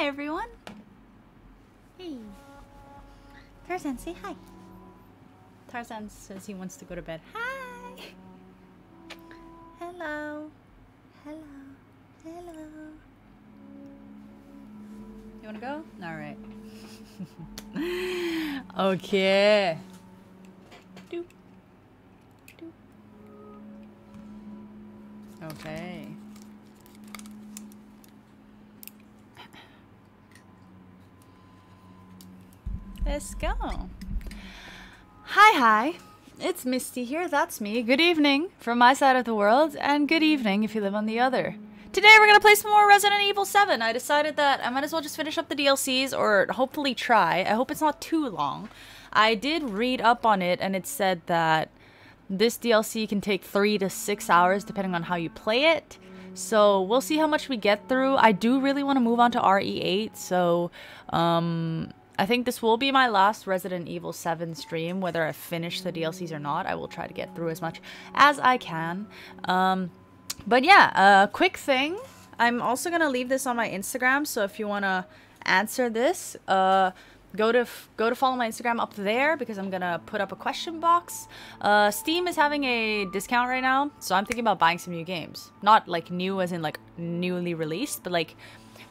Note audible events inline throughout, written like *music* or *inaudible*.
Hi, everyone. Hey. Tarzan, say hi. Tarzan says he wants to go to bed. Hi. Hello. Hello. Hello. You want to go? All right. *laughs* okay. Let's. Hi, hi. It's Mystea here. That's me. Good evening from my side of the world, and good evening if you live on the other. Today we're gonna play some more Resident Evil 7. I decided that I might as well just finish up the DLCs or hopefully try. I hope it's not too long. I did read up on it and it said that this DLC can take three to six hours depending on how you play it. So we'll see how much we get through. I do really want to move on to RE8, so um, I think this will be my last Resident Evil 7 stream, whether I finish the DLCs or not. I will try to get through as much as I can. Um, but yeah, a uh, quick thing. I'm also going to leave this on my Instagram, so if you want to answer this, uh, go to go to follow my Instagram up there because I'm gonna put up a question box. Uh, Steam is having a discount right now, so I'm thinking about buying some new games. Not like new as in like newly released, but like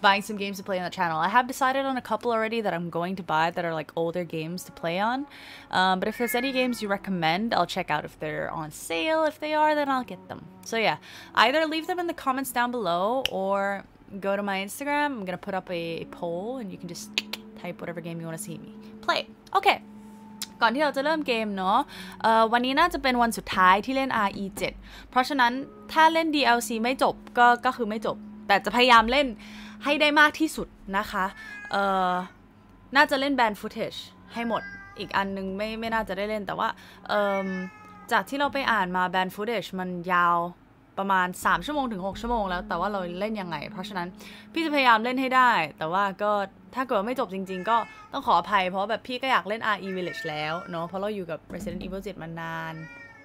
buying some games to play on the channel. I have decided on a couple already that I'm going to buy that are like older games to play on. Um, but if there's any games you recommend, I'll check out if they're on sale. If they are, then I'll get them. So yeah, either leave them in the comments down below or go to my Instagram. I'm going to put up a poll and you can just type whatever game you want to see me play. Okay. ก่อนที่เราจะเริ่มเกมเนาะวันนี้น่าจะเป็นวันสุดท้ายที่เล่น RE7 เพราะฉะนั้นถ้าเล่น DLC ไม่จบก็ก็คือไม่จบ แต่จะพยายามเล่น ให้ได้มากที่สุดนะคะเอ่อน่าจะเล่นแบนฟุตเทจให้หมดอีกอันนึงไม่ไม่น่าจะได้เล่นแต่ว่าเออจากที่เราไปอ่านมาแบนฟุตเทจมันยาวประมาณ 3 ชั่วโมงถึง 6 ชั่วโมงแล้ว แต่ว่าเราเล่นยังไง เพราะฉะนั้นพี่จะพยายามเล่นให้ได้ แต่ว่าก็ถ้าเกิดไม่จบจริง ๆ ก็ต้องขออภัย เพราะแบบพี่ก็อยากเล่น RE Village แล้วเนาะเพราะเราอยู่กับ Resident Evil 7 มานาน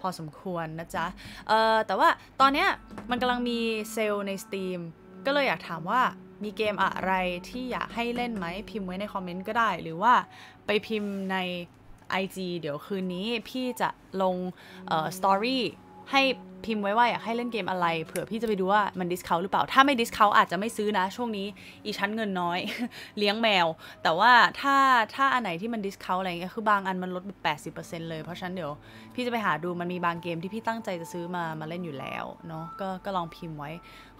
พอสมควรนะจ๊ะ เออแต่ว่าตอนเนี้ยมันกำลังมีเซลล์ใน Steam ก็เลยอยากถามว่า มีเกมอะไรที่อยากให้เล่นไหมพิมพ์ไว้ในคอมเมนต์ก็ได้ หรือว่าไปพิมพ์ใน IG เดี๋ยวคืนนี้พี่จะลงสตอรี่ให้ พิมพ์ไว้ว่าอยากให้เล่นเกมอะไร เผื่อพี่จะไปดูว่ามันดิสเคาหรือเปล่า ถ้าไม่ดิสเคาอาจจะไม่ซื้อนะ ช่วงนี้อีชั้นเงินน้อย เลี้ยงแมว แต่ว่าถ้าถ้าอันไหนที่มันดิสเคาอะไรเงี้ยคือบางอันมันลดแบบ80%เลย เพราะฉะนั้นเดี๋ยวพี่จะไปหาดูมันมีบางเกมที่พี่ตั้งใจจะซื้อมามาเล่นอยู่แล้วเนาะก็ก็ลองพิมพ์ไว้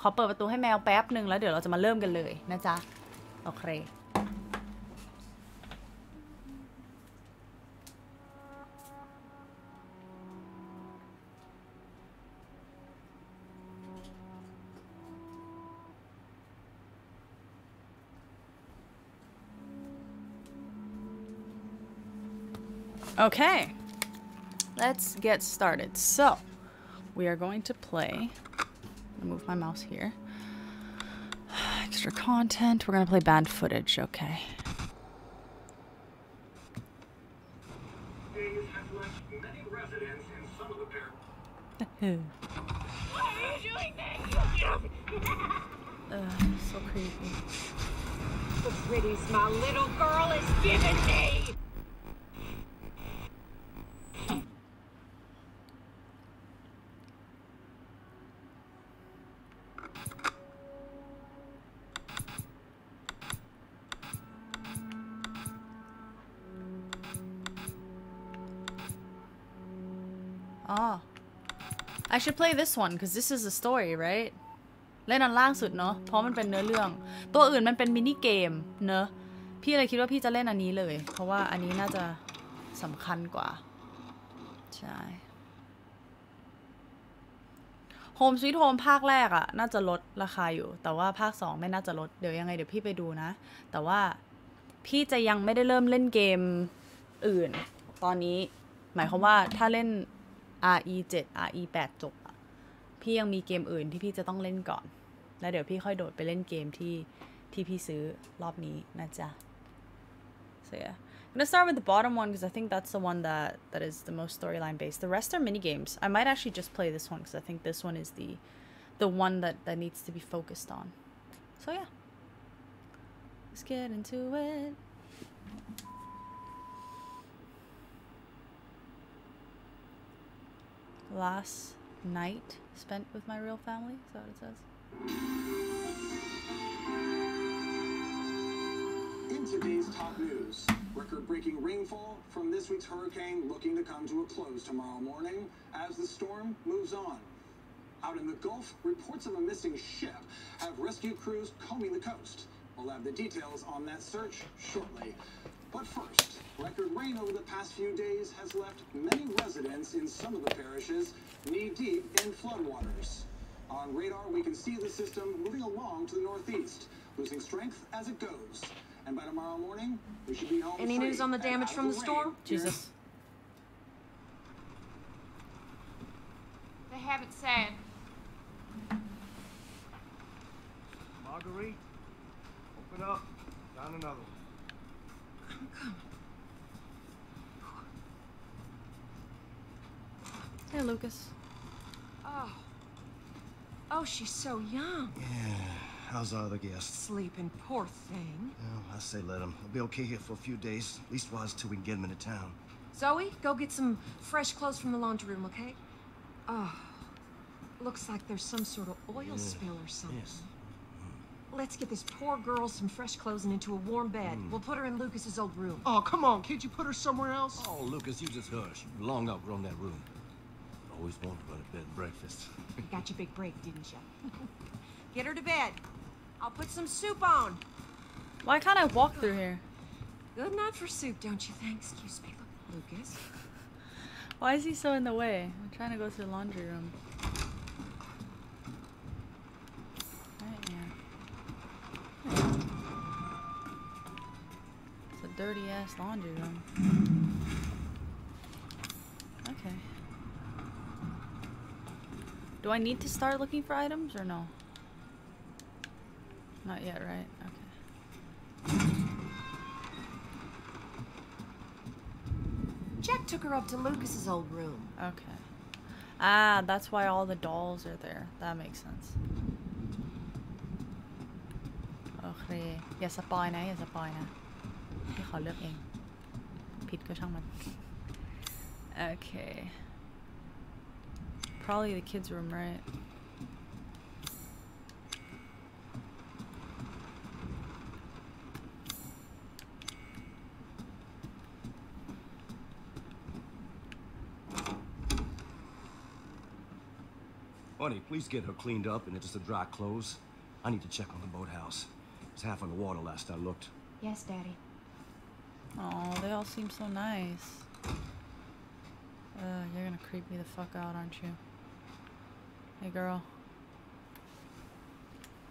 ขอเปิดประตูให้แมวแป๊บหนึ่งแล้วเดี๋ยวเราจะมาเริ่มกันเลยนะจ๊ะโอเค Okay, let's get started. So, we are going to play. move my mouse here. *sighs* Extra content. We're gonna play Banned Footage. Okay. *laughs* uh, so creepy. The prettiest my little girl is giving me! Oh. I should play this one because this is the story right เล่นอันล่างสุดเนาะเพราะมันเป็นเนื้อเรื่อง ตัวอื่นมันเป็นมินิเกมเนอะพี่เลยคิดว่าพี่จะเล่นอันนี้เลย เพราะว่าอันนี้น่าจะสำคัญกว่า ใช่โฮมสวีทโฮมภาคแรกอะน่าจะลดราคาอยู่ แต่ว่าภาคสองไม่น่าจะลด เดี๋ยวยังไงเดี๋ยวพี่ไปดูนะ แต่ว่าพี่จะยังไม่ได้เริ่มเล่นเกมอื่น ตอนนี้ หมายความว่าถ้าเล่น RE 7 RE 8จบอะพี่ยังมีเกมอื่นที่พี่จะต้องเล่นก่อน แล้วเดี๋ยวพี่ค่อยโดดไปเล่นเกมที่ที่พี่ซื้อรอบนี้นะจ๊ะ so yeah I'm gonna start with the bottom one because I think that's the one that that is the most storyline based the rest are mini games I might actually just play this one because I think this one is the the one that that needs to be focused on so yeah Let's get into it. Last night spent with my real family. Is that what it says? In today's top news, record-breaking rainfall from this week's hurricane looking to come to a close tomorrow morning as the storm moves on. Out in the Gulf, reports of a missing ship have rescue crews combing the coast. We'll have the details on that search shortly. But first, record rain over the past few days has left many residents in some of the parishes knee-deep in floodwaters. On radar, we can see the system moving along to the northeast, losing strength as it goes. And by tomorrow morning, we should be home Any news on the damage from of the storm? Jesus. They haven't said. Marguerite, open up. Found another one. Hey, Lucas. Oh. Oh, she's so young. Yeah, how's our other guests? Sleeping, poor thing. Well, I say let them. They'll be okay here for a few days. At least while till we can get them into town. Zoe, go get some fresh clothes from the laundry room, okay? Oh. Looks like there's some sort of oil spill or something. Yes. Mm. Let's get this poor girl some fresh clothes and into a warm bed. Mm. We'll put her in Lucas's old room. Oh, come on. Can't you put her somewhere else? Oh, Lucas, you just hush. You long outgrown that room. Always wanted to run a bed and breakfast. You got your big break, didn't you? *laughs* get her to bed. I'll put some soup on. Why can't I walk through here? Good night for soup, don't you think? Excuse me, Lu- Lucas. Why is he so in the way? I'm trying to go to the laundry room. Right here. It's a dirty ass laundry room. Okay. Do I need to start looking for items or no? Not yet, right? Okay. Jack took her up to Lucas's old room. Okay. Ah, that's why all the dolls are there. That makes sense. Oh, โอเค อย่าสปอยนะ อย่าสปอยนะ พี่ขอเลือกเอง ผิดก็ช่างมัน Okay. Probably the kids' room, right? Honey, please get her cleaned up and into some dry clothes. I need to check on the boathouse. It's half on the water last I looked. Yes, Daddy. Oh, they all seem so nice. Uh, you're gonna creep me the fuck out, aren't you? Hey, girl.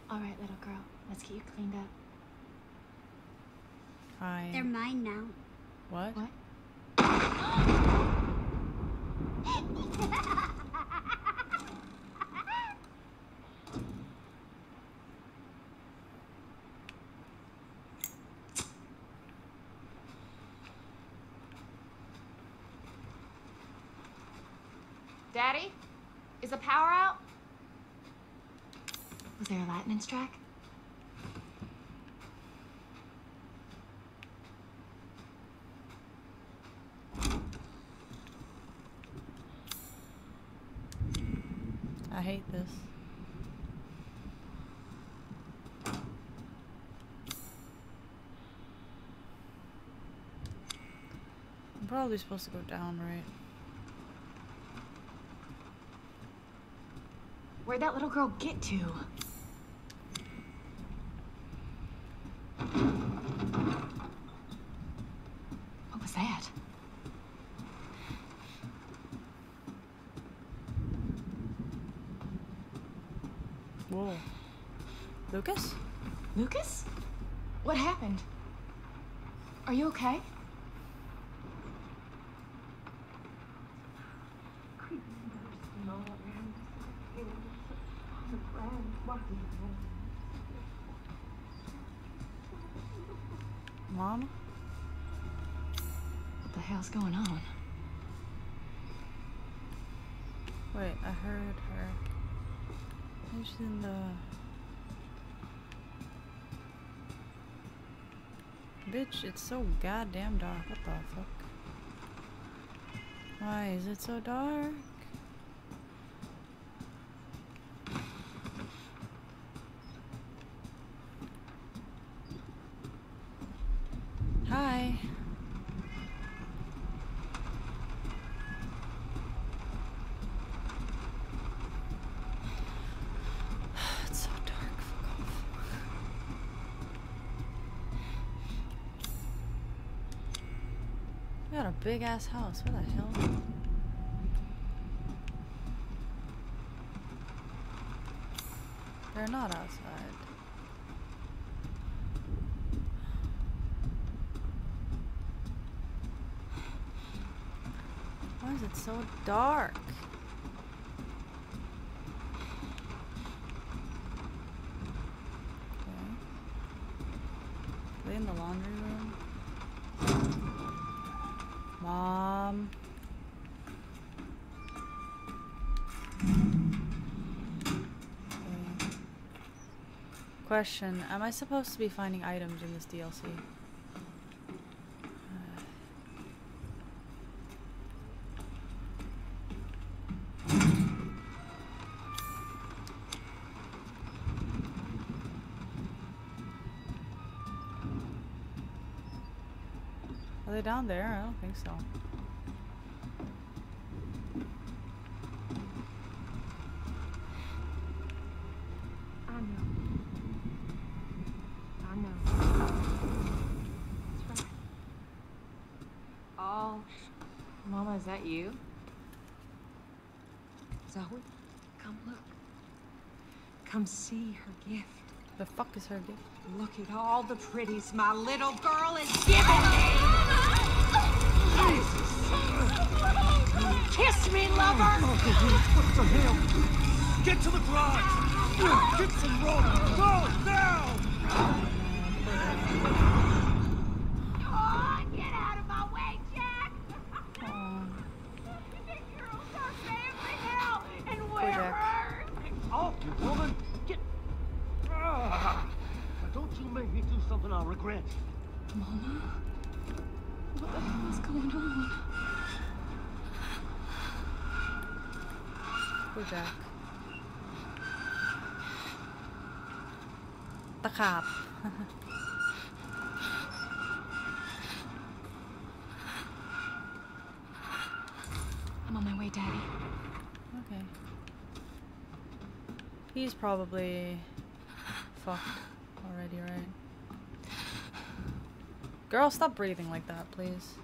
All right, little girl. Let's get you cleaned up. Hi. They're mine now. What? What? Daddy? The power out? Was there a lightning strike? I hate this. I'm probably supposed to go down, right? Where'd that little girl get to? What was that? Whoa. Lucas? Lucas? What happened? Are you okay? Mom? What the hell's going on? Wait, I heard her. Maybe she's in the. Bitch, it's so goddamn dark. What the fuck? Why is it so dark? Hi. It's so dark. Fuck off. We got a big ass house. What the hell? They're not outside. Why is it so dark? Question Am I supposed to be finding items in this DLC? Uh, Are they down there? I don't think so. I know. I know. That's right. Oh, Mama, is that you? Zoe, come look. Come see her gift. The fuck is her gift? Look at all the pretties my little girl is giving me! Kiss me, lover! What the hell? Get to the garage! Get some rope! Go, now! Oh, get out of my way, Jack! Aw. This girl's our family now, and we're Jack. her! Off, you woman! Get... Ah. Now don't you make me do something I'll regret. Mama? What the hell is going on? Poor Jack. I'm on my way, Daddy. Okay. He's probably fucked already, right? Girl, stop breathing like that, please.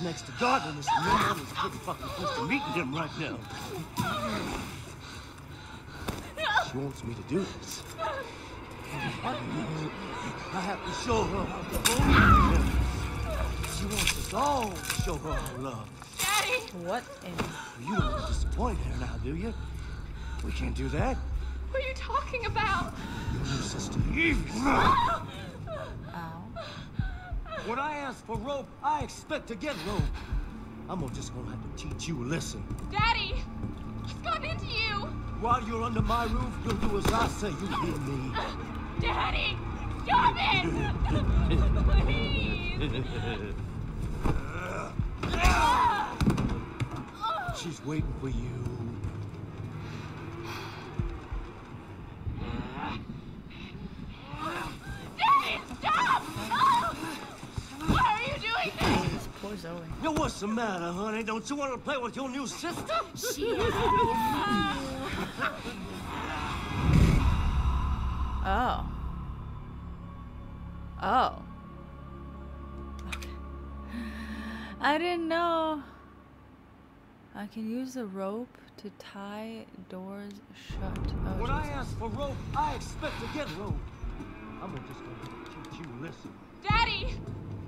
Cleanliness is next to godliness, and your mother's pretty fucking close to meeting him right now. She wants me to do this. I have to show her how to I am. She wants us all to show her our love. Daddy! What in You don't want to disappoint her now, do you? We can't do that. What are you talking about? Your new sister Eve. ow? When I ask for rope, I expect to get rope. I'm just gonna have to teach you a lesson. Daddy! He's gotten into you! While you're under my roof, you'll do as I say. You hear me? *laughs* Daddy! Stop it! Please! *laughs* She's waiting for you. Daddy, stop! Why are you doing this? This poor Zoe. Now what's the matter, honey? Don't you want to play with your new sister? *laughs* Oh. Oh. Okay. I didn't know. I can use the rope to tie doors shut. Oh, When I ask for rope, I expect to get rope. I'm gonna just gonna teach you a lesson. Daddy!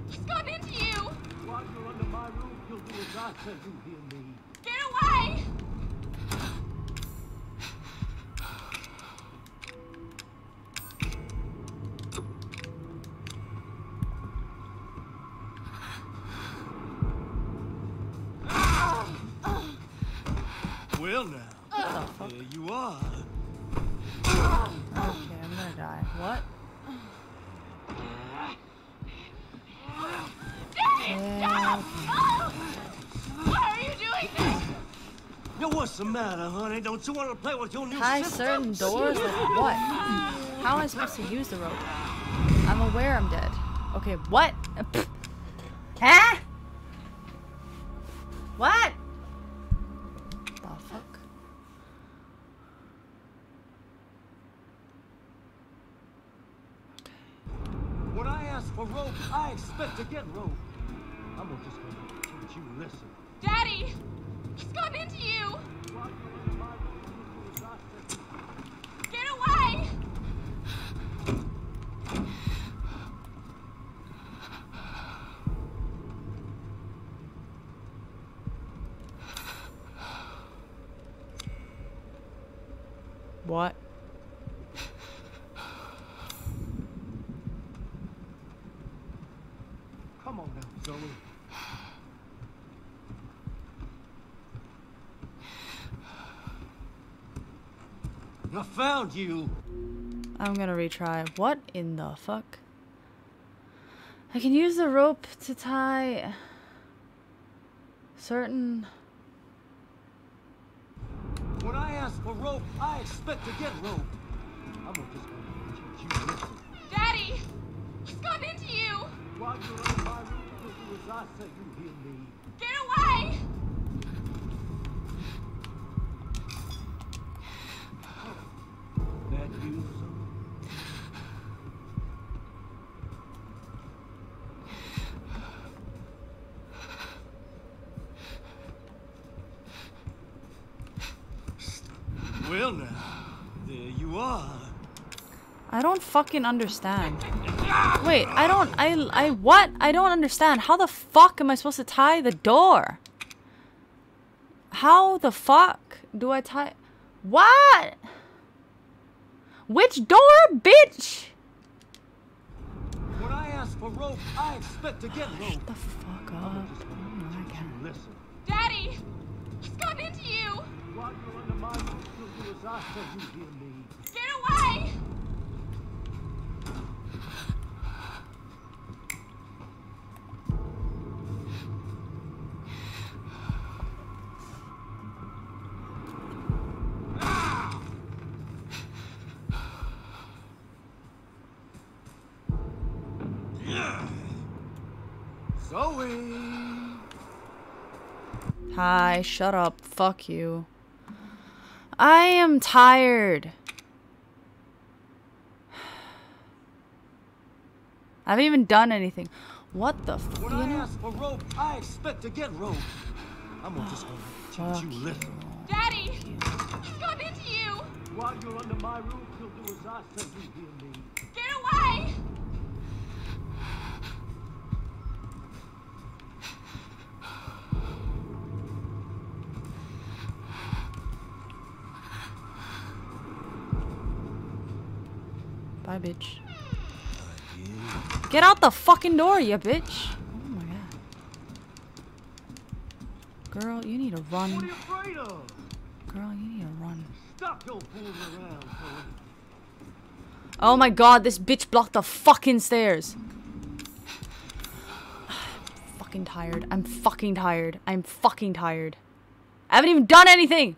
He's gotten into you! under my roof, you'll do as I tell you, hear me. Get away! Well now, uh, you are. Okay, I'm gonna die. What? Yeah, Why are you doing this? Yo, what's the matter, honey? Don't you want to play with your new Tie certain doors? Like what? How am I supposed to use the rope? I'm aware I'm dead. Okay, what? Uh. *laughs* Huh? What? The fuck? When I ask for rope, I expect to get rope. Teach you a lesson. Daddy! He's gone into you! Get away! What? Come on now, Zoe. I found you. I'm gonna retry. What in the fuck? I can use the rope to tie certain. When I ask for rope, I expect to get rope. I'm gonna just gonna teach you. Daddy! He's gone into you! While you're under my roof, you'll as I say. You hear me? Get away! That you, Zoe? Well now, there you are. I don't fucking understand. Wait, I don't. I. I. What? I don't understand. How the fuck am I supposed to tie the door? How the fuck do I tie. What? Which door, bitch? When I ask for rope, I expect to get rope. The fuck up. Oh my god. you. Daddy! He's gone into you! While you're under my roof, you'll do as I say. You hear me? Get away! Zoe. Hi, shut up. Fuck you. I am tired. *sighs* I haven't even done anything. What the f- When you I know? ask for rope, I expect to get rope. I'm gonna just gonna teach you a lesson. Daddy! He's gone into you! While you're under my roof, you'll do as I say. You hear me? Get away! Bye, bitch. Get out the fucking door, you bitch. Oh my god. Girl, you need to What are run. you afraid of? Girl, you need to run. Stop your fooling around, Zoe. Oh my god, this bitch blocked the fucking stairs. *sighs* fucking tired. I'm fucking tired. I'm fucking tired. I haven't even done anything.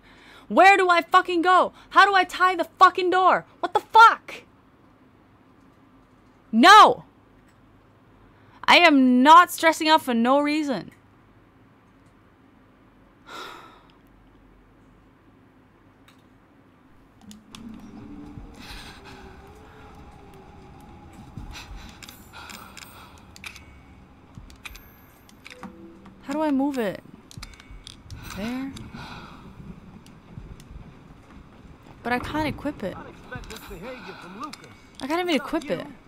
Where do I fucking go? How do I tie the fucking door? What the fuck? No. I am not stressing out for no reason. How do I move it? There? But I can't equip it. I'd expect this behavior from Lucas. I can't even equip it. "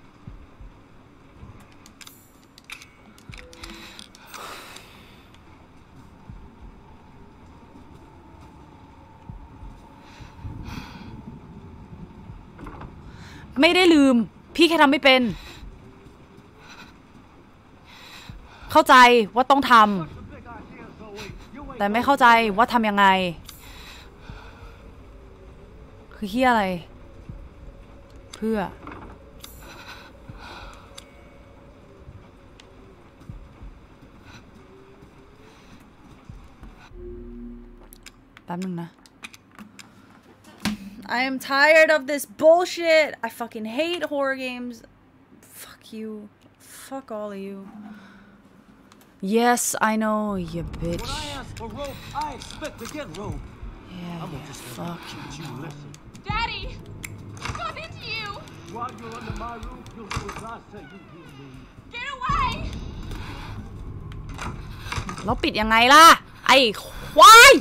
ไม่ได้ลืม พี่แค่ทำไม่เป็น เข้าใจว่าต้องทำแต่ไม่เข้าใจว่าทำยังไง คือเฮียอะไร เพื่อ แป๊บนึงนะ I am tired of this bullshit. I fucking hate horror games. Fuck you. Fuck all of you. Yes, I know, you When bitch. I ask for rope, I expect to get rope. Yeah, I'm gonna yeah, just fuck. Can't you listen? Daddy! He's gone into you! While you're under my roof, you'll do as I say. You hear me? Get away! แล้วปิดยังไงล่ะ ไอ้ควาย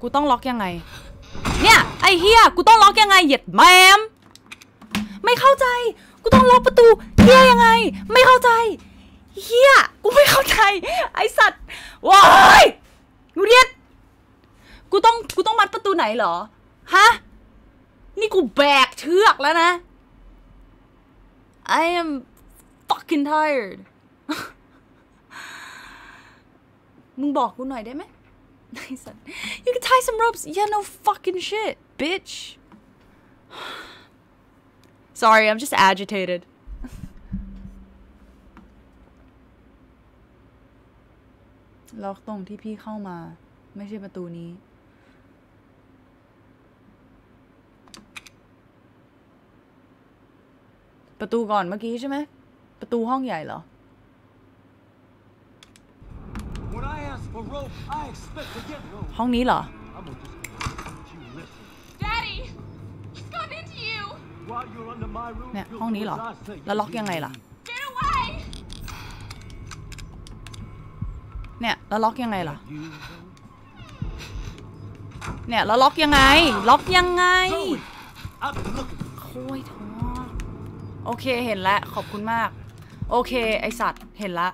กูต้องล็อกยังไง เนี่ยไอ้เฮียกูต้องล็อกยังไงเหยียดแมมไม่เข้าใจ กูต้องล็อกประตูเฮียยังไง ไม่เข้าใจเฮียกูไม่เข้าใจ ไอสัตว์ว้ายกูเรียดกูต้องกูต้องมัดประตูไหนเหรอฮะนี่กูแบกเชือกแล้วนะ I am fucking tired มึงบอกกูหน่อยได้ไหม you can tie some ropes. Yeah, no fucking shit, bitch. Sorry, I'm just agitated. ล็อกตรงที่พี่เข้ามาไม่ใช่ประตูนี้ ประตูก่อนเมื่อกี้ใช่ไหม ประตูห้องใหญ่เหรอ When I ask for rope, I expect to get rope. ห้องนี้เหรอ I'm gonna just can't you listen? Daddy! He's gone into you! While you're under my roof, เนี่ย you'll ห้อง do นี้เหรอ as I say. แล้ว You ล็อก hear ยังไงล่ะ me? Get away! เนี่ย แล้วล็อกยังไงล่ะ User. เนี่ย แล้วล็อกยังไง ล็อกยังไง Zoe, I've been looking. โค้ยท้อโอเค เห็นแล้ว ขอบคุณมาก โอเค ไอสัตว์ เห็นละ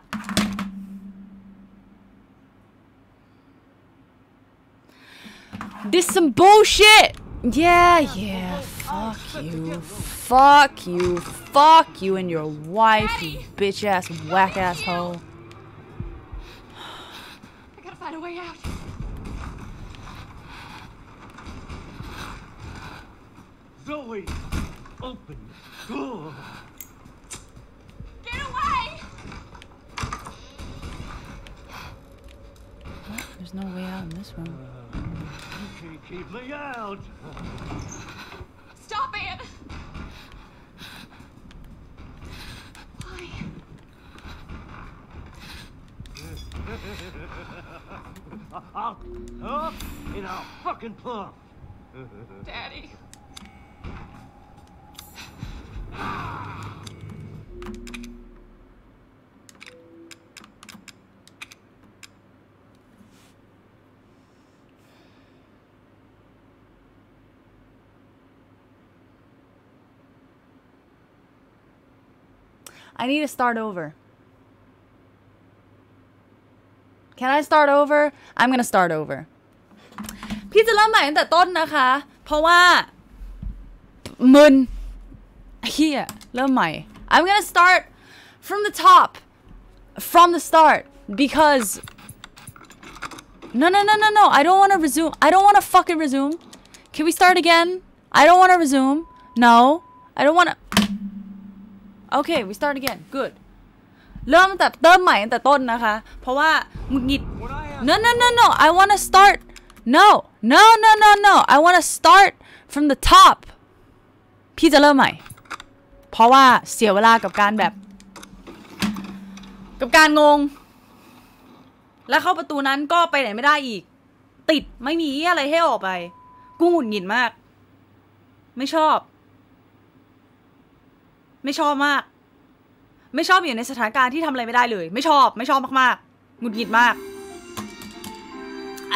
This some bullshit yeah yeah fuck you fuck you fuck you and your wife you bitch ass whack ass hoe I gotta find a way out. Zoe, open the door. Get away! there's no way out in this room You can't keep me out. Stop it! Why? *laughs* I'll up and I'll fucking puff. Daddy. I need to start over. Can I start over? I'm gonna start over. พี่จะเริ่มใหม่ตั้งแต่ต้นนะคะ เพราะว่ามึนเฮียเริ่มใหม่ I'm gonna start from the top from the start because no no no no no I don't want to resume I don't want to fucking resume can we start again I don't want to resume no I don't want to Okay we start again good เริ่มตั้งแต่เริ่มใหม่ตั้งแต่ต้นนะคะ เพราะว่าหงุดหงิด When I ask No, no, no, no. I want to start. No, no, no, no, no. I want to start from the top. พี่จะเริ่มใหม่ เพราะว่าเสียเวลากับการแบบ กับการงง แล้วเข้าประตูนั้นก็ไปไหนไม่ได้อีก ติดไม่มีอะไรให้ออกไป กูหงุดหงิดมาก ไม่ชอบ ไม่ชอบมาก ไม่ชอบอยู่ในสถานการณ์ที่ทำอะไรไม่ได้เลย ไม่ชอบ ไม่ชอบมากๆหงุดหงิดมาก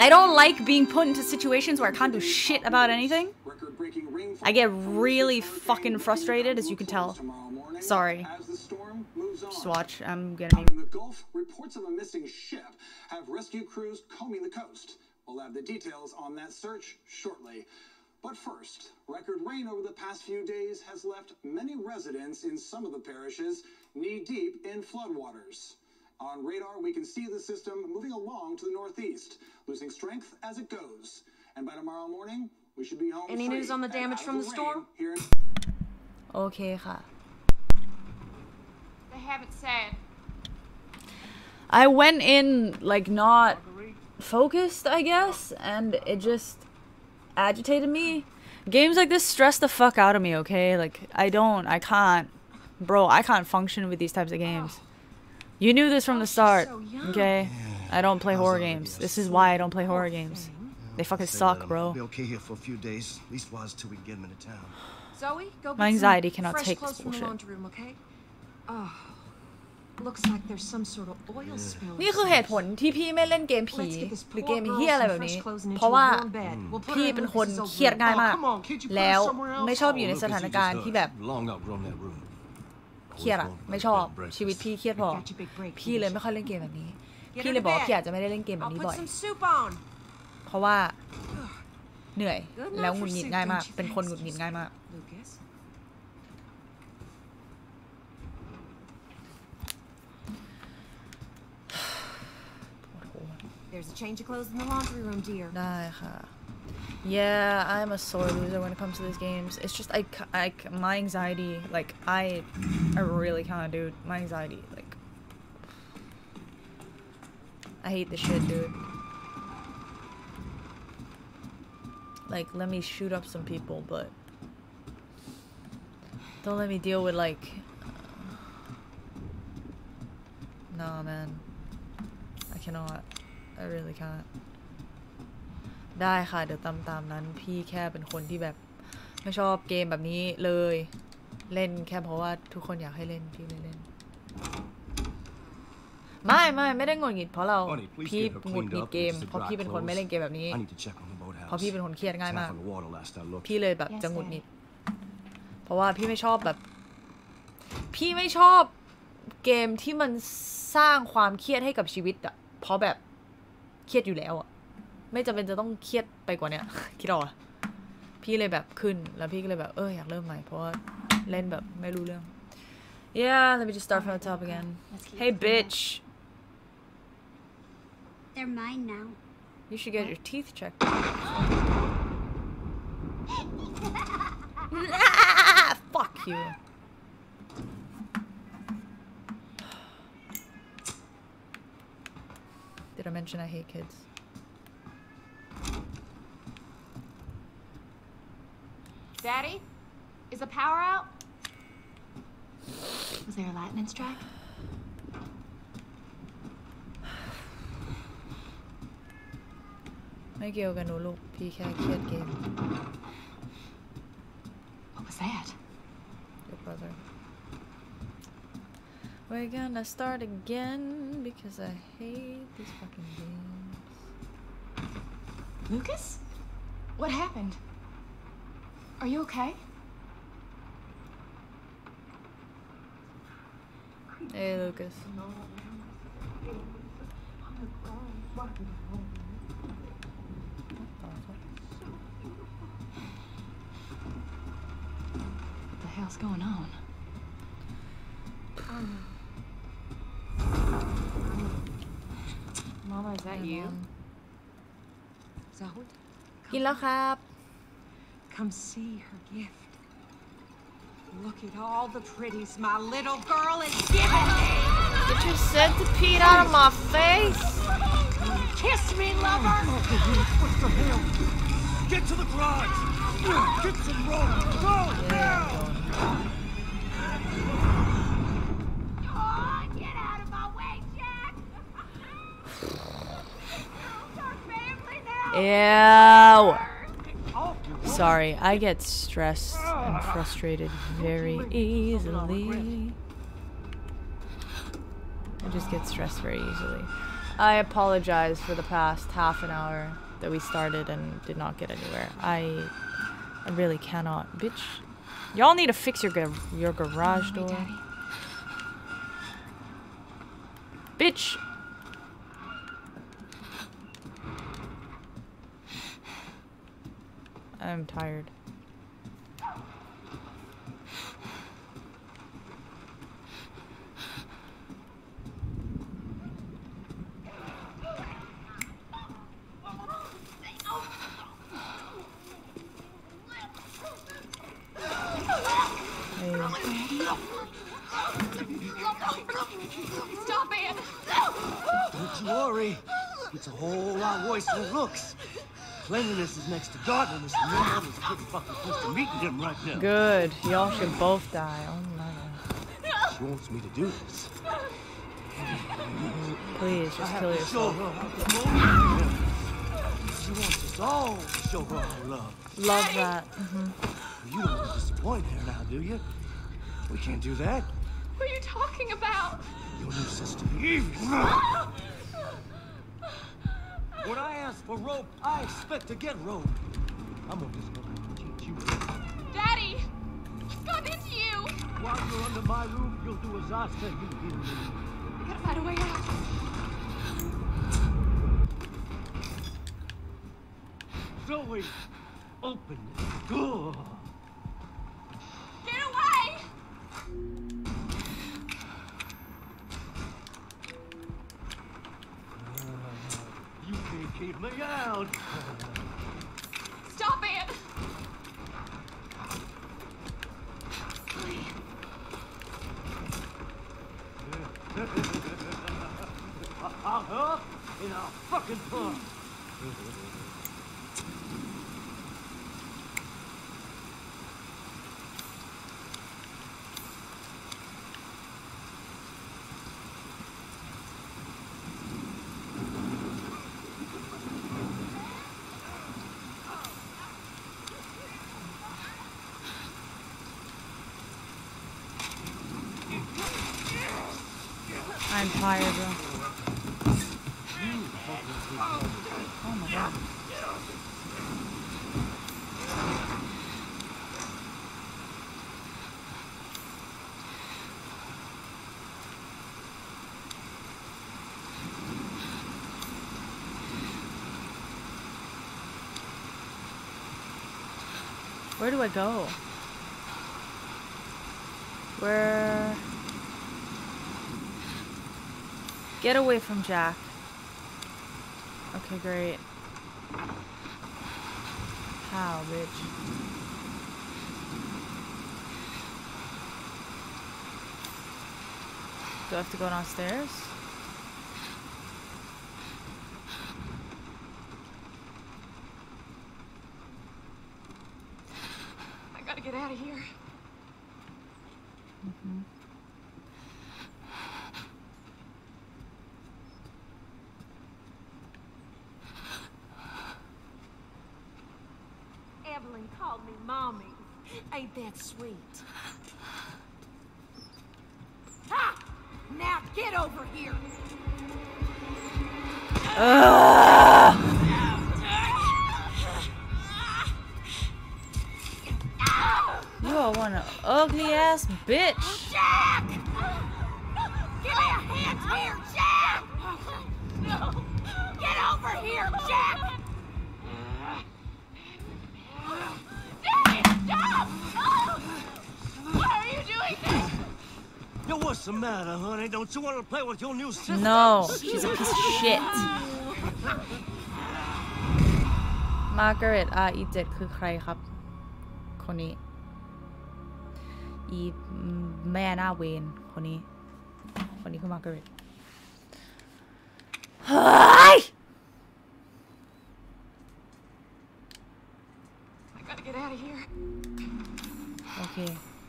I don't like being put into situations where I can't do shit about anything. I get really fucking frustrated, as you can tell. Sorry. Just watch. I'm gonna be. In the Gulf, reports of a missing ship have rescue crews combing the coast. We'll have the details on that search shortly. But first, record rain over the past few days has left many residents in some of the parishes knee-deep in floodwaters. On radar, we can see the system moving along to the northeast, losing strength as it goes. And by tomorrow morning, we should be home. Any news on the damage from the, the storm? okay, ha. They haven't said. I went in like not focused, I guess, and it just agitated me. Games like this stress the fuck out of me, okay? Like I don't, I can't, bro, I can't function with these types of games. You knew this from the oh, start, okay? I don't play horror games. This is why I don't play horror oh, games. They fucking Say suck, bro. Be okay here for a few days. At least was till we can get him into town. Zoe, go get My anxiety cannot fresh take clothes this the bullshit. laundry room, okay? Oh, นี่คือเหตุผลที่พี่ไม่เล่นเกมผี Let's get this หรือ poor เกม girl เฮียอะไร some แบบนี้ fresh clothes and เพราะ into ว่า a warm bed. We'll put her พี่ in เป็นคน Lucas's เครียด old ง่าย room. มาก come on, can't you put her แล้ว somewhere else? ไม่ชอบอยู่ใน Lucas, สถาน you การ just, ณ์ uh, ที่แบบ long outgrown that room. เครียดอะไม่ชอบชีวิตพี่เครียดพอ Got your big break, พี่เลยไม่ค่อยเล่นเกมแบบนี้ Get พี่ her เลย to บอกว่า bed. พี่อาจจะไม่ได้เล่นเกมแบบ I'll นี้ put บ่อย some soup on. เพราะว่าเหนื่อย Good enough แล้วหงุ for ดหงิด soup, ง่ายมาก don't you เป็น think? คนหงุดหงิดง่ายมาก There's a change of clothes in the laundry room, dear. Yeah, I'm a sore loser when it comes to these games. It's just, like, I, my anxiety, like, I, I really can't, dude. My anxiety, like, I hate this shit, dude. Like, let me shoot up some people, but don't let me deal with, like, uh, nah, man. I cannot. I really can't ได้ค่ะ เดี๋ยวตามตามนั้น พี่แค่เป็นคนที่แบบ ไม่ชอบเกมแบบนี้เลย เล่นแค่เพราะว่าทุกคนอยากให้เล่น พี่เลยเล่น ไม่ไม่ไม่ได้หงุดหงิดเพราะเรา Bunny, please พี่ get her หงุด cleaned หงิด up เกม and เพราะ dry พี่เป็นคนไม่ clothes. เล่นเกมแบบนี้ I need to check on the boathouse. เพราะพี่เป็นคนเครียดง่าย It's มาก half on the water last I looked. พี่เลยแบบ Yes, จะหงุด Dad. หงิด เพราะว่าพี่ไม่ชอบแบบ พี่ไม่ชอบเกมที่มันสร้างความเครียดให้กับชีวิตอะเพราะแบบ เครียดอยู่แล้วอะไม่จำเป็นจะต้องเครียดไปกว่าเนี้ยคิดออกอะพี่เลยแบบขึ้นแล้วพี่ก็เลยแบบเอออยากเริ่มใหม่เพราะว่าเล่นแบบไม่รู้เรื่อง Yeah let me just start from the top again Let's keep Hey it clean up. bitch They're mine now. you should get your teeth checked Ah, fuck you Did I mention I hate kids? Daddy? Is the power out? Was there a lightning strike? ไม่เกี่ยวกับหนูลูก พี่แค่เครียดเกม What was that? Your brother. We're gonna start again because I hate these fucking games. Lucas? What happened? Are you okay? Hey, Lucas. What the hell's going on? Mama, is that you? Zoe, กินแล้วครับ come see her gift. Look at all the pretties my little girl is giving me. Get your centipede out of my face! Kiss me, lover. Get to the garage! Get some rope! Go! now! Ew! Sorry, I get stressed and frustrated very easily. I just get stressed very easily. I apologize for the past half an hour that we started and did not get anywhere. I, I really cannot. Bitch. Y'all need to fix your gar- your garage door. Bitch. I'm tired. Stop, it! Don't you worry. It's a whole lot worse than it looks. Cleanliness is next to godliness, and your mom is pretty fucking close to meeting him right now. Good. Y'all should both die. Oh my god. She wants me to do this. Please, just kill to show yourself. her love She wants us all to show her our love. Love that. Mm-hmm. You don't want to disappoint her now, do you? We can't do that. What are you talking about? Your new sister Eve. Ah! When I ask for rope, I expect to get rope. I'm gonna just gonna teach you. Daddy! He's gone into you! While you're under my roof, you'll do as I say you do. We gotta find a way out. Zoe, open the door. Keep me out. Stop it! Uh-huh. In our fucking pub. I'm tired, bro. Oh my god. Where do I go? Where? Get away from Jack. Okay, great. How, bitch? Do I have to go downstairs? I gotta get out of here. Evelyn called me mommy. Ain't that sweet? Ha! Now get over here! You are one ugly ass bitch. Jack! Give me a hand here, Jack! No! Get over here, Jack! What's the matter, honey? Don't you want to play with your new sister? No, she's a piece of shit. Margaret R.E.7 คือใครครับ คนนี้ อีแม่หน้าเวนคนนี้ คนนี้คือ Margaret เฮ้ย I gotta get out of here. โอเค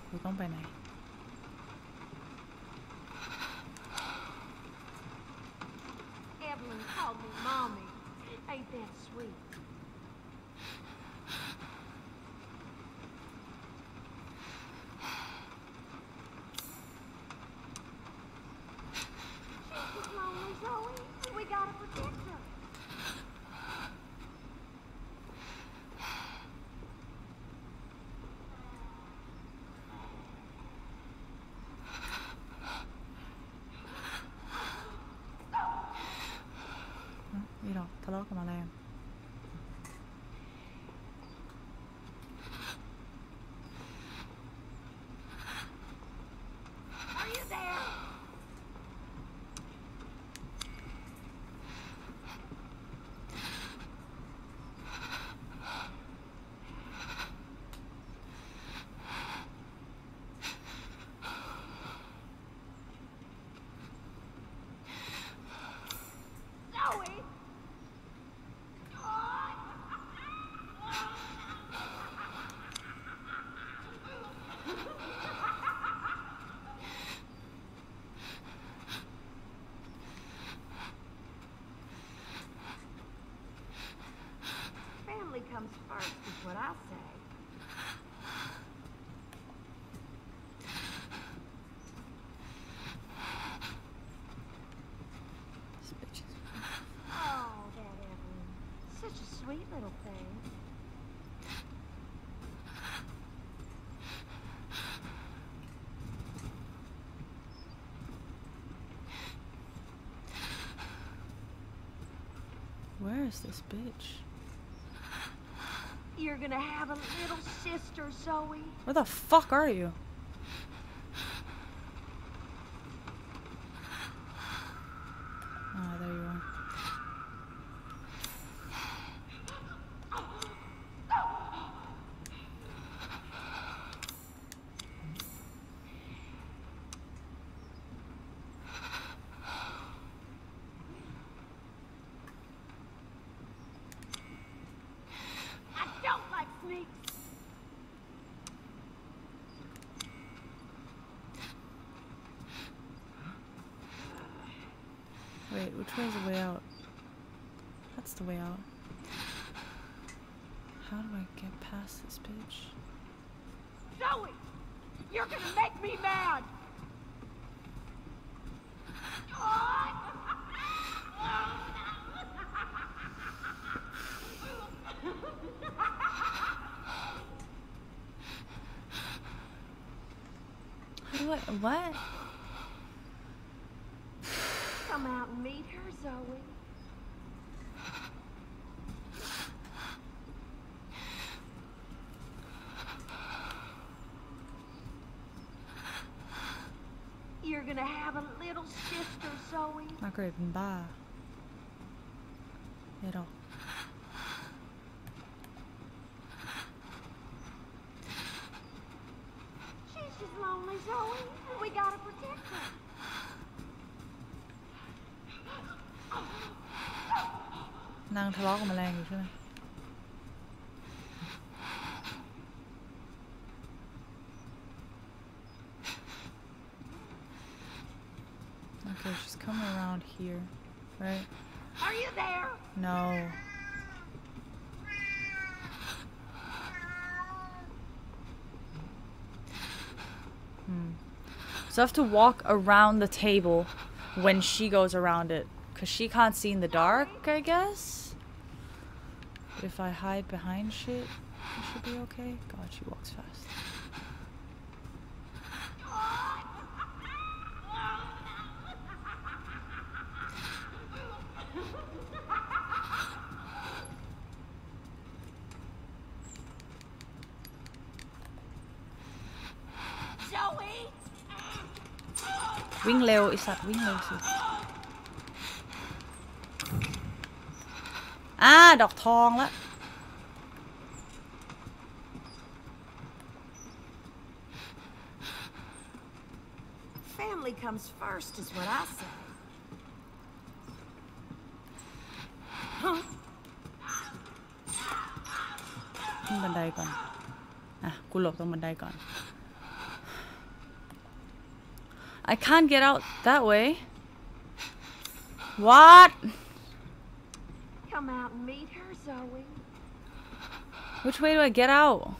กูต้องไปไหน ทะเลาะกันมาแรง comes first is what I say. Oh, that Evelyn. Such a sweet little thing. Where is this bitch? You're gonna have a little sister, Zoe. Where the fuck are you? Ah, there you are. I don't like snakes. Wait, which way is the way out? That's the way out. How do I get past this bitch? Zoe, you're gonna make me mad. How do I. What? Come out and meet her, Zoe. You're gonna have a little sister, Zoe. My couldn't. Here, right? Are you there? No. Hmm. So I have to walk around the table when she goes around it. Because she can't see in the dark, I guess? But if I hide behind shit, it should be okay. God, she walks fast. วิ่งเร็วไอสัตว์วิ่งเร็วสิอ่าดอกทองละ Family comes first, is what I say. ขึ้นบันไดก่อน อะ กูหลบตรงบันไดก่อน I can't get out that way. What? Come out and meet her, Zoe. Which way do I get out?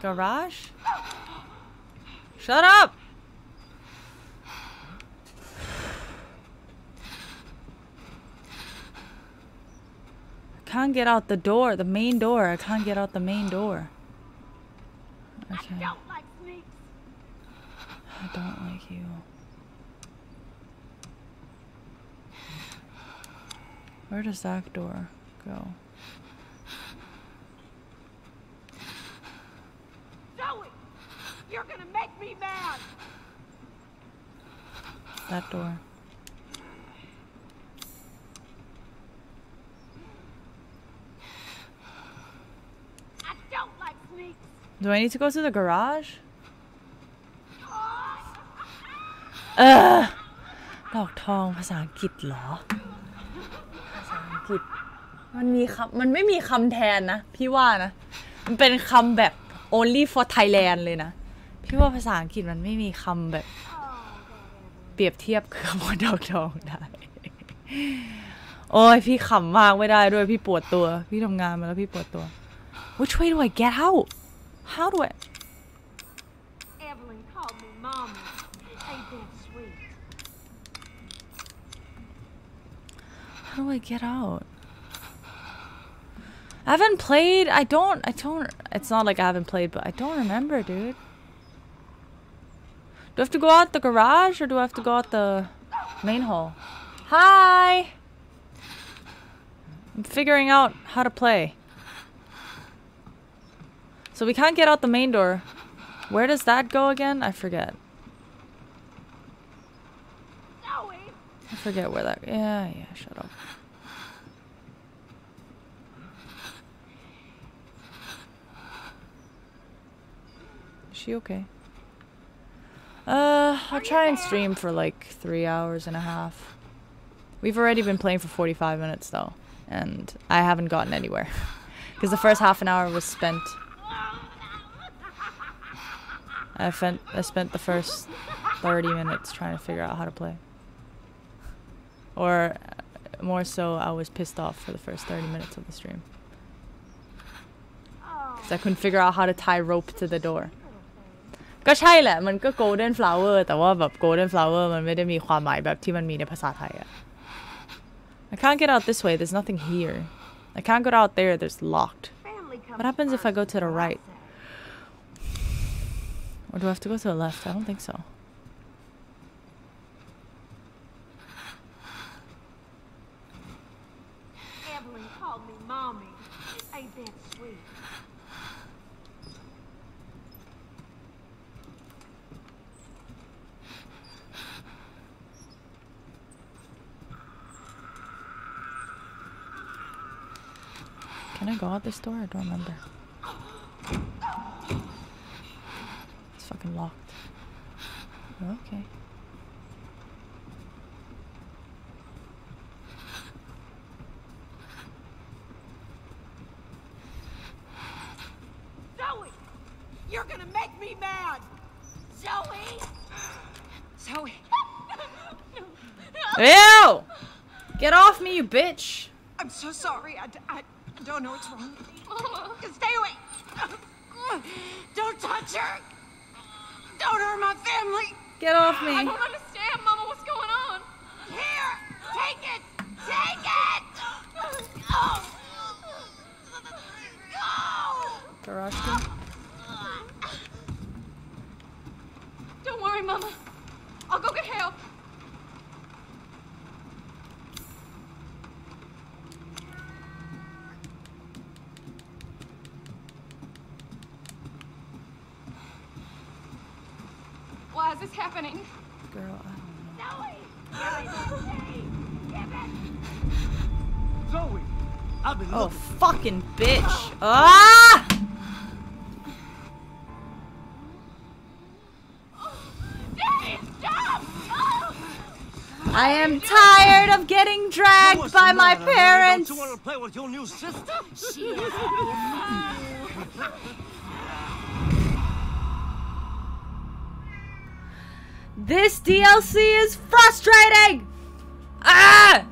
Garage? Shut up can't get out the door, the main door. I can't get out the main door. Okay. I don't like snakes. I don't like you. Where does that door go? Zoe! You're gonna make me mad! That door. Do I need to go to the garage? Ugh ดอกทองภาษาอังกฤษเหรอ ภาษาอังกฤษ มันมีคำมันไม่มีคำแทนนะ พี่ว่านะ มันเป็นคำแบบ only for Thailand เลยนะ พี่ว่าภาษาอังกฤษมันไม่มีคำแบบ เปรียบเทียบกับคำว่าดอกทองได้ โอ้ยพี่ขำมากไม่ได้ด้วยพี่ปวดตัว พี่ทำงานมาแล้วพี่ปวดตัว Which way do I get out? How do I? Evelyn called me Mommy. Ain't that sweet? How do I get out? I haven't played. I don't. I don't. It's not like I haven't played, but I don't remember, dude. Do I have to go out the garage or do I have to go out the main hall? Hi! I'm figuring out how to play. So we can't get out the main door. Where does that go again? I forget. I forget where that. Yeah, yeah, shut up. Is she okay? Uh, I'll try and stream for like three hours and a half. We've already been playing for 45 minutes though, and I haven't gotten anywhere. *laughs* Because the first half an hour was spent. I spent, I spent the first 30 minutes trying to figure out how to play. Or uh, more so, I was pissed off for the first 30 minutes of the stream. Because I couldn't figure out how to tie rope to the door. ก็ใช่แหละ มันก็ golden flower แต่ว่าแบบ golden flower มันไม่ได้มีความหมายแบบที่มันมีในภาษาไทยอะ I can't get out this way there's nothing here I can't get out there there's locked Family comes What happens if I go to the first, right? or do I have to go to the left? I don't think so. Evelyn called me mommy. Ain't that sweet? Can I go out this door? I don't remember. It's fucking locked. Okay. Zoe! You're gonna make me mad! Zoe! Zoe, *laughs* Ew! Get off me, you bitch! I'm so sorry. I I don't know what's wrong. *laughs* Stay away! Don't touch her! Don't hurt my family! Get off me! I don't understand, Mama. What's going on? Here! Take it! Take it! Oh. Go! Garage key? Don't worry, Mama. I'll go get help. Why is this happening? Girl, I don't know. Zoe! Give it to me! Give it! Zoe, I've been Oh, looking. fucking bitch! Ah! Daddy, stop! I am tired of getting dragged by my matter, man? parents! *laughs* This DLC is frustrating! Ah!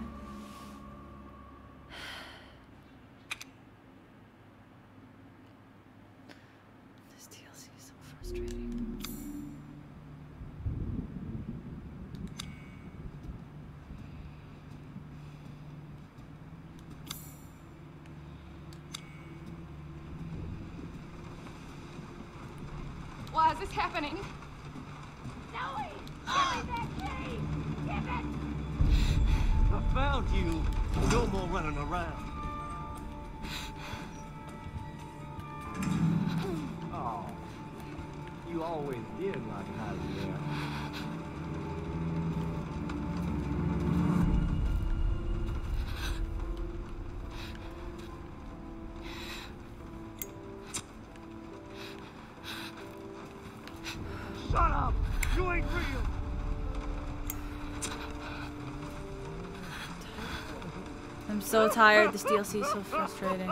Tired. This DLC is so frustrating.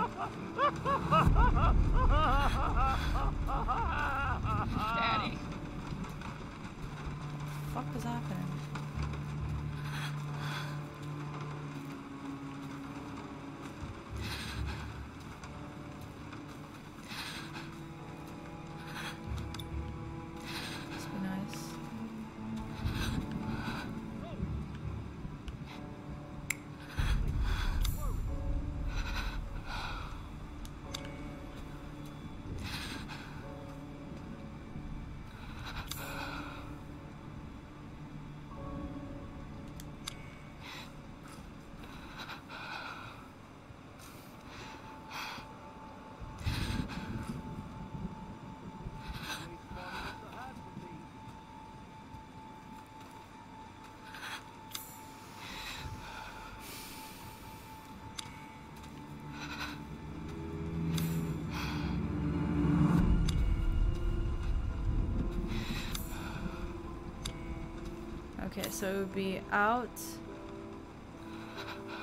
So it would be out,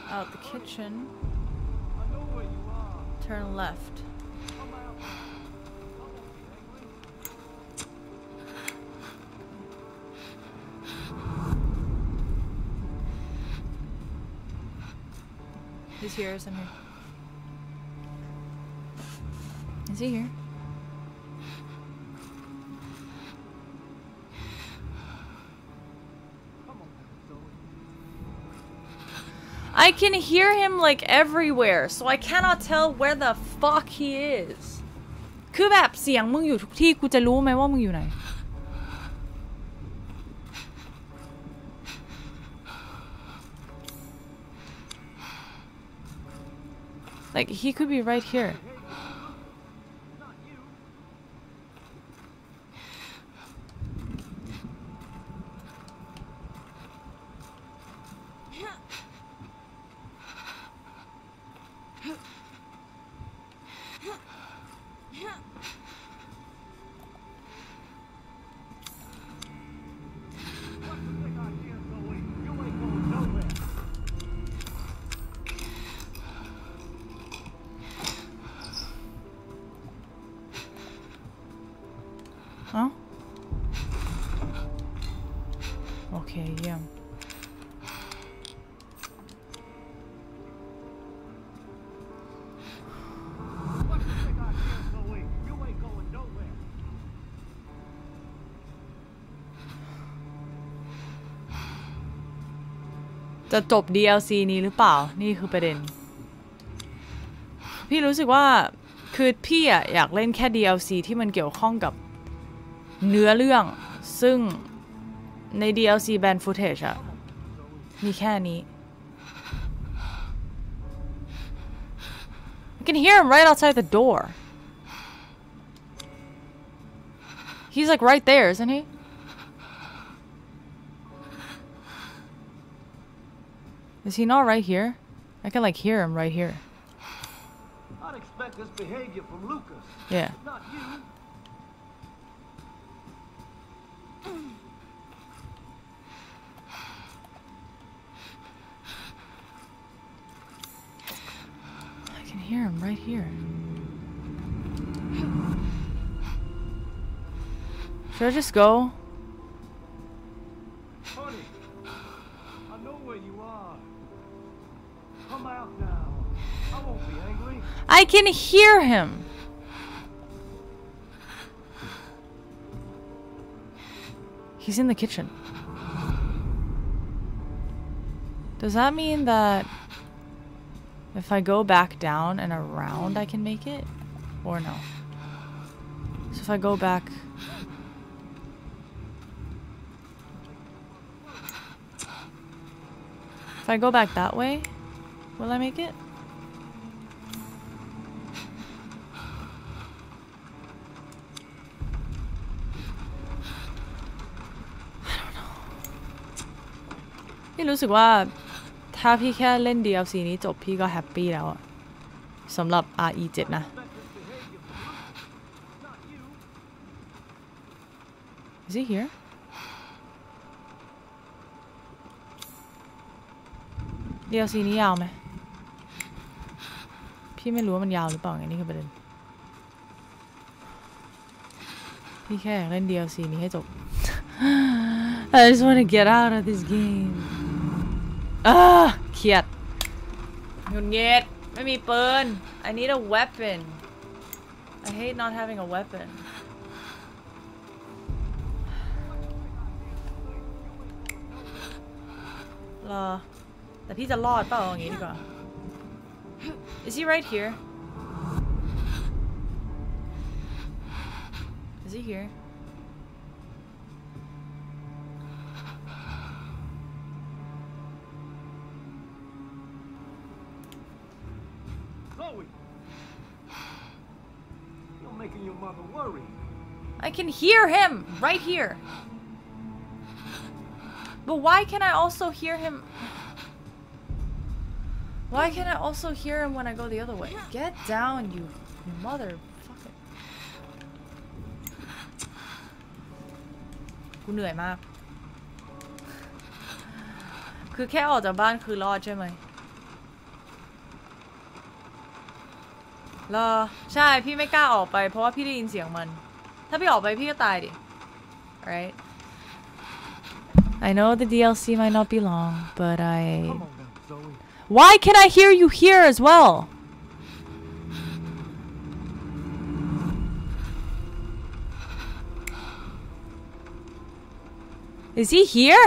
out the kitchen, I know where you are. turn left. He's here? Is he here? can hear him like everywhere, so I cannot tell where the fuck he is คือแบบเสียงมึงอยู่ทุกที่กูจะรู้ไหมว่ามึงอยู่ไหน Like he could be right here. จะจบ DLC นี้หรือเปล่า นี่คือประเด็น พี่รู้สึกว่าคือพี่อะอยากเล่นแค่ DLC ที่มันเกี่ยวข้องกับเนื้อเรื่อง ซึ่งใน DLC Band Footage อะมีแค่นี้ I can hear him right outside the door. He's like right there, isn't he? Is he not right here? I can like hear him right here. I'd expect this behavior from Lucas. Yeah. Not you. I can hear him right here. Should I just go? Can hear him. He's in the kitchen. Does that mean that if I go back down and around, I can make it? Or no? So if I go back. If I go back that way, will I make it? รู้สึกว่าถ้าพี่แค่เล่น DLC นี้จบพี่ก็แฮปปี้แล้วอะสำหรับ RE7 นะ Is he here? DLC นี้ยาวไหม พี่ไม่รู้ว่ามันยาวหรือเปล่าไงนี่คือประเด็น พี่แค่อยากเล่น DLC นี้ให้จบ I just want to get out of this game อ่าเครียดหงุดหงิดไม่มีปืน I need a weapon I hate not having a weapon รอ แต่พี่จะรอดเปล่าอย่างงี้ดีกว่า Is he right here? Is he here? can hear him right here. But why can I also hear him? Why can I also hear him when I go the other way? Get down, you motherfucker. กูเหนื่อยมาก คือแค่ออกจากบ้านคือรอดใช่ไหมรอ ใช่ พี่ไม่กล้าออกไป เพราะว่าพี่ได้ยินเสียงมัน ถ้าพี่ออกไปพี่ก็ตายดิ right I know the DLC might not be long but I Come on now, Zoe. Why can I hear you here as well? Is he here?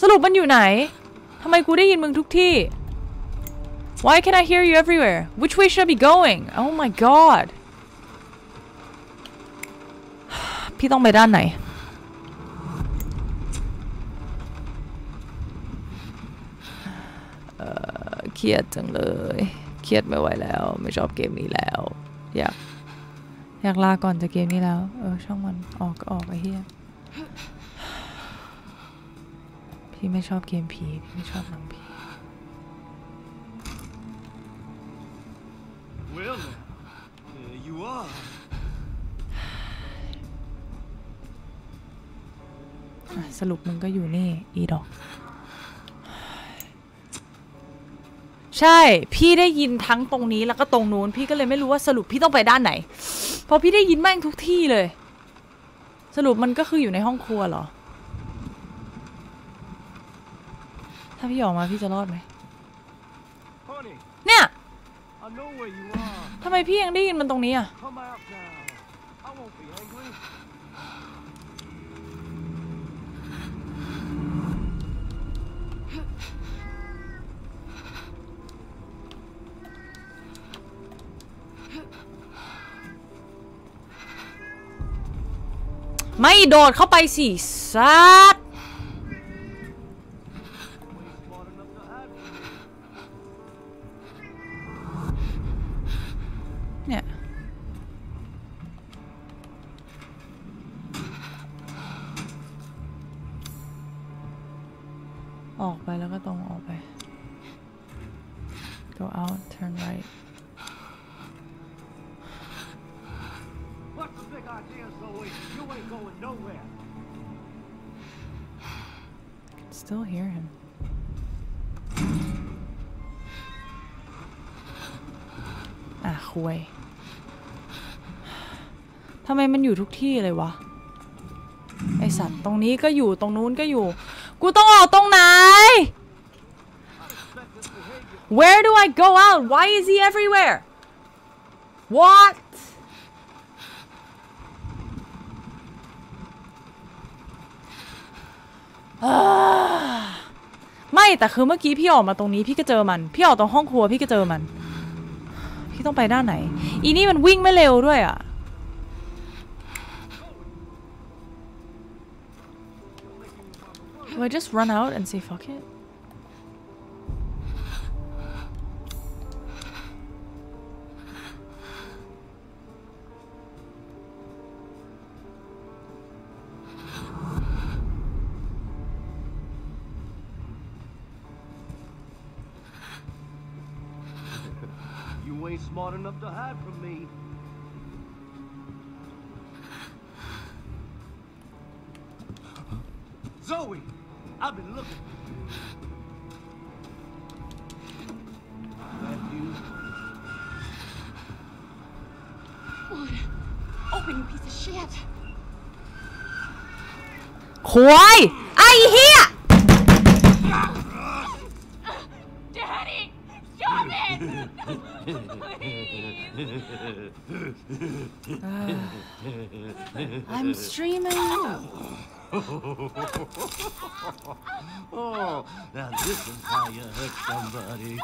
สรุปมันอยู่ไหน ทำไมกูได้ยินมึงทุกที่ Why can I hear you everywhere? Which way should I be going? Oh my god. พี่ต้องไปด้านไหนเครียดจังเลย เครียดไม่ไหวแล้ว ไม่ชอบเกมนี้แล้ว อยาก อยากลาก่อนจากเกมนี้แล้ว เออ ช่างมัน ออกก็ออกไอ้เหี้ย พี่ไม่ชอบเกมผี พี่ไม่ชอบหนังผี Will, there you are. สรุปมึงก็อยู่นี่ อีดอก ใช่ พี่ได้ยินทั้งตรงนี้แล้วก็ตรงนู้น พี่ก็เลยไม่รู้ว่าสรุปพี่ต้องไปด้านไหน เพราะพี่ได้ยินแม่งทุกที่เลย สรุปมันก็คืออยู่ในห้องครัวเหรอ ถ้าพี่ออกมาพี่จะรอดไหมเนี่ยทำไมพี่ยังได้ยินมันตรงนี้อะ ไม่โดดเข้าไปสิซัดเนี่ย ออกไปแล้วก็ตรงออกไป go out turn right ain't going nowhere. still hear him อะคุยทำไมมันอยู่ทุกที่เลยวะ ไอสัตว์ตรงนี้ก็อยู่ตรงนู้นก็อยู่ กูต้องออกตรงไหน Where do I go out? Why is he everywhere? What? อ่า ไม่แต่คือเมื่อกี้พี่ออกมาตรงนี้พี่ก็เจอมัน พี่ออกตรงห้องครัวพี่ก็เจอมัน พี่ต้องไปด้านไหน อีนี่มันวิ่งไม่เร็วด้วยอะ Do I just run out and say fuck it? smart enough to hide from me. Zoe, I've been looking. Open, you piece of shit. Why? I here. Please. I'm streaming Oh, now this is how you hurt somebody.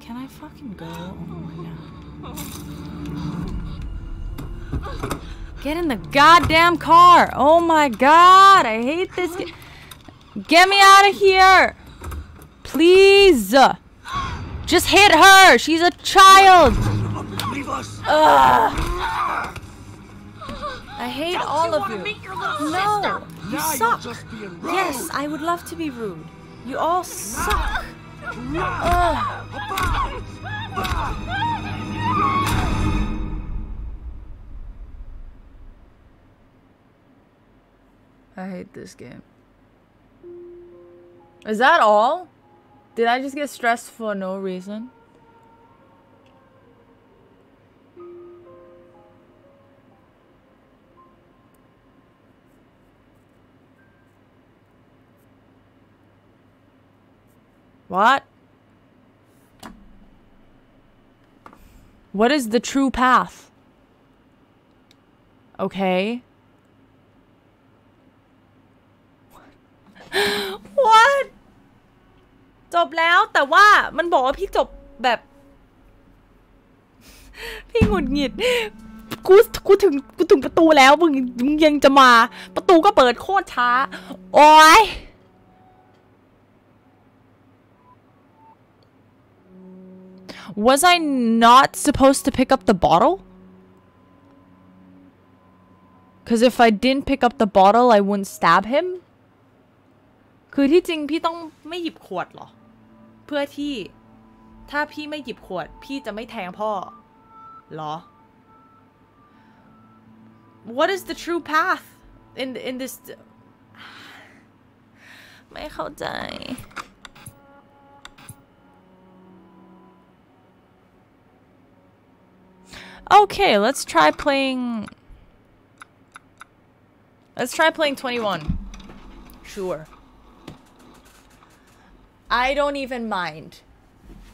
Can I fucking go? Oh my god. Get in the goddamn car! Oh my god! I hate this. Ge- Get me out of here! Please! Just hit her! She's a child! Leave us! Ugh. I hate all you of you. meet your little No! sister? You now suck! just rude. Yes, I would love to be rude. You all suck! Ugh. I hate this game. Is that all? Did I just get stressed for no reason? What? What is the true path? Okay. What จบแล้วแต่ว่ามันบอกว่าพี่จบแบบ พี่หงุดหงิดกูกูถึงกูถึงประตูแล้วมึงมึงยังจะมา ประตูก็เปิดโคตรช้า โอ้ย Was I not supposed to pick up the bottle? Because if I didn't pick up the bottle, I wouldn't stab him? คือที่จริงพี่ต้องไม่หยิบขวดเหรอ เพื่อที่ถ้าพี่ไม่หยิบขวด พี่จะไม่แทงพ่อเหรอ What is the true path in in this ไม่เข้าใจ Okay, let's try playing. Let's try playing 21. Sure. I don't even mind.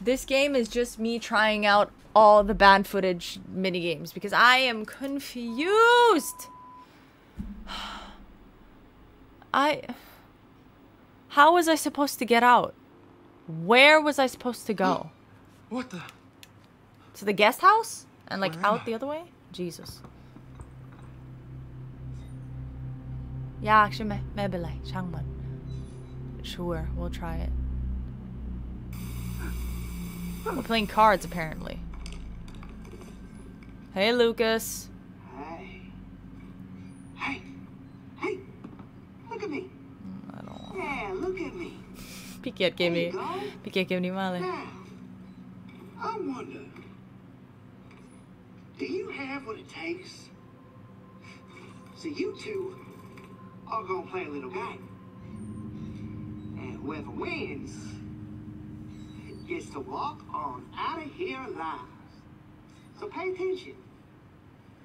This game is just me trying out all the Banned Footage mini games because I am confused. *sighs* I... How was I supposed to get out? Where was I supposed to go? *gasps* What the? To the guest house? And like out the other way? Jesus. Yeah, actually, maybe like, Sure, we'll try it. We're playing cards, apparently. Hey, Lucas. Hey. Hey. Hey. Look at me. Mm, I don't Yeah, look at me. Piquet gave me. Piquet gave me Molly. I wonder. Do you have what it takes? So you two are gonna play a little game. And whoever wins gets to walk on out of here alive. So pay attention.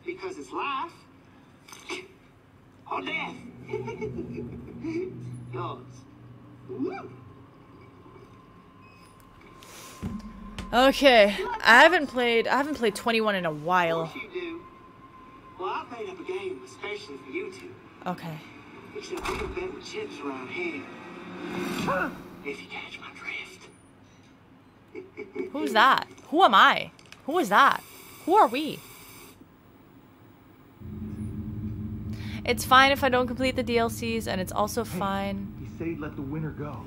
Because it's life *laughs* or death. *laughs* Yours. Woo! Okay, I haven't played I haven't played 21 in a while. course you do. Well, I made up a game especially for you two. Okay. Except we can bet with chips around here. If you catch my drift. Who's that? Who am I? Who is that? Who are we? It's fine if I don't complete the DLCs, and it's also fine. He said he'd let the winner go.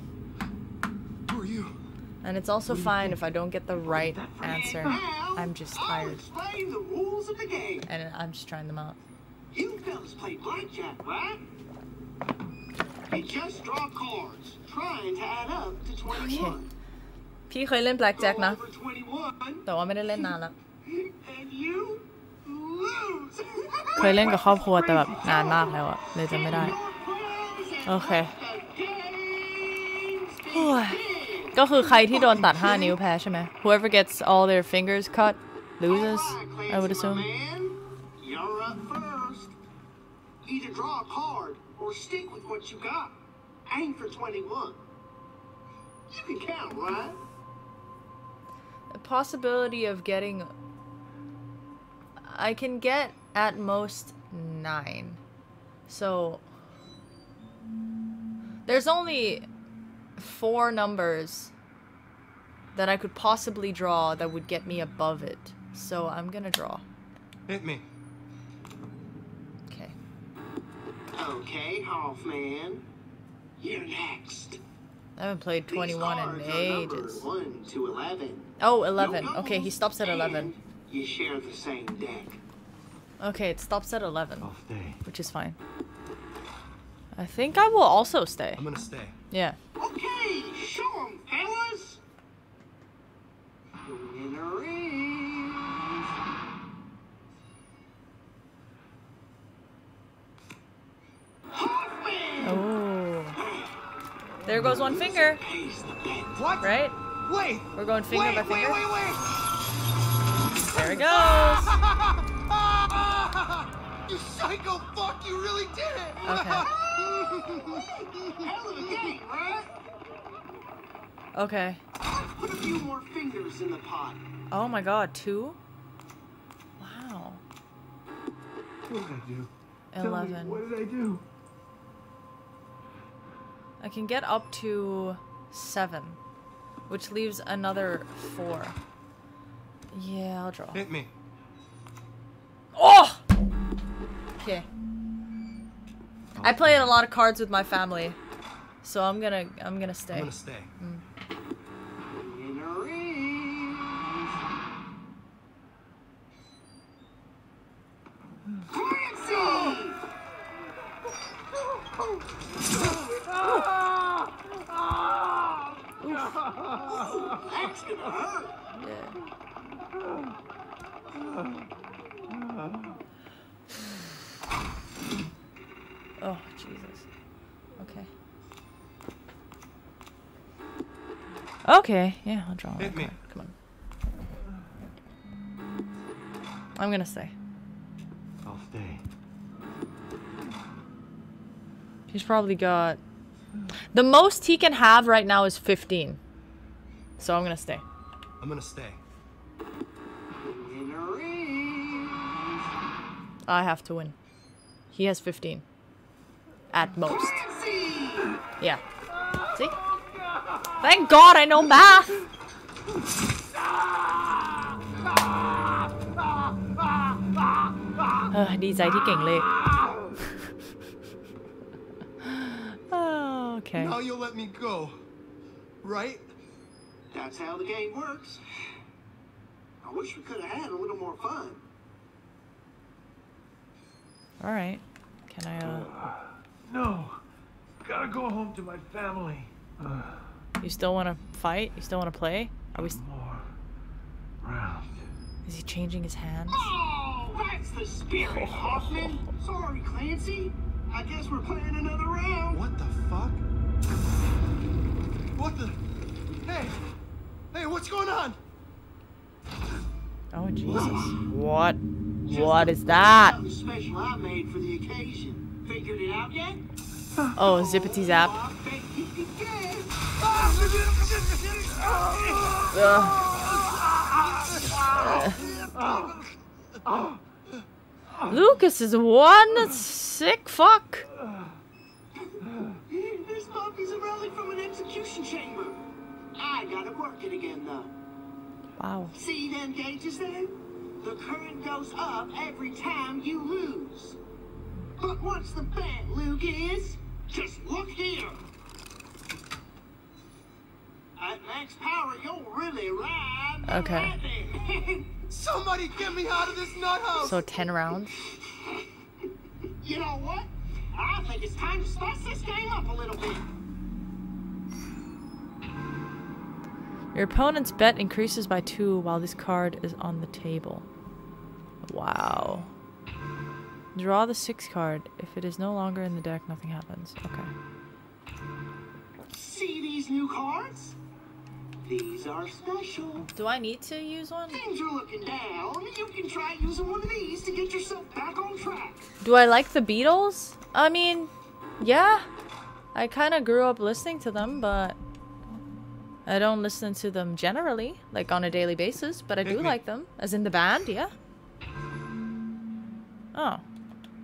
Who are you? And it's also fine if I don't get the right answer. Now, I'm just I'll tired. explain the rules of the game. And I'm just trying them out. You fellas play blackjack, right? You just draw cards, trying to add up to 21. พี่เคยเล่น blackjack Go นะ over 21, แต่ว่าไม่ได้เล่นนานแล้ว and you lose. เคยเล่นกับครอบครัวแต่แบบนานมากแล้วอะเลยจำไม่ได้ โอเคโอ้ยก็คือใครที่โดนตัด 5 นิ้วแพ้ใช่ไหม Whoever gets all their fingers cut loses I would assume Man, you're up first. Either draw a card or stick with what you got. Aim for 21. You can count, right? The possibility of getting I can get at most 9 so there's only four numbers that I could possibly draw that would get me above it so I'm gonna draw Hit me. okay Okay, Hoffman. You're next. I haven't played These 21 in cards are ages 1 to 11. Oh No 11 okay he stops at 11 You share the same deck. okay it stops at 11 I'll stay. which is fine I think I will also stay I'm gonna stay. yeah Okay, show 'em, fellas. The winner is. Hoffman! Oh. There goes one finger, Pays the rent. What? right? Wait! We're going finger wait, by wait, finger. wait, wait! There it goes. *laughs* you psycho fuck! You really did it! Okay. Hell of a game, right? Okay. Put a few more fingers in the pot. Oh my god, two? Wow. What did I do? Tell me, Eleven. what did I do? I can get up to seven, which leaves another four. Yeah, I'll draw. Hit me. Oh! Okay. I played a lot of cards with my family, so I'm gonna I'm gonna stay. I'm gonna stay. Mm. Winner is. Clancy! That's gonna hurt. Yeah. Oh Jesus. Okay. Okay, yeah, I'll draw. Hit me. Come on. I'm gonna stay. I'll stay. He's probably got the most he can have right now is 15. So I'm gonna stay. I'm gonna stay. I have to win. He has 15. At most. Yeah. See? Thank God I know math! Ờ, đi dạy thì cảnh lệ. oh, okay. Now you'll let me go. Right? That's how the game works. I wish we could have had a little more fun. Alright. Can I, uh... *sighs* No. Gotta go home to my family. *sighs* You still wanna fight? You still wanna play? Are we... s- More round. Is he changing his hands? Oh, that's the spirit, *laughs* Hoffman. Sorry, Clancy. I guess we're playing another round. What the fuck? What the? Hey! Hey, what's going on? Oh, Jesus. What? What is that? Special I made for the occasion. Figured it out yet? Oh, zippity zap. Oh, I bet you could guess. Lucas is one sick fuck. This puppy's a relic from an execution chamber. I gotta work it again, though. Wow. See them gauges there? The current goes up every time you lose. But what's the bet, Luke, is? Just look here. At max power, you'll really ride Okay. *laughs* Somebody get me out of this nut house! So 10 rounds. *laughs* you know what? I think it's time to spice this game up a little bit. Your opponent's bet increases by 2 while this card is on the table. Wow. Draw the 6 card. If it is no longer in the deck, nothing happens. Okay. See these new cards? These are special. Do I need to use one? Things are looking down. You can try using one of these to get yourself back on track. Do I like the Beatles? I mean, yeah. I kind of grew up listening to them, but I don't listen to them generally, like on a daily basis, but I do Mhm. like them. As in the band, yeah. Oh,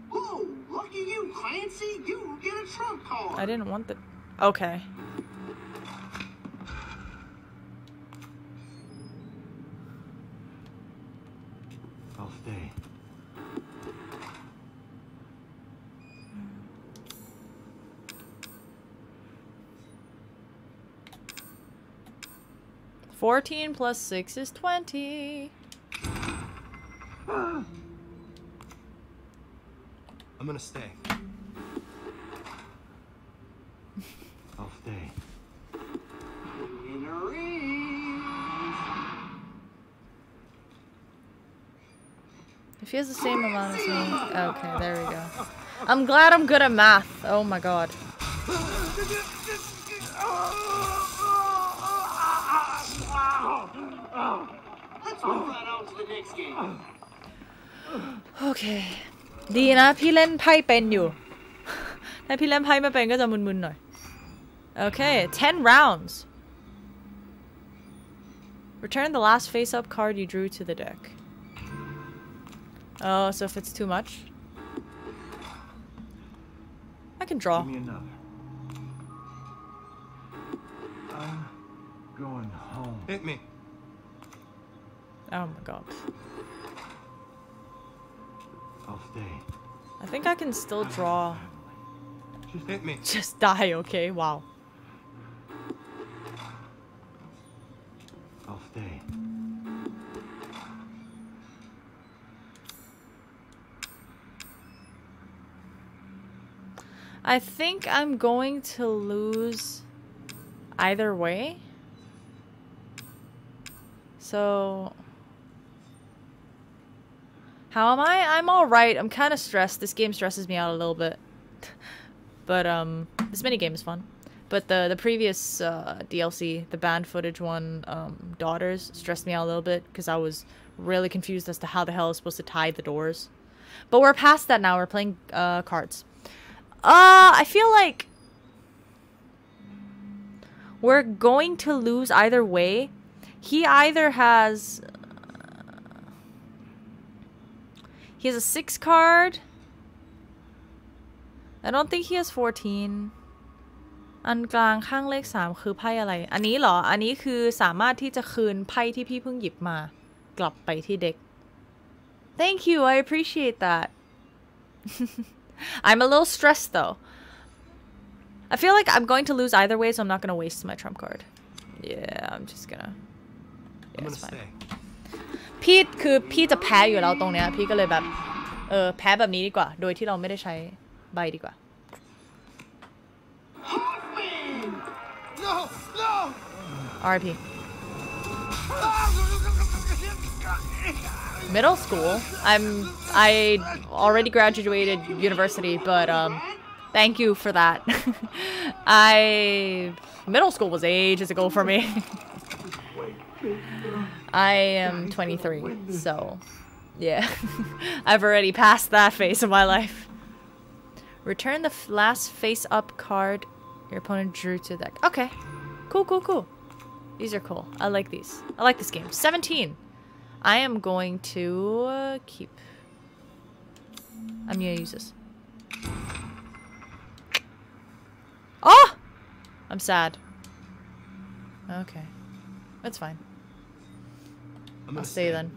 Whoa, lucky you, Clancy. You get a trump card. I didn't want the. Okay. I'll stay. Fourteen plus six is twenty. I'm gonna stay. I'll stay. If he has the same amount as me. Okay, there we go. I'm glad I'm good at math. Oh my god. Let's move right on to the next game. โอเค ดีนะ พี่เล่นไพ่เป็นอยู่ ถ้าพี่เล่นไพ่ไม่เป็นก็จะมึนๆหน่อย โอเค 10 *laughs* rounds return the last face-up card you drew to the deck oh so if it's too much I can draw Give me another. I'm going home. Hit me. oh my god I'll stay. I think I can still draw Just Hit me. just die okay wow I'll stay. I think I'm going to lose either way. So how am I? I'm all right. I'm kind of stressed. This game stresses me out a little bit. *laughs* but um this mini game is fun. But the the previous uh, DLC, the Banned Footage one, um, Daughters, stressed me out a little bit because I was really confused as to how the hell I was supposed to tie the doors. But we're past that now. We're playing uh, cards. Uh, I feel like we're going to lose either way. He either has he has a 6 card. I don't think he has 14. อันกลางข้างเลข 3 คือไพ่อะไร อันนี้เหรอ อันนี้คือสามารถที่จะคืนไพ่ที่พี่เพิ่งหยิบมา กลับไปที่เด็ก Thank you, I appreciate that. *laughs* I'm a little stressed though. I feel like I'm going to lose either way, so I'm not gonna waste my trump card. Yeah, I'm just gonna. I'm Yeah, gonna it's fine. stay. พี่คือพี่จะแพ้อยู่แล้วตรงเนี้ย พี่ก็เลยแบบ เออ แพ้แบบนี้ดีกว่า โดยที่เราไม่ได้ใช้ใบดีกว่า No! No! RIP. Middle school. I'm I already graduated university, but um thank you for that. *laughs* I middle school was ages ago for me. *laughs* I am 23, so yeah. *laughs* I've already passed that phase of my life. Return the last face up card your opponent drew to deck. Okay. Cool, cool, cool. These are cool. I like these. I like this game. 17. I am going to uh, keep. I'm gonna use this. Oh! I'm sad. Okay. That's fine. I'm I'll stay then.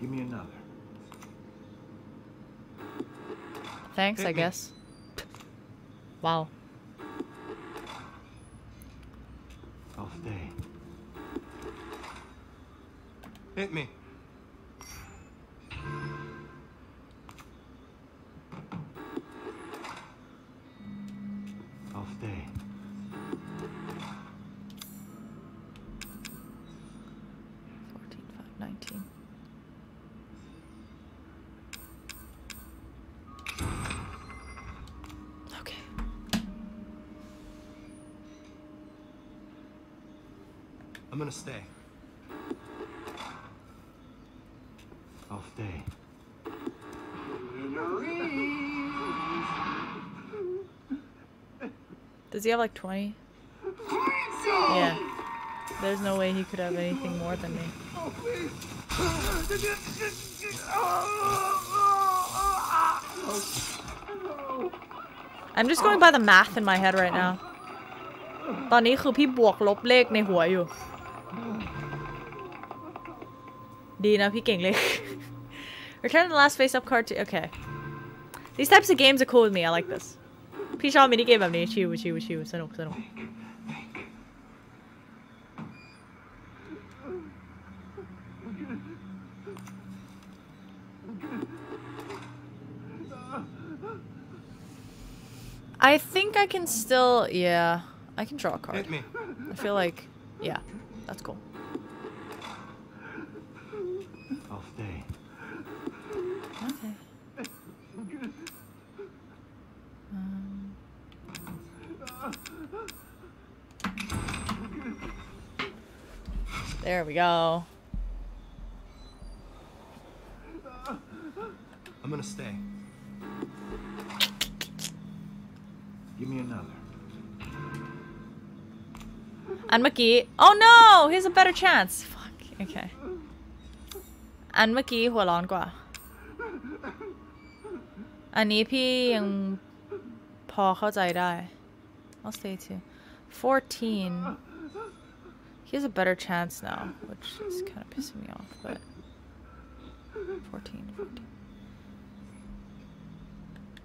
Give me another. Thanks, I me. guess. Wow. I'll stay. Hit me. gonna stay. I'll stay. Does he have like 20? Yeah. There's no way he could have anything more than me. I'm just going by the math in my head right now ตอนนี้คือพี่บวกลบเลขในหัวอยู่ ดีนะพี่เก่งเลข *laughs* Return the last face up card to okay These types of games are cool with me I like this พี่ชอบมินิเกมแบบนี้ชิวชิวชิวสนุกสนุก I think I can still yeah I can draw a card Hit me. I feel like yeah that's cool There we go. I'm gonna stay. Give me another. And McGee. Oh no! he's a better chance. Fuck. Okay. And McGee hualan gua. i will stay too. 14. he has a better chance now which is kind of pissing me off but 14 14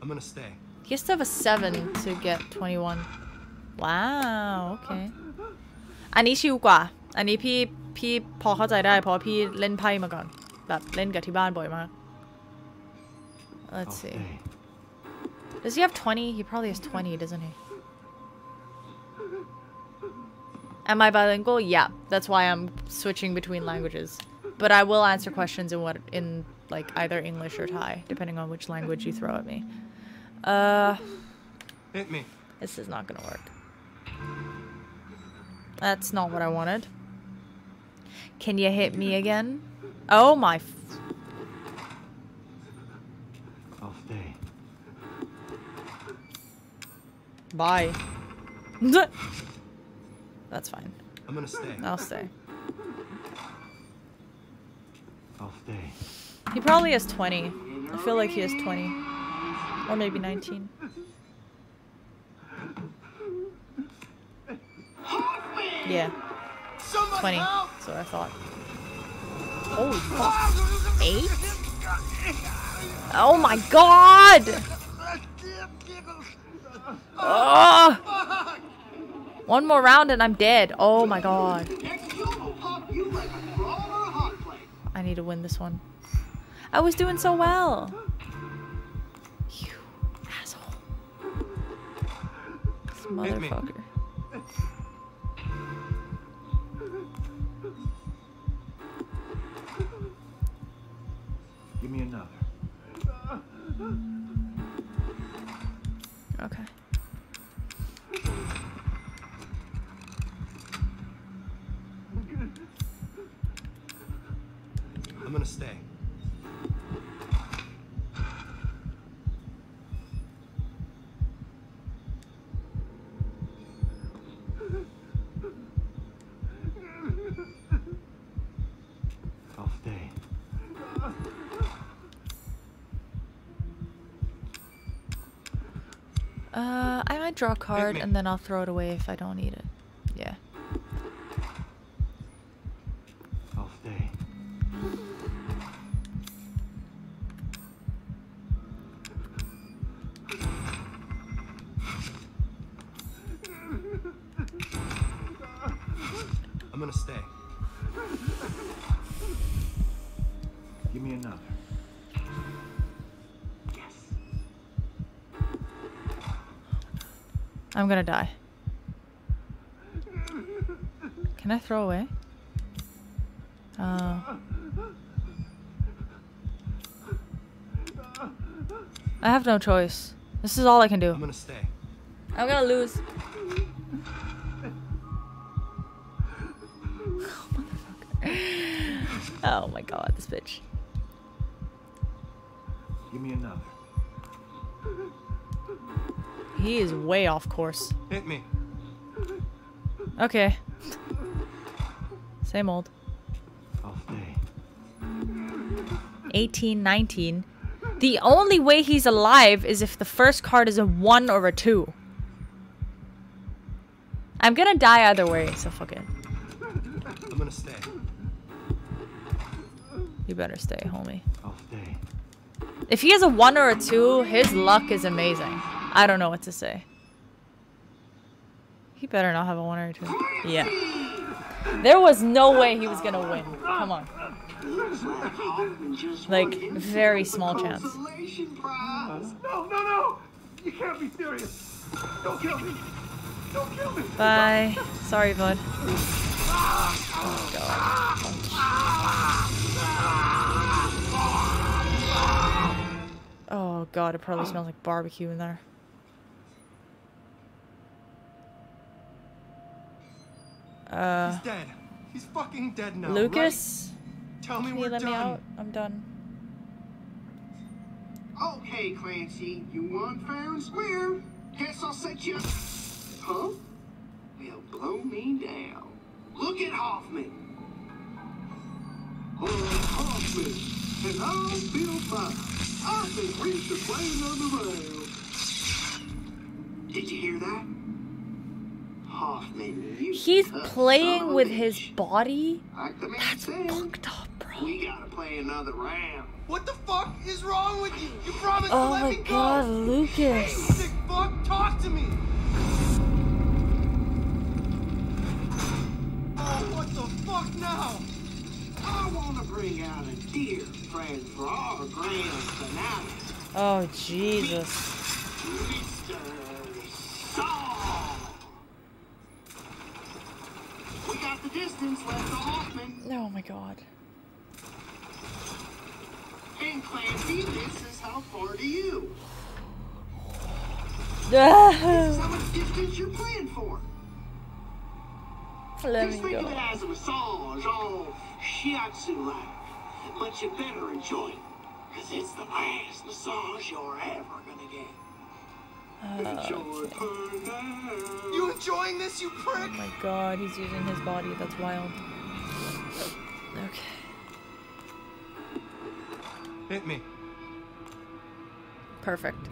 I'm gonna stay. he has to have a 7 to get 21 wow okay อันนี้ชิวกว่า อันนี้พี่พี่พอเข้าใจได้ เพราะว่าพี่เล่นไพ่มาก่อน แบบเล่นกับที่บ้านบ่อยมาก I'll let's see stay. does he have 20 he probably has 20 doesn't he Am I bilingual yeah that's why I'm switching between languages but I will answer questions in what in like either English or Thai depending on which language you throw at me uh Hit me. This is not gonna work. That's not what I wanted. Can you hit me again? Oh my. F- I'll stay. Bye. *laughs* That's fine. I'm gonna stay. I'll stay. I'll stay. He probably has 20. I feel like he has 20. Or maybe 19. Yeah. 20. That's what I thought. Holy fuck. Eight? Oh my god! Ugh. One more round and I'm dead. Oh my god. I need to win this one. I was doing so well. You asshole. This motherfucker. Give me another. Draw a card and then I'll throw it away if I don't need it. Yeah. I'm gonna die. Can I throw away? Uh, I have no choice. This is all I can do. I'm gonna stay. I'm gonna lose. *laughs* oh my god, this bitch. Give me another. He is way off course. Hit me. Okay. Same old. I'll stay. 18, 19. The only way he's alive is if the first card is a 1 or a 2. I'm gonna die either way, so fuck it. I'm gonna stay. You better stay, homie. I'll stay. If he has a 1 or a 2, his luck is amazing. I don't know what to say. He better not have a 1 or a 2. Yeah. There was no way he was gonna win. Come on. Like, very small chance. No, no, no! You can't be serious. Don't kill me. Don't kill me. Bye. Sorry, bud. Oh, God. Oh, God. It probably smells like barbecue in there. Uh, He's dead. He's fucking dead now. Lucas, right? Tell me can you we're let done. me out? I'm done. Okay, Clancy, you want fair and square? Guess I'll set you. Huh? Well, blow me down. Look at Hoffman. Oh, Hoffman, and I'll feel fine. I think we should play another round. Did you hear that? Oh, Hoffman, you He's playing with his body. Like the man That's fucked up, bro. we gotta play another round. What the fuck is wrong with you? You promised to Oh let my me god, go. Hey, Lucas. sick fuck, talk to me. Oh, what the fuck now? I want to bring out a dear friend for our grand finale. Oh Jesus. Mr. Saul. We got the distance left to Hoffman Oh my god. and Clancy. This is how far to you. This is Let how much distance you're playing for. Just me think of it go. as a massage, all shiatsu like. But you better enjoy it, because it's the last massage you're ever gonna get. Uh, It's your turn now. You enjoying this, you prick? Oh my god, he's using his body. That's wild. Okay. Hit me. Perfect.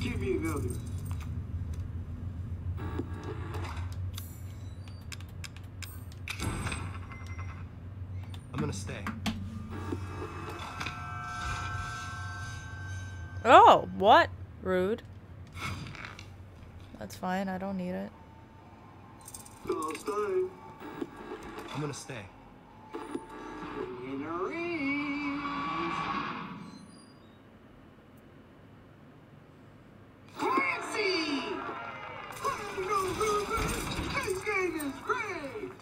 Give me another. I'm gonna stay. Oh, what? Rude. That's fine. I don't need it. I'm gonna stay. In a ring. Clancy! This game is great!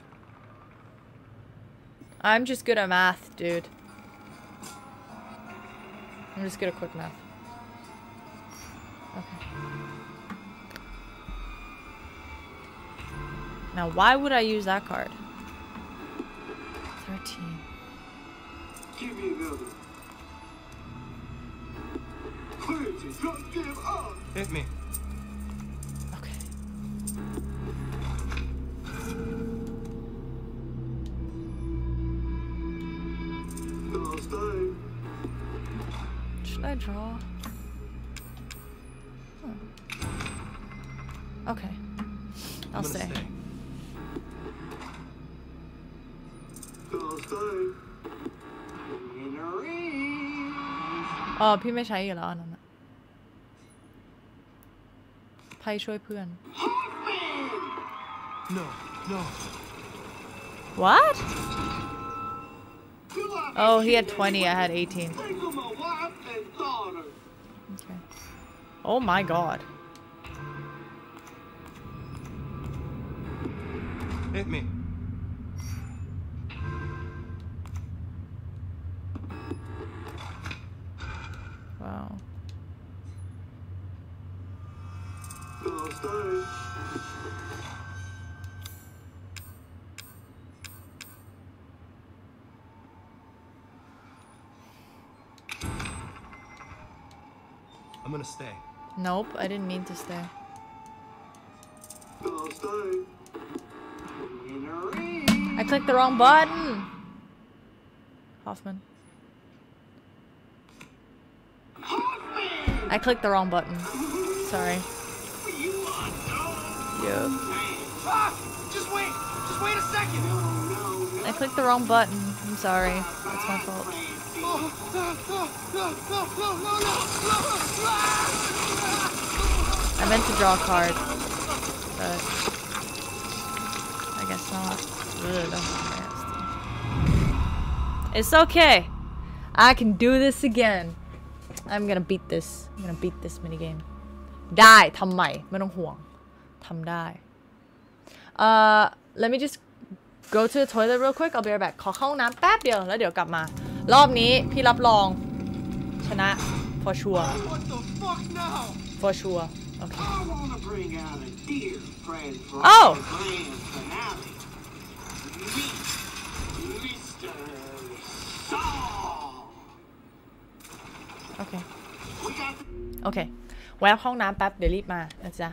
I'm just good at math, dude. I'm just good at quick math. Now, why would I use that card? 13. Give me another. Clancy, don't give up! Hit me. Okay. I'll. Should I draw? Hmm. Okay. I'll I'm stay. stay. I'll stay. In a ring. อ๋อพี่ไม่ใช้อยู่แล้วอันนั้นอะไพ่ช่วยเพื่อน No, no. What? You love Oh, me he had shit 20, I had anyway. 18. Think of my wife and daughter. Okay. Oh my god. Hit me. Wow. I'm gonna stay. Nope, I didn't mean to stay. I'll stay. In a ring. I clicked the wrong button! Hoffman. I clicked the wrong button. Sorry. You are no Yep. Ah! Just wait! Just wait a second! I clicked the wrong button. I'm sorry. That's my fault. I meant to draw a card. But I guess not. Ugh. It's okay. I can do this again. I'm gonna beat this. I'm gonna beat this minigame. ได้ทำใหม่ ไม่ต้องห่วงทำได้ Uh, let me just go to the toilet real quick. I'll be right back. ขอเข้าห้องน้ำแป๊บเดียวแล้วเดี๋ยวกลับมา รอบนี้พี่รับรองชนะ for sure What the fuck now? for sure Okay. I want โอเค แวะห้องน้ำแป๊บเดี๋ยวรีบมานะจ๊ะ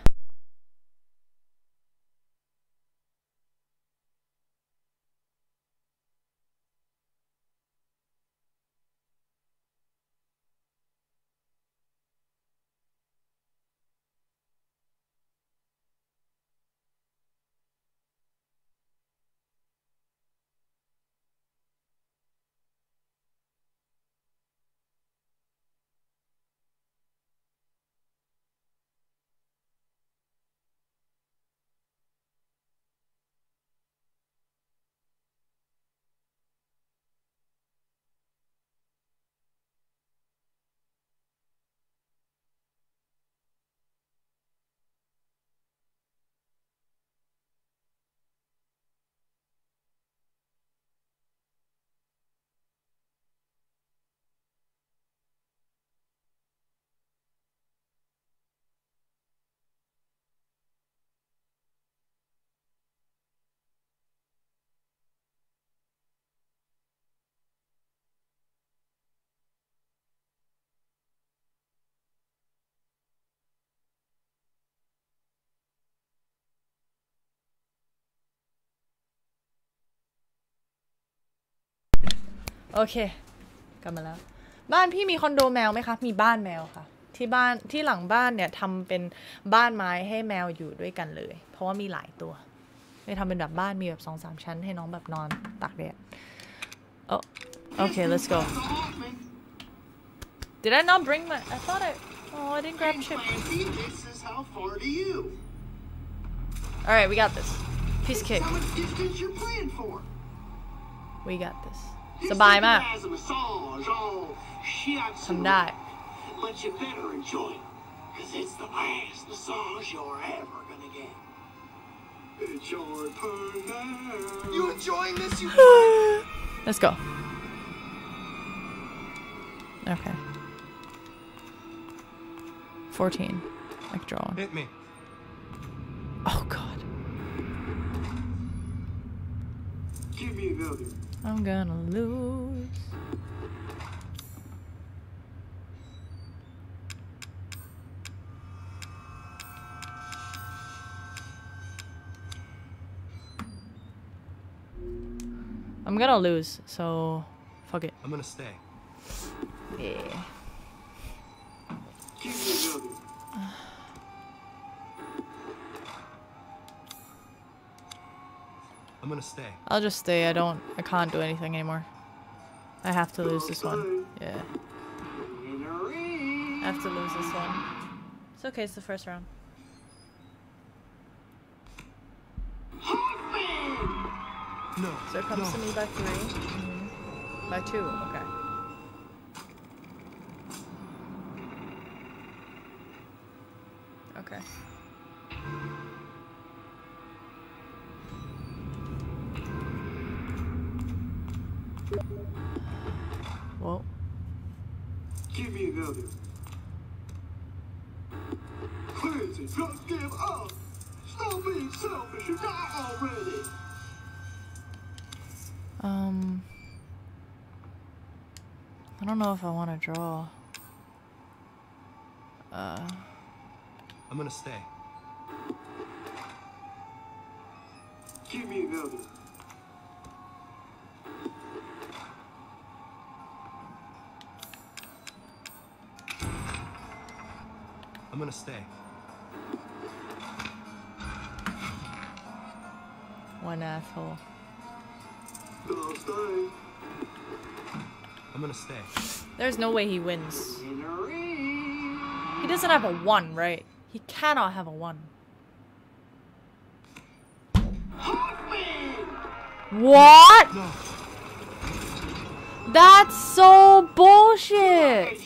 โอเค กลับมาแล้ว บ้านพี่มีคอนโดแมวไหมคะ มีบ้านแมวค่ะ ที่บ้านที่หลังบ้านเนี่ยทำเป็นบ้านไม้ให้แมวอยู่ด้วยกันเลย เพราะว่ามีหลายตัวเลยทำเป็นแบบบ้านมีแบบสองสามชั้นให้น้องแบบนอนตากแดดโอ้โอเค let's go did I not bring my I thought I oh I didn't grab chip Clancy, this is how far to you. alright we got this piece of cake How much distance you're playing for? we got this This สบายมาก Has a massage, all shiatsu. ทำได้ But you better enjoy it, cause it's the last massage you're ever gonna get. It's your turn now. You enjoying this, you *sighs* Let's go. Okay. 14. I can draw one. Hit me. Oh god. Give me another. I'm gonna lose. I'm gonna lose, so fuck it. I'm gonna stay. Yeah. I'm gonna stay. I'll just stay. I don't. I can't do anything anymore. I have to lose this one. Yeah. In a ring. I have to lose this one. It's okay. It's the first round. No. So it comes to me by 3 mm-hmm. By two. Okay. Okay. Give me another. Clancy, just give up. Stop being selfish and die already. Um. I don't know if I want to draw. Uh. I'm gonna stay. Give me another. I'm gonna stay. One asshole. Stay. I'm gonna stay. There's no way he wins. In a ring. He doesn't have a one, right? He cannot have a one. What? No. That's so bullshit.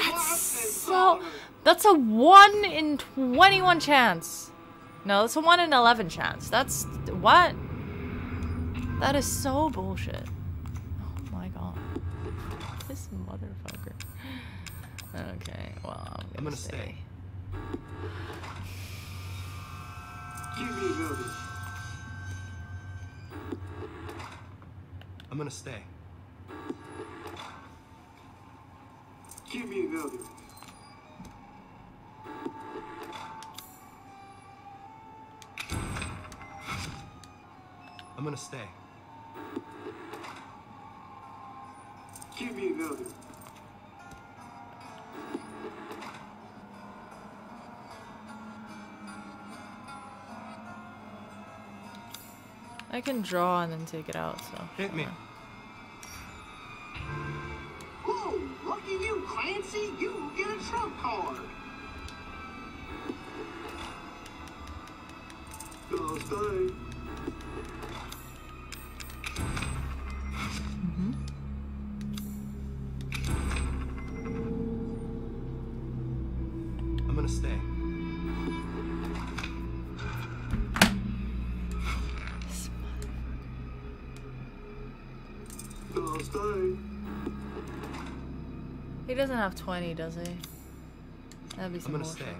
That's so... That's a 1 in 21 chance. No, that's a 1 in 11 chance. That's... What? That is so bullshit. Oh my god. This motherfucker. Okay, well, I'm gonna, I'm gonna stay. stay. Give me a. I'm gonna stay. Give me another. I'm gonna stay. Give me another. I can draw and then take it out, so. Hit me. doesn't have 20, does he? That'd be some I'm gonna bullshit. stay.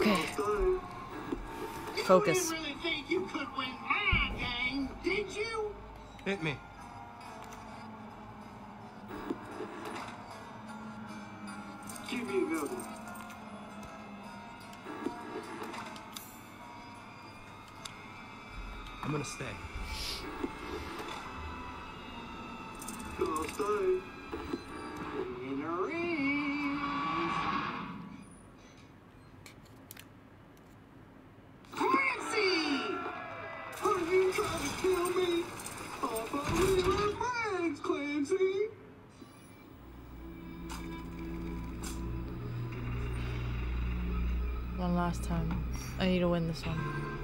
Okay. Focus. this one.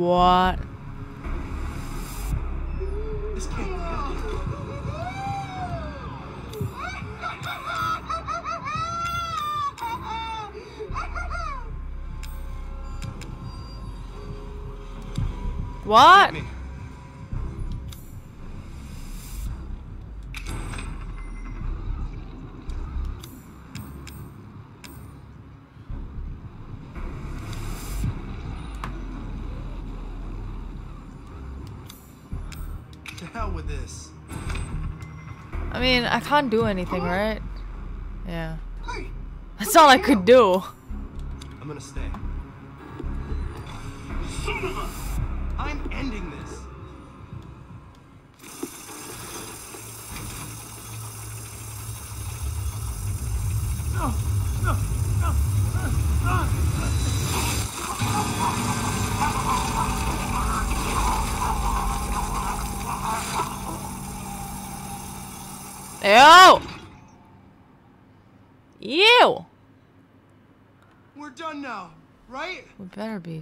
what I can't do anything, right? Yeah. That's all I could do.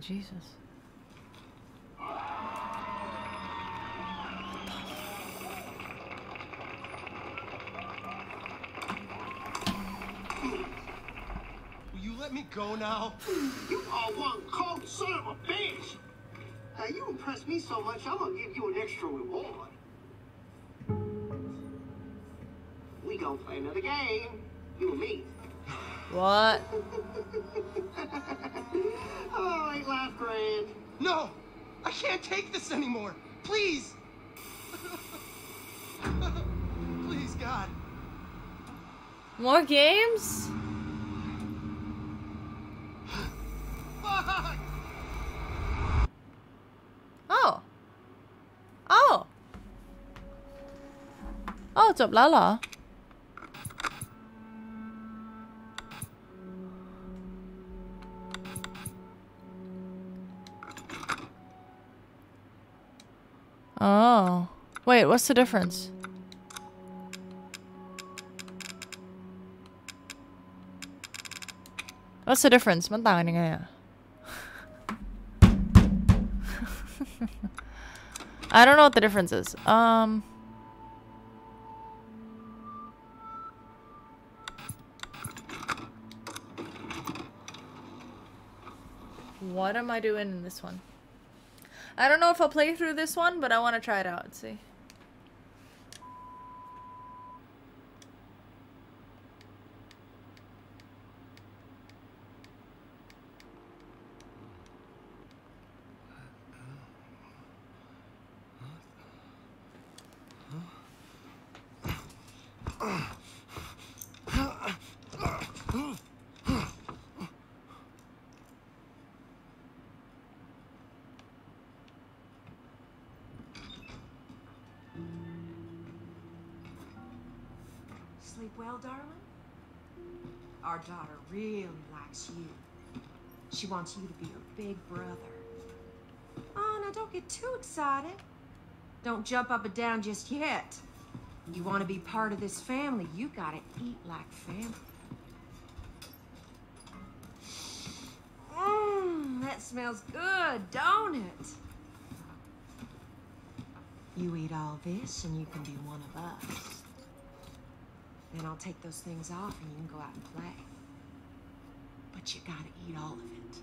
Jesus. Will you let me go now? You are one cold son of a bitch! Now, you impressed me so much, I'm gonna give you an extra reward. We gonna play another game. You and me. What? can't take this anymore. Please. *laughs* Please, God. More games? oh. Oh. Oh, จบแล้วเหรอ Wait, what's the difference? What's the difference? Man tanga *laughs* I don't know what the difference is. Um What am I doing in this one? I don't know if I'll play through this one, but I want to try it out and see. You. She wants you to be her big brother. Oh, now don't get too excited. Don't jump up and down just yet. You want to be part of this family, you gotta eat like family. Mmm, that smells good, don't it? You eat all this and you can be one of us. Then I'll take those things off and you can go out and play. But you gotta eat all of it.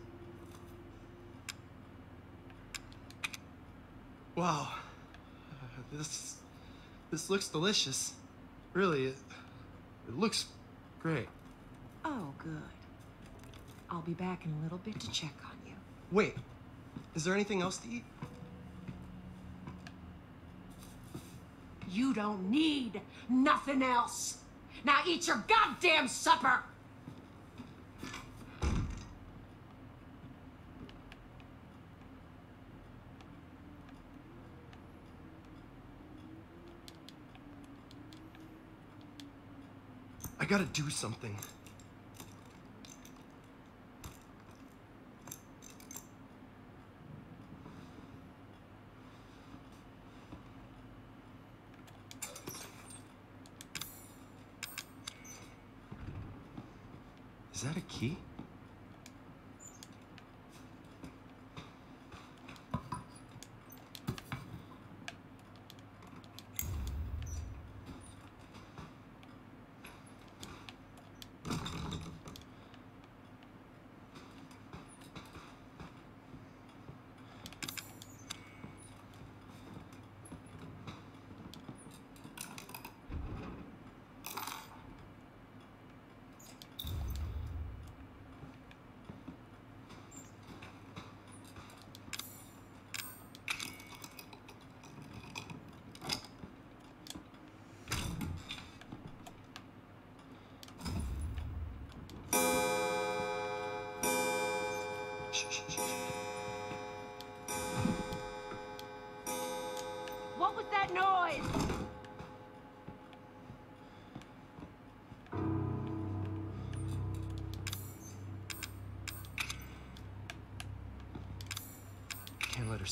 Wow. Uh, this this looks delicious. Really, it, it looks great. Oh, good. I'll be back in a little bit to check on you. Wait, is there anything else to eat? You don't need nothing else. Now eat your goddamn supper! I gotta do something. Is that a key?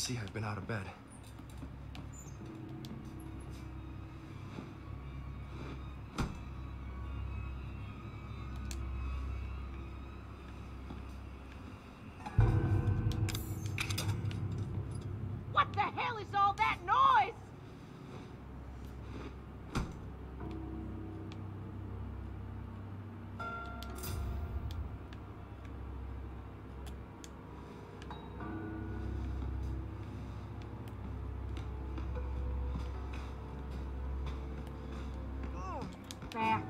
See I've been out of bed. Back.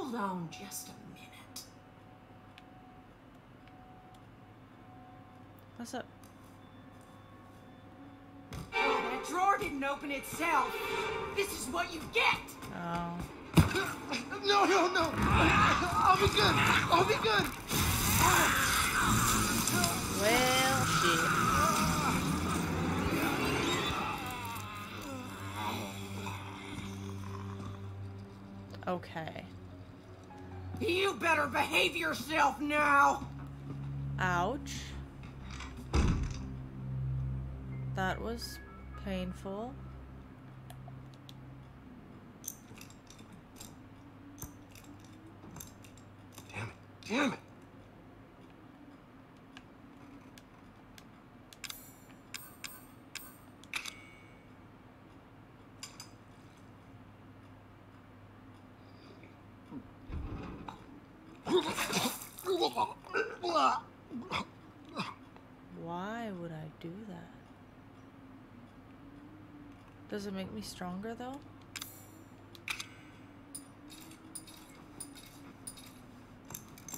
Hold on just a minute. What's up? Oh, that drawer didn't open itself. This is what you get. Oh. No, no, no. I'll be good. I'll be good. Well, shit. Okay. Better behave yourself now. Ouch. That was painful. Damn it. Damn it. Why would I do that? Does it make me stronger though?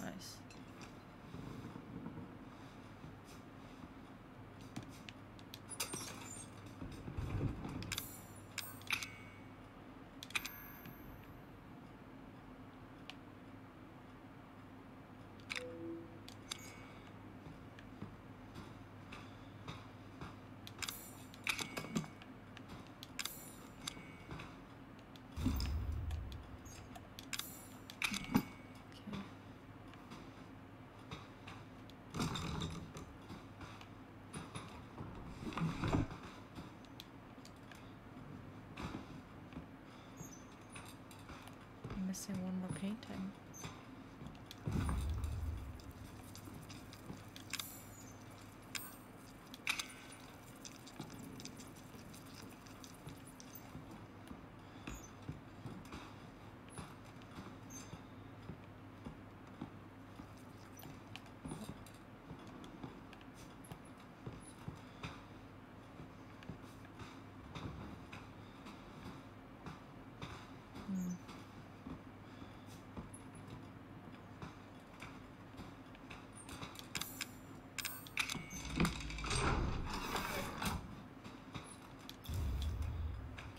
Nice. Okay. I'm missing one more painting. Hmm.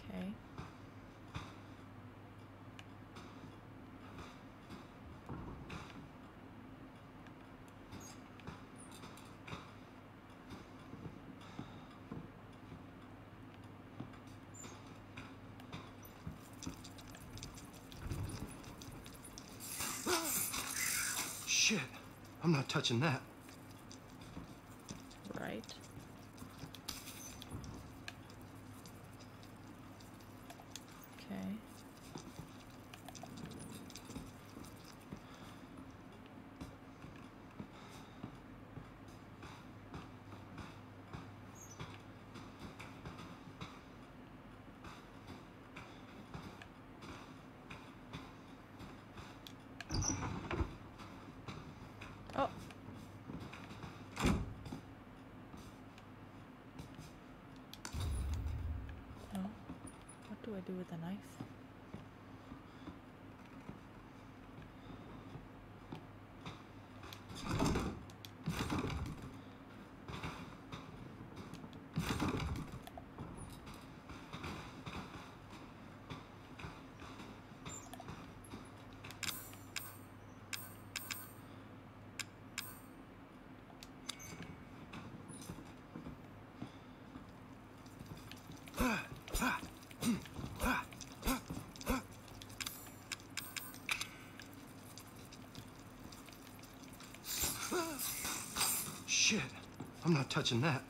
Okay. Shit. I'm not touching that. Right. Okay. Oh. No. What do with a knife? Shit. I'm not touching that.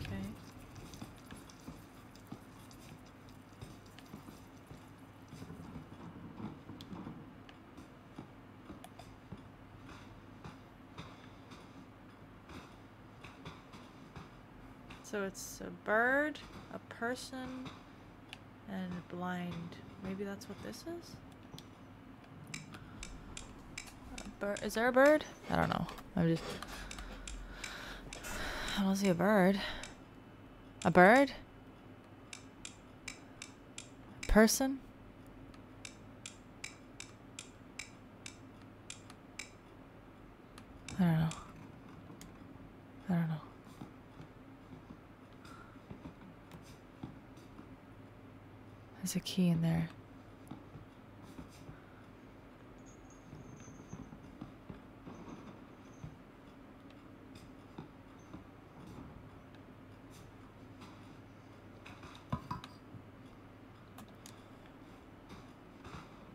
Okay. So it's a bird, a person, and blind. Maybe that's what this is? Is there a bird? I don't know. I'm just. I don't see a bird. A bird? Person? I don't know. I don't know. There's a key in there.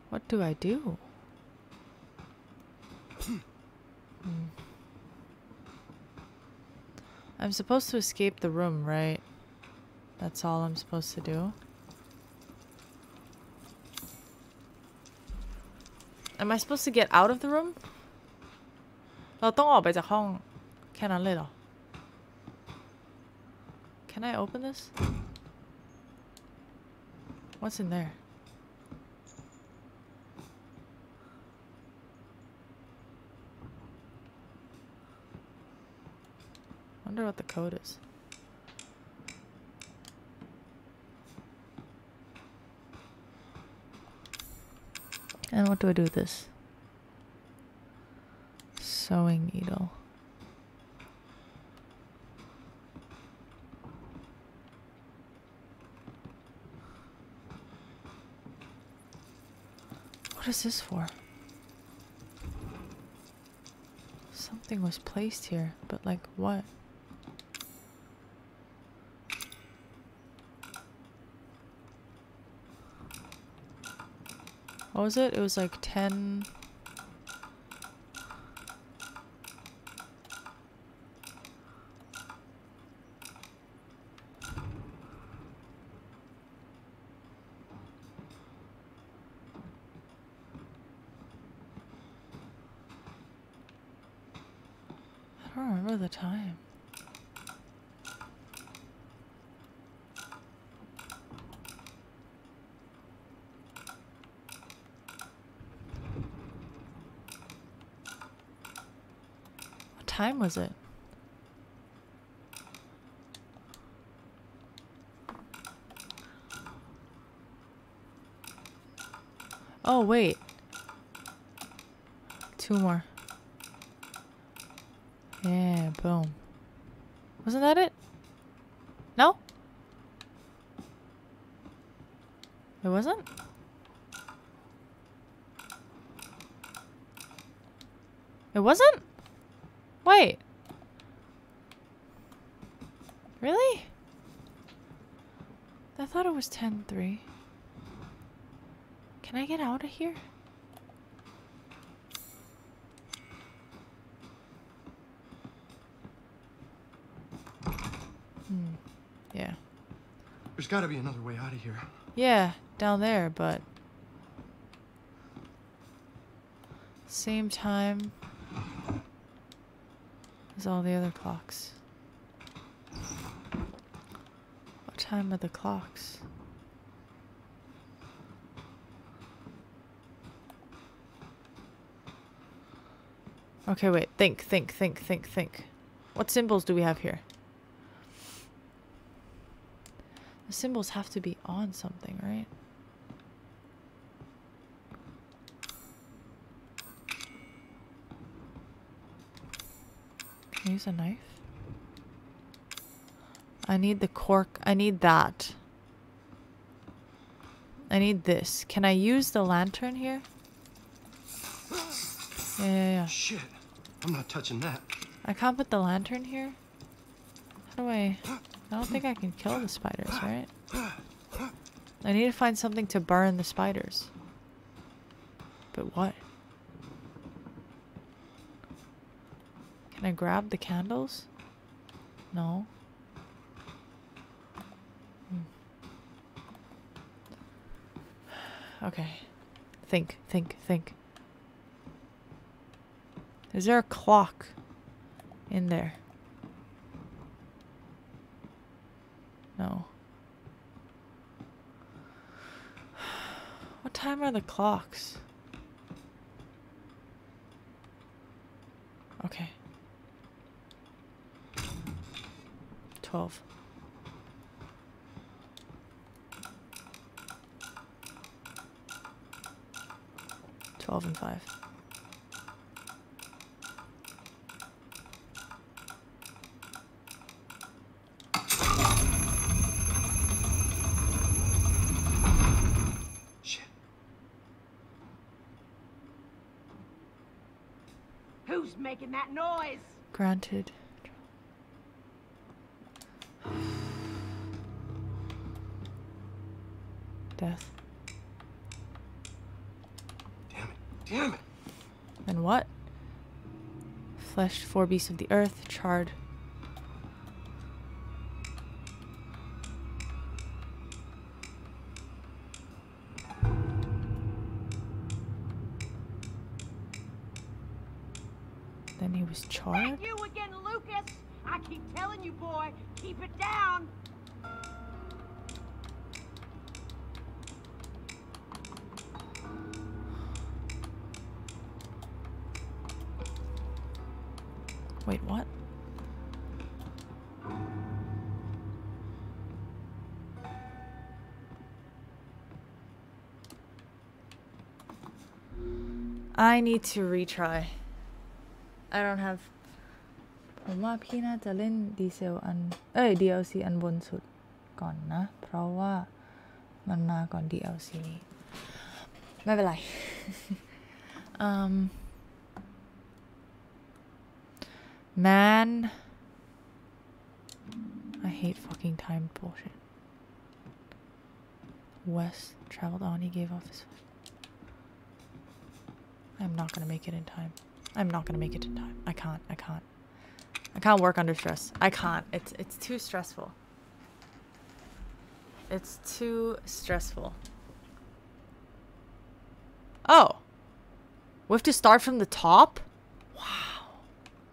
What do I do? Hmm. I'm supposed to escape the room, right? That's all I'm supposed to do. Am I supposed to get out of the room? เราต้องออกไปจากห้องแค่นั้นเลยเหรอ Can I open this? What's in there? Wonder what the code is. And what do I do with this? Sewing needle. What is this for? Something was placed here, but like what? What was it? It was like 10. I don't remember the time. What time was it? Oh, wait. Two more. Yeah, boom. Wasn't that it? No? It wasn't? It wasn't? Wait. Really? It was 10-3. Can I get out of here? Hmm. Yeah. There's got to be another way out of here. Yeah, down there, but same time as all the other clocks. What time are the clocks? Okay, wait. Think, think, think, think, think. What symbols do we have here? The symbols have to be on something, right? Can I use a knife? I need the cork. I need that. I need this. Can I use the lantern here? Yeah, yeah, yeah. Shit. I'm not touching that. I can't put the lantern here? How do I... I don't think I can kill the spiders, right? I need to find something to burn the spiders. But what? Can I grab the candles? No. Hmm. Okay. Think, think, think. Is there a clock in there? No. *sighs* What time are the clocks? Okay. 12. Twelve and five. Shit. Who's making that noise? Granted. Death. Damn it. Damn it. And what? Flesh, four beasts of the earth, charred. I need to retry. I don't have ผมว่าพี่น่าจะเล่นดีเซลอัน เอ้ย DLC อันบนสุดก่อนนะ เพราะว่ามันมาก่อน DLC นี้ ไม่เป็นไร um Man I hate fucking time bullshit West traveled on he gave off his I'm not gonna make it in time I'm not gonna make it in time I can't I can't I can't work under stress I can't it's it's too stressful it's too stressful Oh we have to start from the top Wow.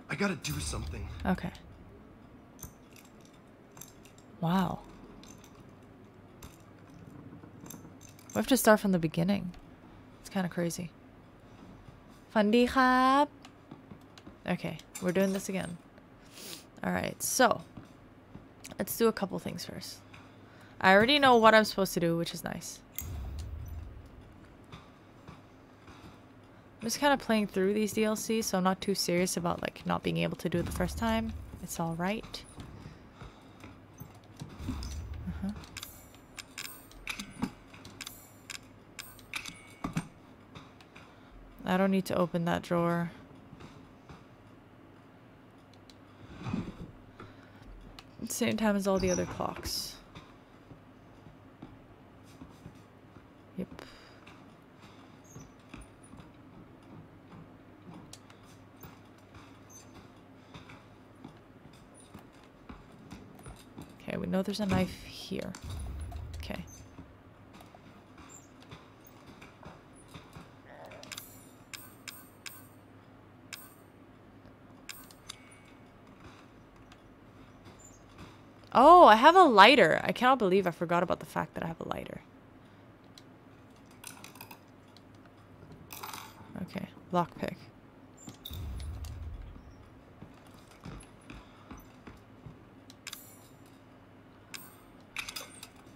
I gotta do something. Okay. Wow. We have to start from the beginning. It's kind of crazy. Fundi Hub. Okay, we're doing this again. Alright, so let's do a couple things first. I already know what I'm supposed to do, which is nice. I'm just kind of playing through these DLCs, so I'm not too serious about like not being able to do it the first time. It's alright. I don't need to open that drawer. Same time as all the other clocks. Yep. Okay, we know there's a knife here. Okay. Oh, I have a lighter. I cannot believe I forgot about the fact that I have a lighter. Okay, lockpick.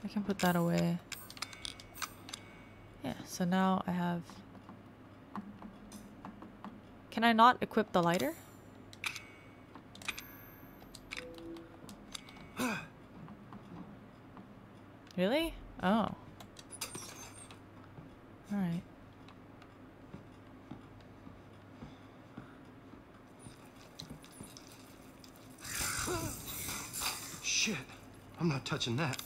I can put that away. Yeah, so now I have... Can I not equip the lighter? Really? Oh. Alright. Shit. I'm not touching that.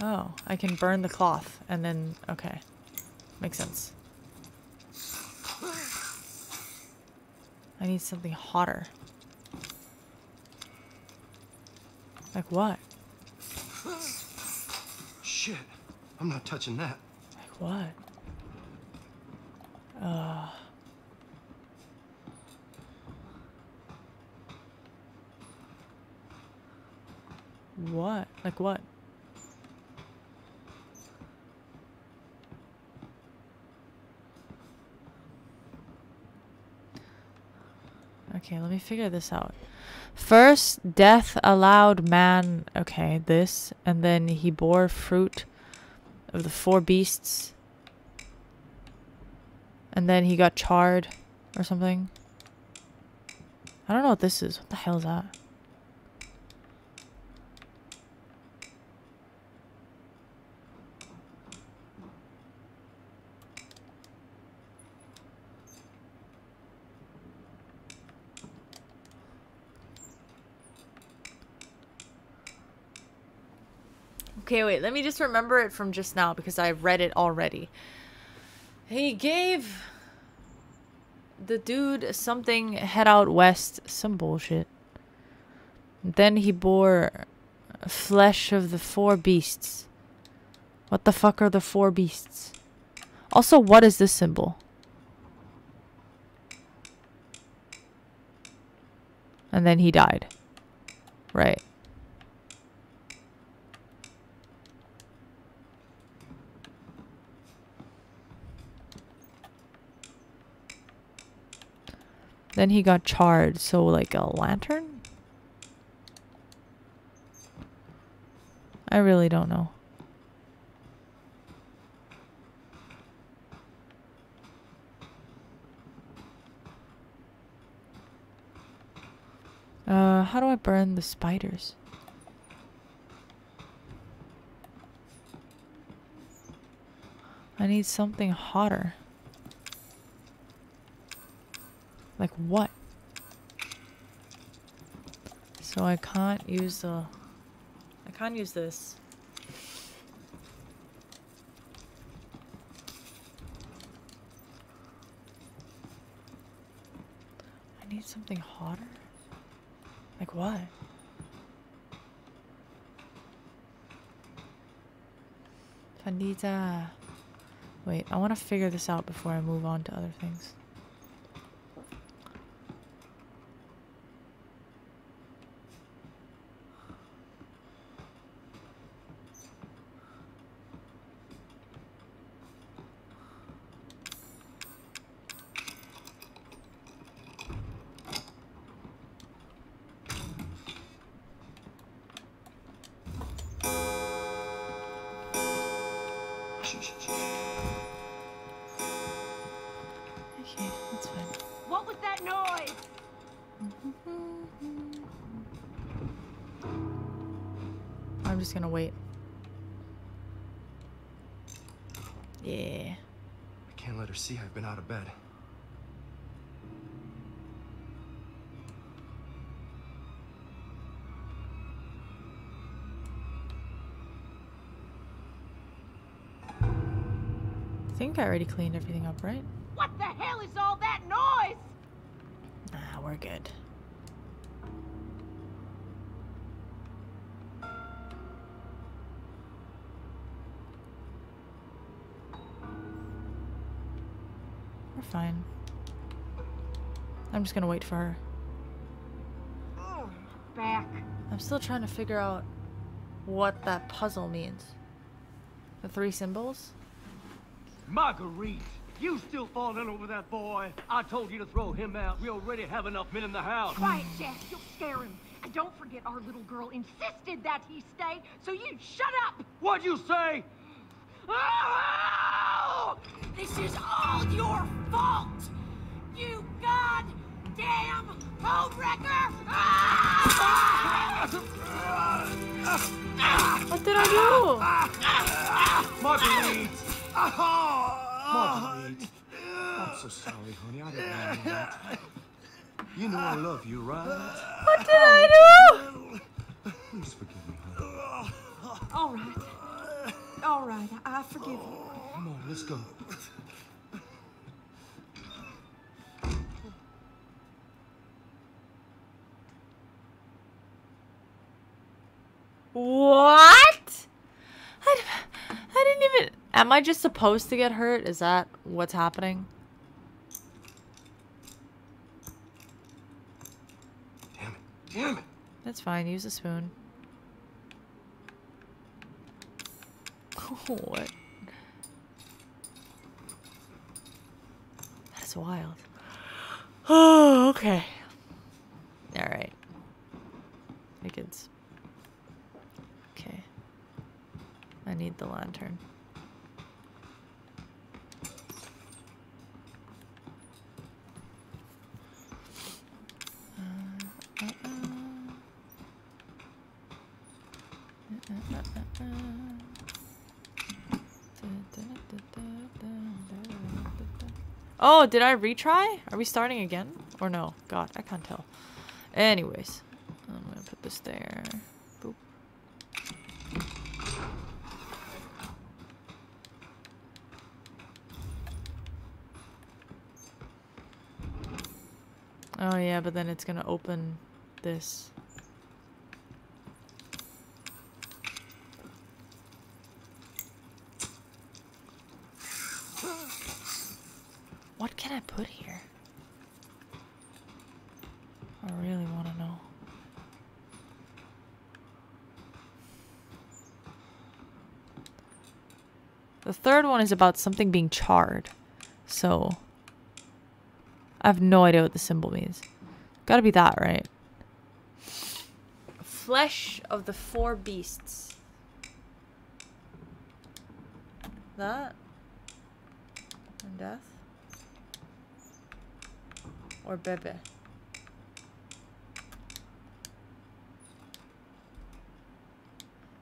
Oh, I can burn the cloth and then okay. Makes sense. I need something hotter. Like what? Shit. I'm not touching that. Like what? Uh What? Like what? Okay, let me figure this out. First, death allowed man. Okay, this. And then he bore fruit of the four beasts. And then he got charred or something. I don't know what this is. What the hell is that? Okay, wait. Let me just remember it from just now because I read it already. He gave the dude something head out west, some bullshit. Then he bore flesh of the four beasts. What the fuck are the four beasts? Also, what is this symbol? And then he died. Right. Then he got charred, so like a lantern? I really don't know. Uh, how do I burn the spiders? I need something hotter. Like what? So I can't use the... I can't use this. I need something hotter? Like what? Pandita. Wait, I want to figure this out before I move on to other things. Think I already cleaned everything up, right? What the hell is all that noise? Ah, we're good. We're fine. I'm just gonna wait for her. Oh, back. I'm still trying to figure out what that puzzle means. The three symbols? Marguerite, you still falling over that boy? I told you to throw him out. We already have enough men in the house. Quiet, Jess. You'll scare him. And don't forget our little girl insisted that he stay, so you shut up! What'd you say? Oh! This is all your fault! You goddamn homewrecker! Ah! What did I do? Marguerite! Marguerite! I'm so sorry, honey. I didn't mean that. You know I love you, right? What did I do? Please forgive me, honey. All right. All right. I I forgive you. Come on, let's go. What? Am I just supposed to get hurt? Is that what's happening? Damn it. Damn it. That's fine. Use a spoon. *laughs* what? That is wild. Oh, okay. All right. Higgins. Okay. I need the lantern. Oh, did I retry? Are we starting again? Or no? God, I can't tell. Anyways, I'm gonna put this there. Boop. Oh yeah, but then it's gonna open this. What can I put here? I really want to know. The third one is about something being charred. So, I have no idea what the symbol means. Gotta be that, right? Flesh of the four beasts. That? And death? Or Bebe?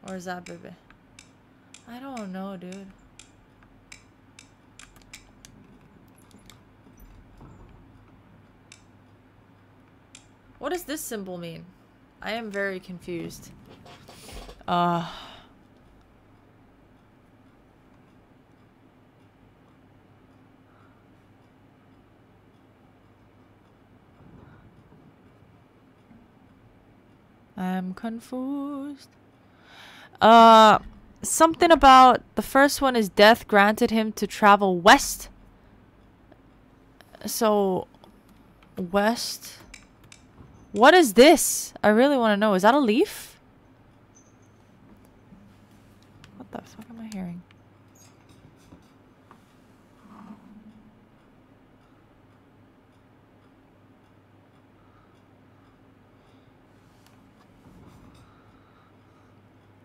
Or is that Bebe? I don't know, dude. What does this symbol mean? I am very confused. Uh... I'm confused. Uh, something about the first one is death granted him to travel west. So, west. What is this? I really want to know. Is that a leaf? What the fuck am I hearing?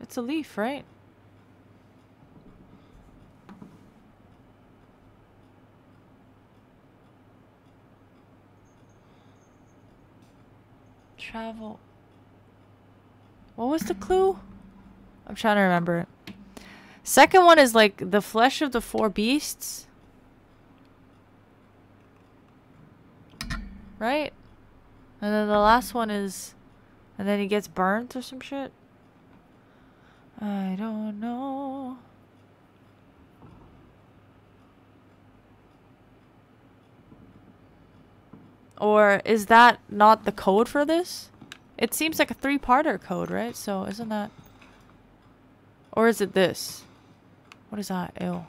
It's a leaf, right? Travel. What was the clue? I'm trying to remember it. Second one is like the flesh of the four beasts. Right? And then the last one is... And then he gets burnt or some shit. I don't know. Or is that not the code for this? It seems like a three-parter code, right? So isn't that... Or is it this? What is that? Ew.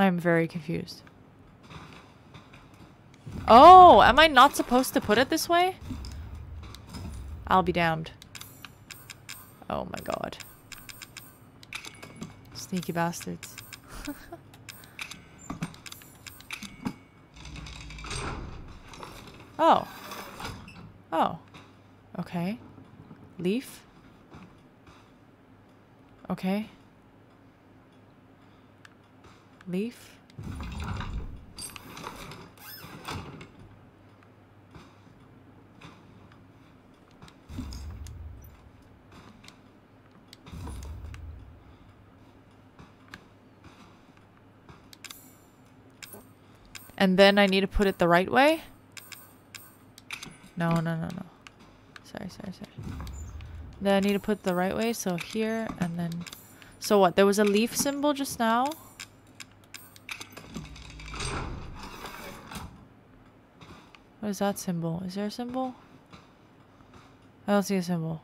I'm very confused. Oh, am I not supposed to put it this way? I'll be damned. Oh my god. Sneaky bastards. *laughs* oh. Oh. Okay. Leaf. Okay. Leaf. And then I need to put it the right way? No, no, no, no. Sorry, sorry, sorry. Then I need to put the right way, so here, and then... So what, there was a leaf symbol just now? What is that symbol? Is there a symbol? I don't see a symbol.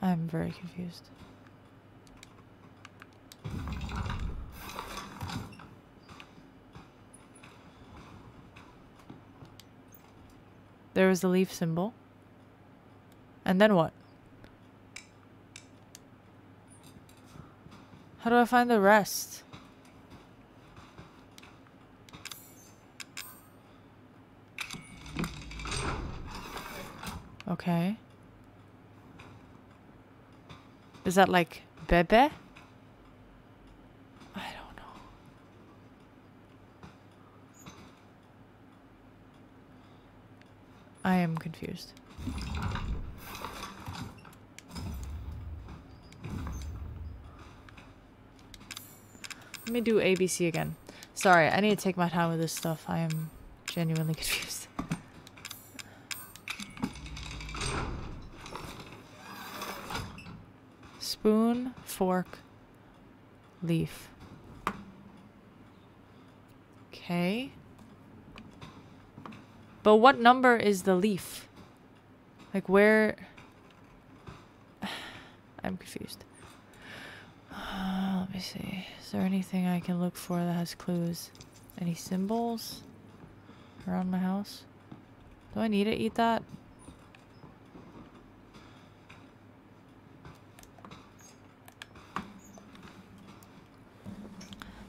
I'm very confused. There was the leaf symbol. And then what? How do I find the rest? Okay. Is that like Bebe? I don't know. I am confused. Let me do ABC again. Sorry, I need to take my time with this stuff. I am genuinely *laughs* confused. Spoon, fork, leaf. Okay. But what number is the leaf? Like where... *sighs* I'm confused. Uh, let me see. Is there anything I can look for that has clues? Any symbols around my house? Do I need to eat that?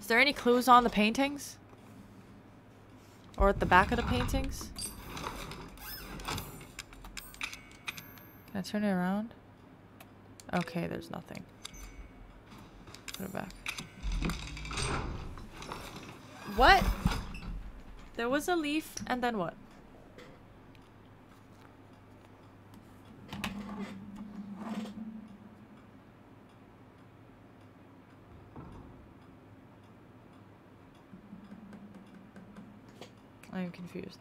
There any clues on the paintings? Or at the back of the paintings? Can I turn it around? Okay, there's nothing. Put it back. What? There was a leaf, and then what? I am confused.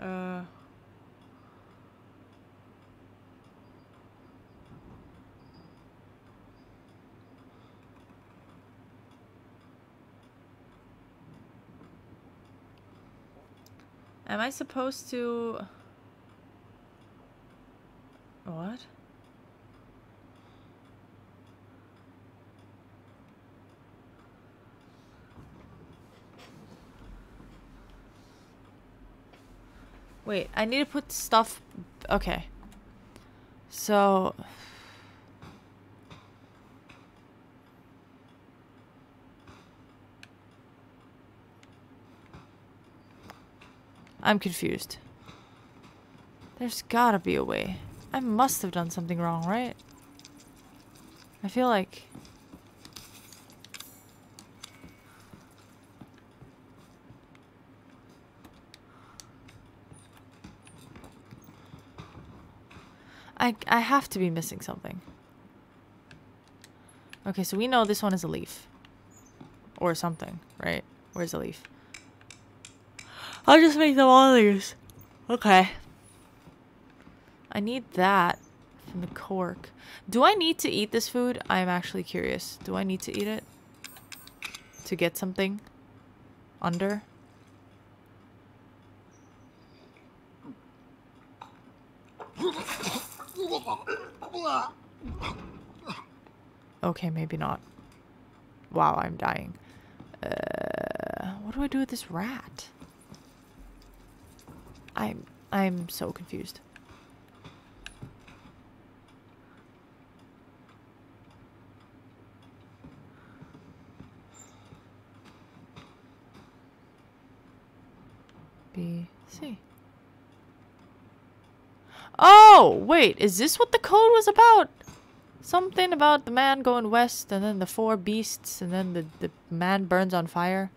Uh. Am I supposed to... What? Wait, I need to put stuff... Okay. So... I'm confused. There's gotta be a way. I must have done something wrong, right? I feel like... I, I have to be missing something. Okay, so we know this one is a leaf. Or something, right? Where's the leaf? I'll just make them all these. Okay. I need that from the cork. Do I need to eat this food? I'm actually curious. Do I need to eat it? To get something? Under? Okay, maybe not. Wow, I'm dying. Uh, what do I do with this rat? I'm I'm so confused. B C. Oh, wait, is this what the code was about? Something about the man going west and then the four beasts and then the, the man burns on fire.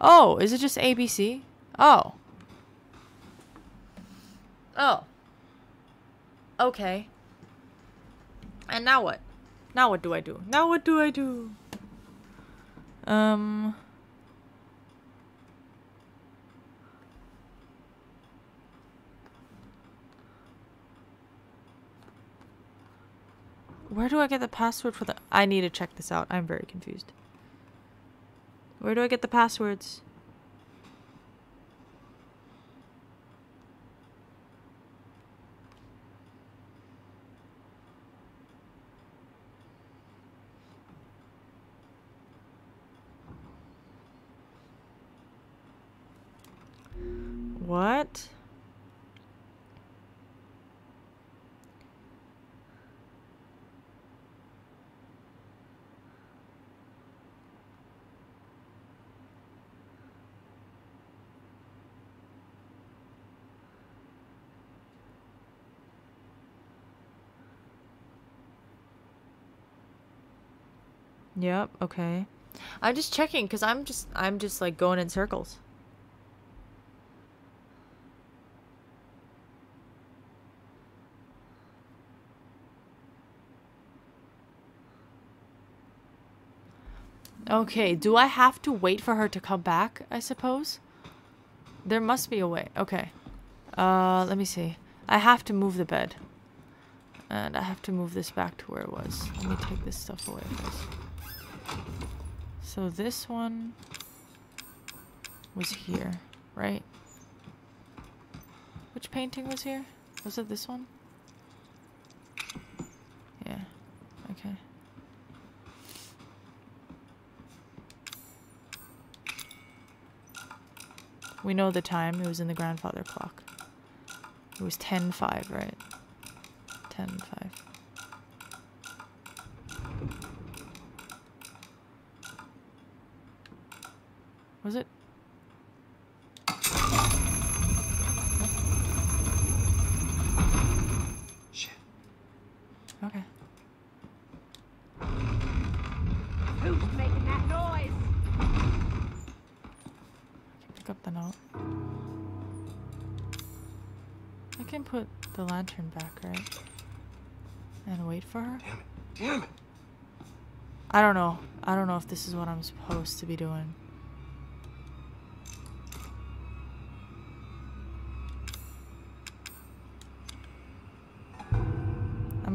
Oh, is it just ABC? Oh. Oh. Okay. And now what? Now what do I do? Now what do I do? Um... Where do I get the password for the... I need to check this out. I'm very confused. Where do I get the passwords? What? Yep, okay. I'm just checking because I'm just I'm just like going in circles. Okay, do I have to wait for her to come back, I suppose? There must be a way. Okay. Uh, let me see. I have to move the bed. And I have to move this back to where it was. Let me take this stuff away first. So this one was here, right? Which painting was here? Was it this one? Yeah. Okay. We know the time. It was in the grandfather clock. It was 10-5, right? 10-5. Was it? Shit. Okay. Who's making that noise? Pick up the note. I can put the lantern back, right? And wait for her? Damn it. Damn it. I don't know. I don't know if this is what I'm supposed to be doing.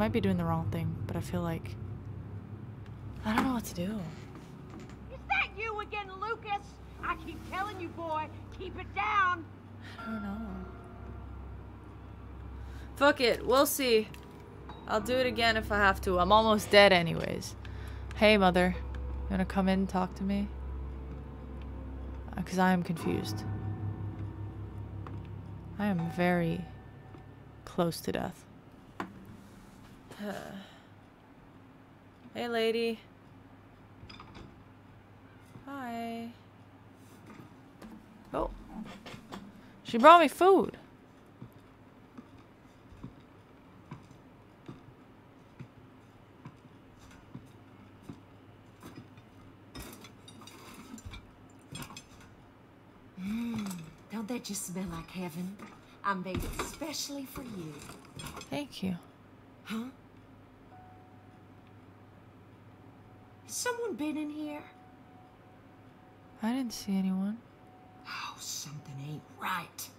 Might be doing the wrong thing, but I feel like I don't know what to do. Is that you again, Lucas? I keep telling you, boy, keep it down. I don't know. Fuck it. We'll see. I'll do it again if I have to. I'm almost dead anyways. Hey, mother. You wanna come in and talk to me? Uh, because I am confused. I am very close to death. *sighs* hey, lady. Hi. Oh. She brought me food. Mmm. Don't that just smell like heaven? I made it especially for you. Thank you. Huh? Someone been in here? I didn't see anyone. Oh, something ain't right.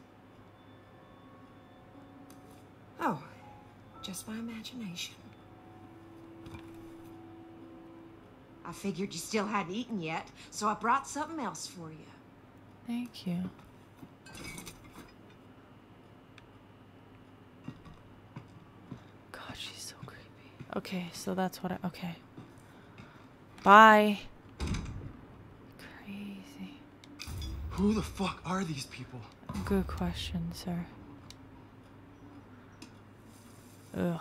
Oh, just my imagination. I figured you still hadn't eaten yet, so I brought something else for you. Thank you. God, she's so creepy. Okay, so that's what I. Okay. Bye. Crazy. Who the fuck are these people? Good question, sir. Ugh.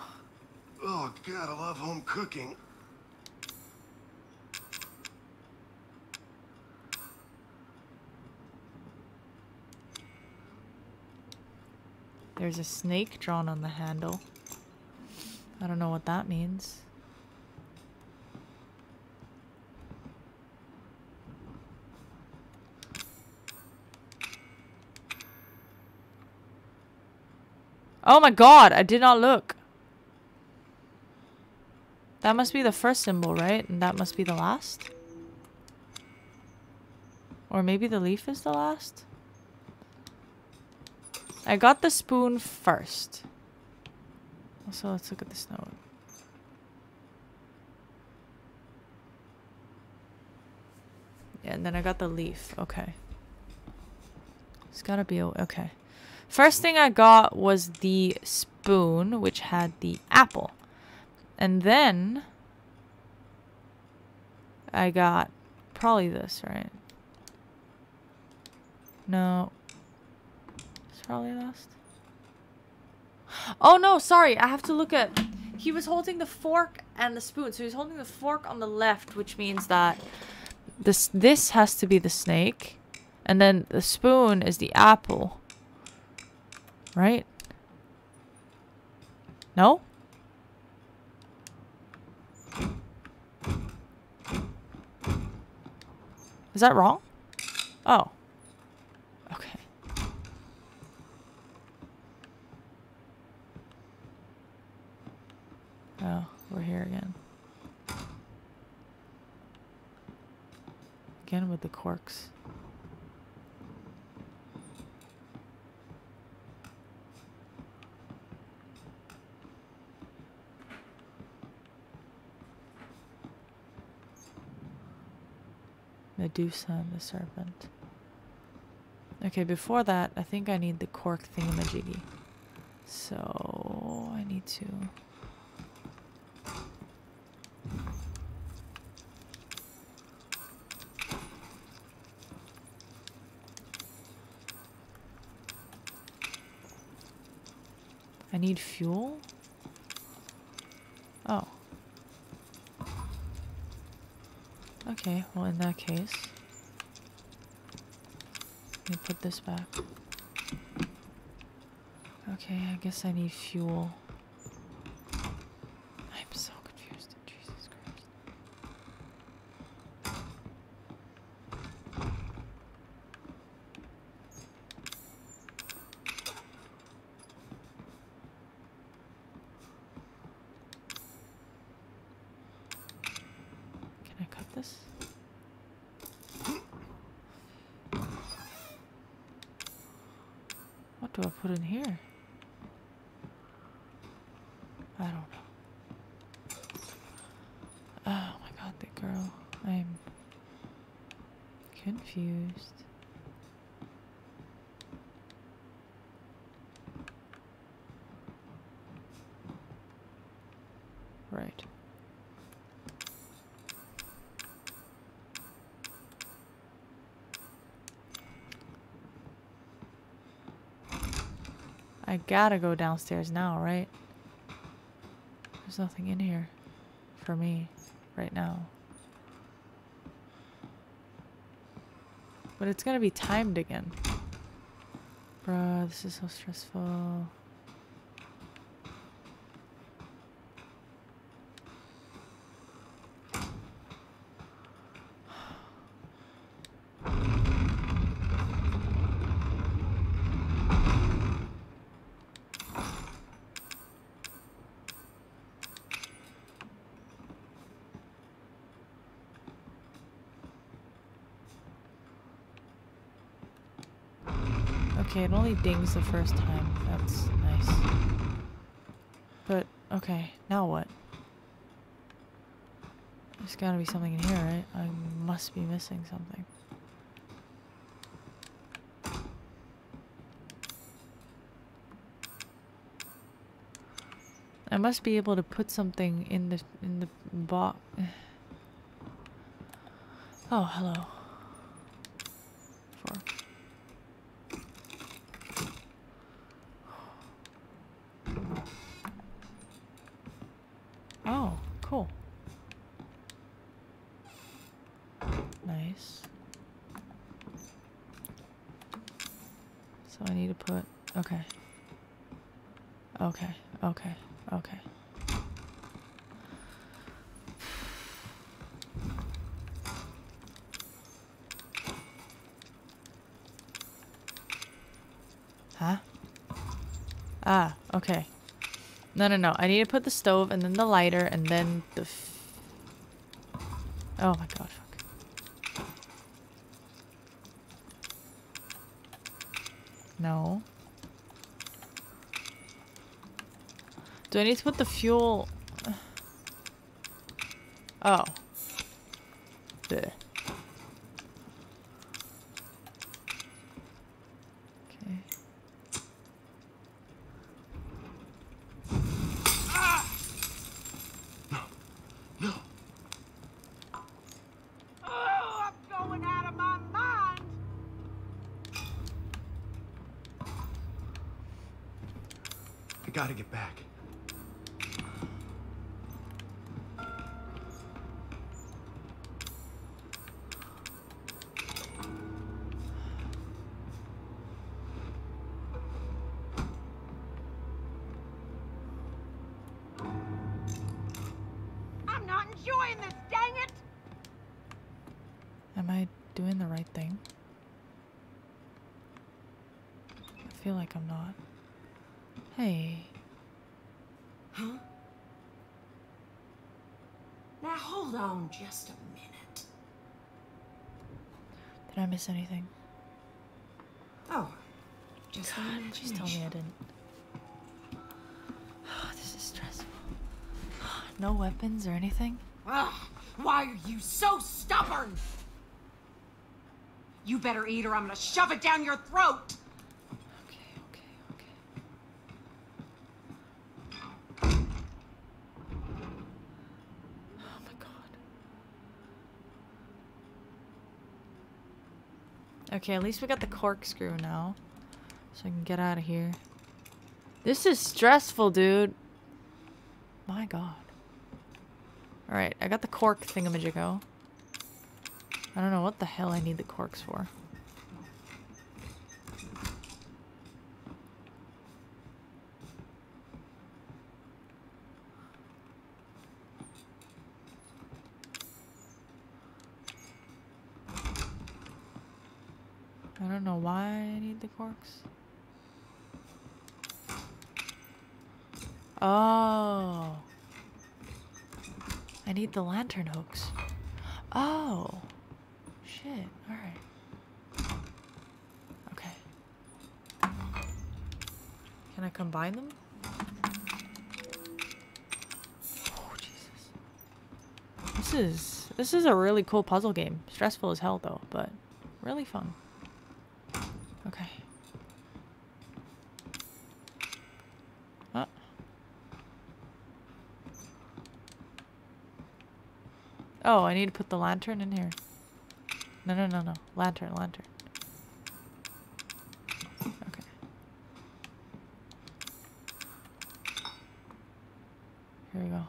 Oh god, I love home cooking. There's a snake drawn on the handle. I don't know what that means. Oh my god, I did not look. That must be the first symbol, right? And that must be the last? Or maybe the leaf is the last? I got the spoon first. Also, let's look at this note. Yeah, and then I got the leaf. Okay. It's gotta be... Okay. First thing I got was the spoon, which had the apple. And then... I got probably this, right? No. It's probably lost. Oh no, sorry. I have to look at. He was holding the fork and the spoon. So he's holding the fork on the left, which means that this this has to be the snake, and then the spoon is the apple. Right? No? Is that wrong? Oh. Okay. Oh, we're here again. Again with the corks. Medusa and the serpent. Okay, before that, I think I need the cork thingamajiggy. So, I need to... I need fuel? Oh. Okay, well in that case, let me put this back. Okay, I guess I need fuel. I'm so confused. Jesus Christ. Can I cut this? What do I put in here? I don't know. Oh my god, the girl. I'm confused. Right. I gotta go downstairs now, right? There's nothing in here for me right now. But it's gonna be timed again. Bruh, this is so stressful. Okay, it only dings the first time. That's nice. But, okay, now what? There's gotta be something in here, right? I must be missing something. I must be able to put something in the in the box. *sighs* Oh, hello. Four. Oh, cool. Nice. So I need to put, okay. Okay, okay, okay. Huh? Ah, okay. No, no, no. I need to put the stove and then the lighter and then the. Oh my god, fuck. No. Do I need to put the fuel? Oh. Just a minute. Did I miss anything? Oh, just God, please tell me I didn't. *sighs* this is stressful. *gasps* No weapons or anything? Ugh, why are you so stubborn? You better eat or I'm gonna shove it down your throat. Okay, okay, okay. Oh my god. Okay, at least we got the corkscrew now. So I can get out of here. This is stressful, dude. My god. Alright, I got the cork thingamajigo. I don't know what the hell I need the corks for. I don't know why I need the corks. Oh. I need the lantern hooks. Oh. Shit. Alright. Okay. Can I combine them? Oh, Jesus. This is this is a really cool puzzle game. Stressful as hell though, but really fun. Okay. Ah. Oh, I need to put the lantern in here. No, no, no, no. Lantern, lantern. Okay. Here we go.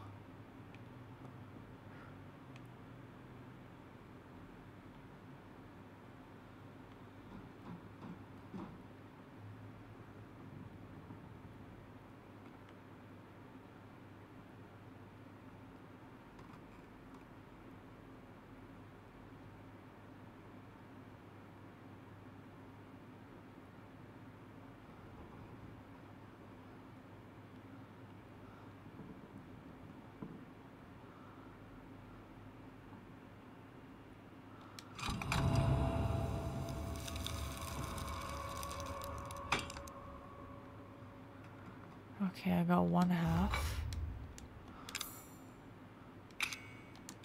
Okay, I got one half.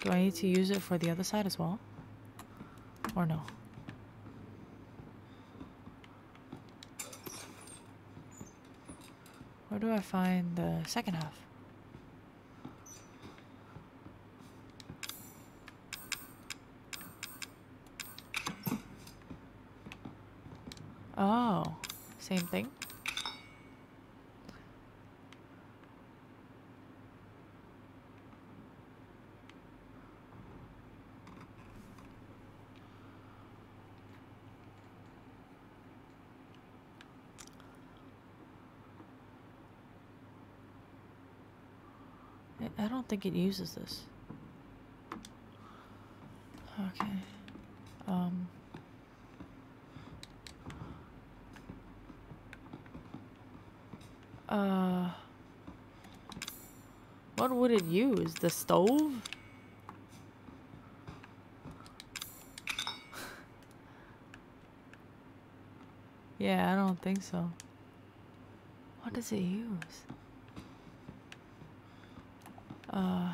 Do I need to use it for the other side as well? Or no? Where do I find the second half? Oh, same thing? I- I don't think it uses this. Okay. Um. Uh. What would it use? The stove? *laughs* yeah, I don't think so. What does it use? Uh.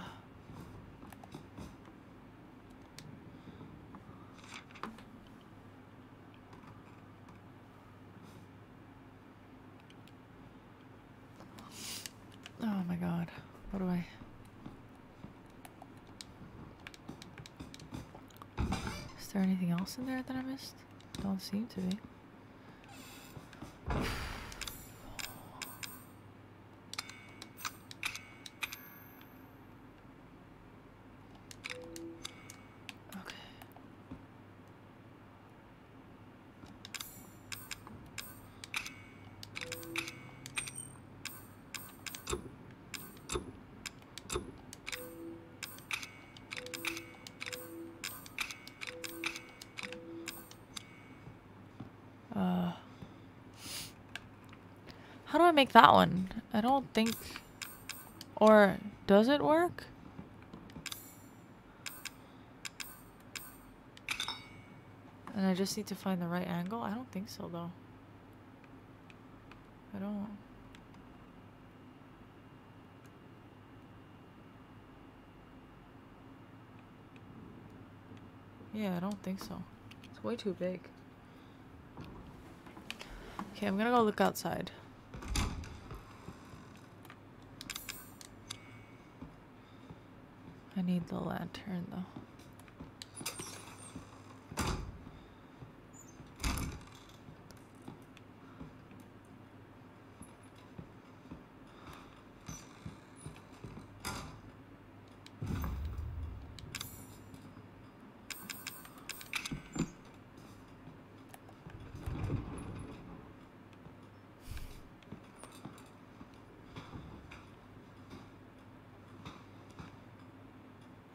Oh my god. What do I. Is there anything in there that I missed? Don't seem to be. That one? I don't think... Or does it work? And I just need to find the right angle? I don't think so though. I don't. Yeah, I don't think so. It's way too big. Okay, I'm gonna go look outside. I need the lantern though.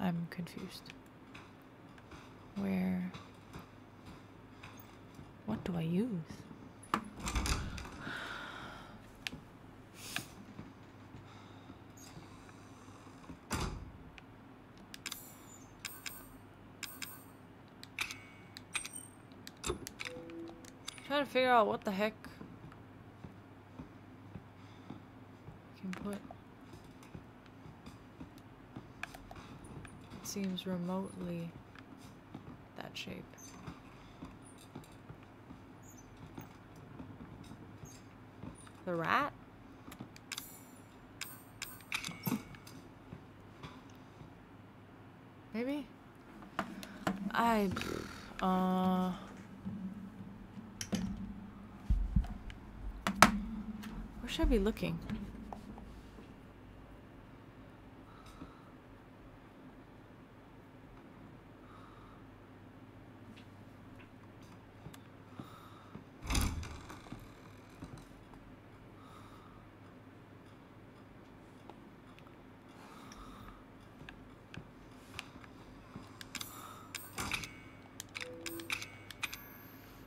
I'm confused. Where? What do I use? Trying to figure out what the heck I can put. It seems remotely that shape. The rat? Maybe? I... Uh... Where should I be looking?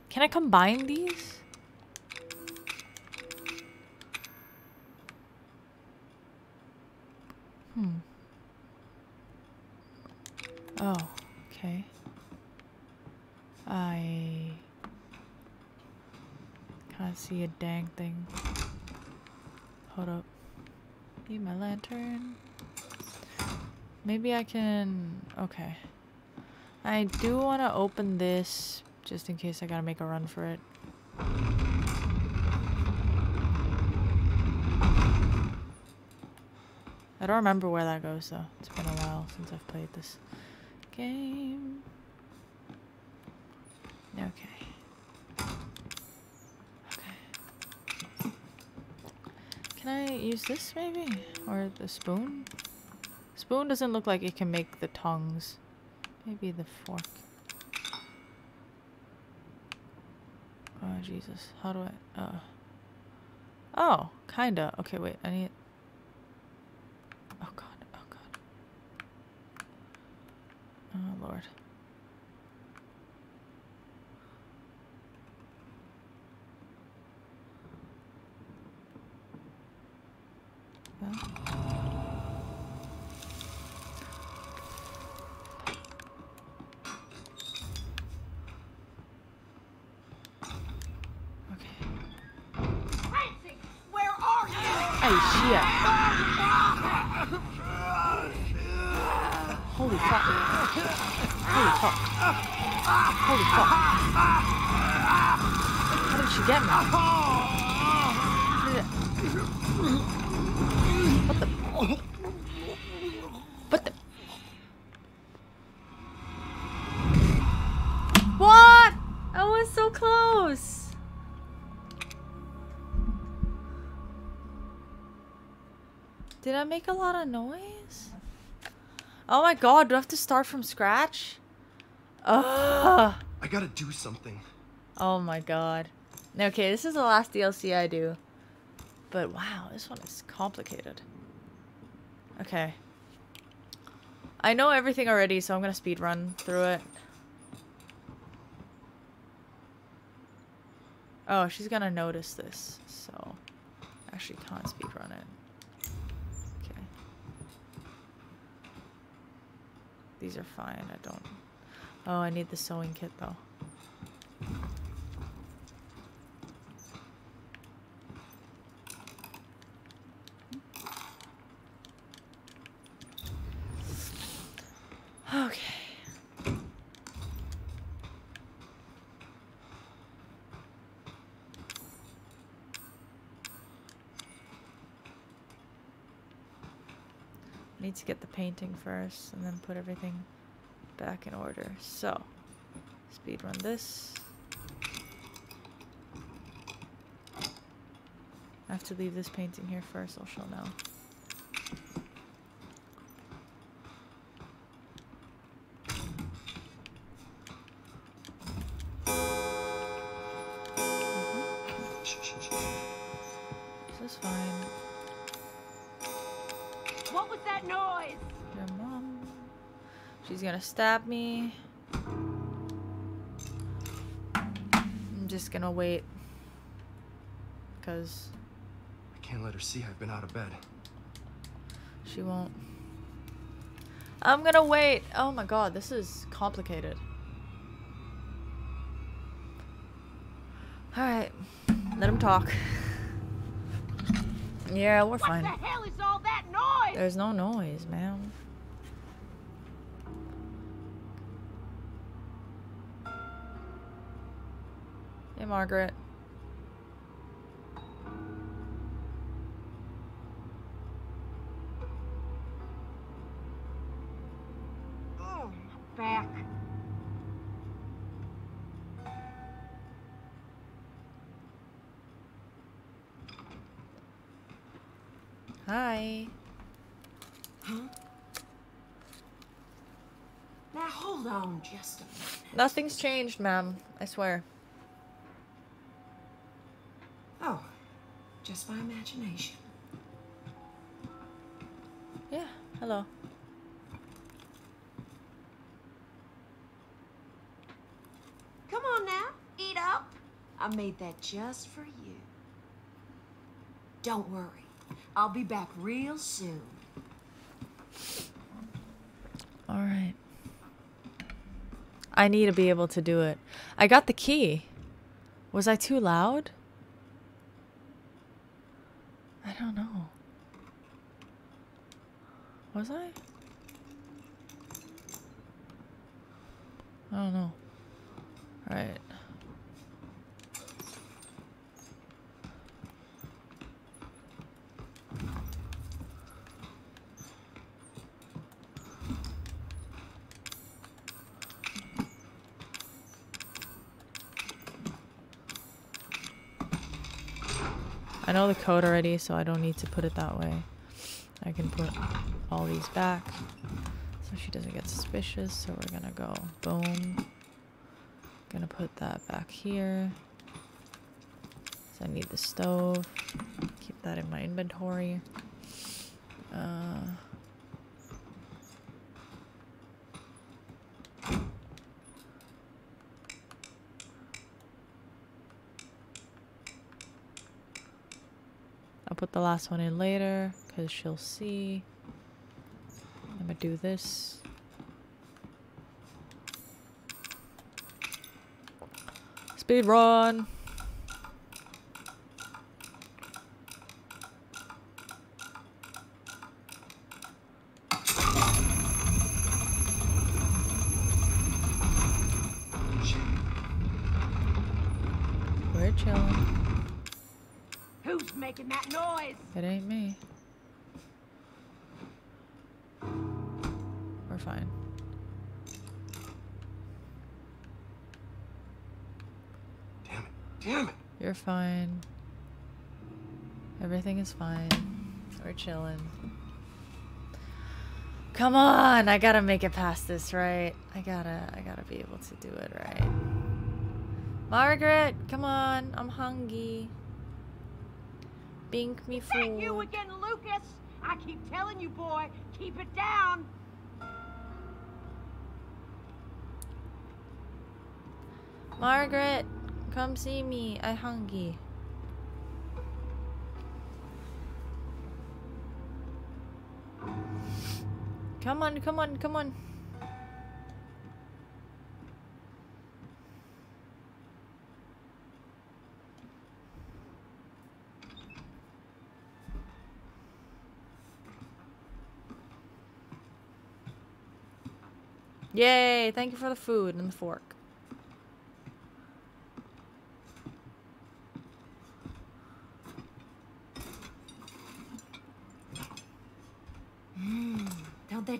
Can I combine these? Dang thing. Hold up. Need my lantern. Maybe I can... Okay. I do want to open this just in case I gotta make a run for it. I don't remember where that goes though. It's been a while since I've played this game. Okay. Okay. Can I use this maybe? Or the spoon? Spoon doesn't look like it can make the tongues. Maybe the fork. Oh, Jesus. How do I... Uh... Oh, kinda. Okay, wait. I need... Oh, God. Oh, God. Oh, Lord. Well. Francie, where are you? Hey, shit. Holy fuck. Holy fuck. Holy fuck. How did she get me? What the? What the? What? I was so close. Did I make a lot of noise? Oh my god, do I have to start from scratch? Ugh. I gotta do something. Oh my god. Okay, this is the last DLC I do. But wow, this one is complicated. Okay. I know everything already, so I'm gonna speed run through it. Oh, she's gonna notice this, so actually can't speed run it. Okay. These are fine. I don't. Oh, I need the sewing kit though. Okay. Need to get the painting first and then put everything back in order. So, speed run this. I have to leave this painting here first, I'll show now. Stab me. I'm just gonna wait. Because I can't let her see I've been out of bed. she won't. I'm gonna wait. Oh my god, this is complicated. Alright. Let him talk. *laughs* Yeah, we're What fine. the hell is all that noise? There's no noise, ma'am. Hey, Margaret. Oh, back. Hi. Now hold on just a minute. Nothing's changed, ma'am. I swear. Oh, just my imagination. Yeah, hello. Come on now, eat up. I made that just for you. Don't worry, I'll be back real soon. Alright. I need to be able to do it. I got the key. Was I too loud? I don't know. Was I? I don't know. Alright. Know the code already, so I don't need to put it that way. I can put all these back so she doesn't get suspicious. So we're gonna go boom. Gonna put that back here. So I need the stove. Keep that in my inventory. Uh, the last one in later because she'll see. I'm gonna do this. Speed run. Fine. Everything is fine. We're chilling. Come on, I gotta make it past this, right? I gotta, I gotta be able to do it, right? Margaret, come on, I'm hungry. Bink me Is that you again, Lucas? I keep telling you, boy, keep it down. Margaret, Come see me, I hungry. Come on, come on, come on. Yay, thank you for the food and the fork.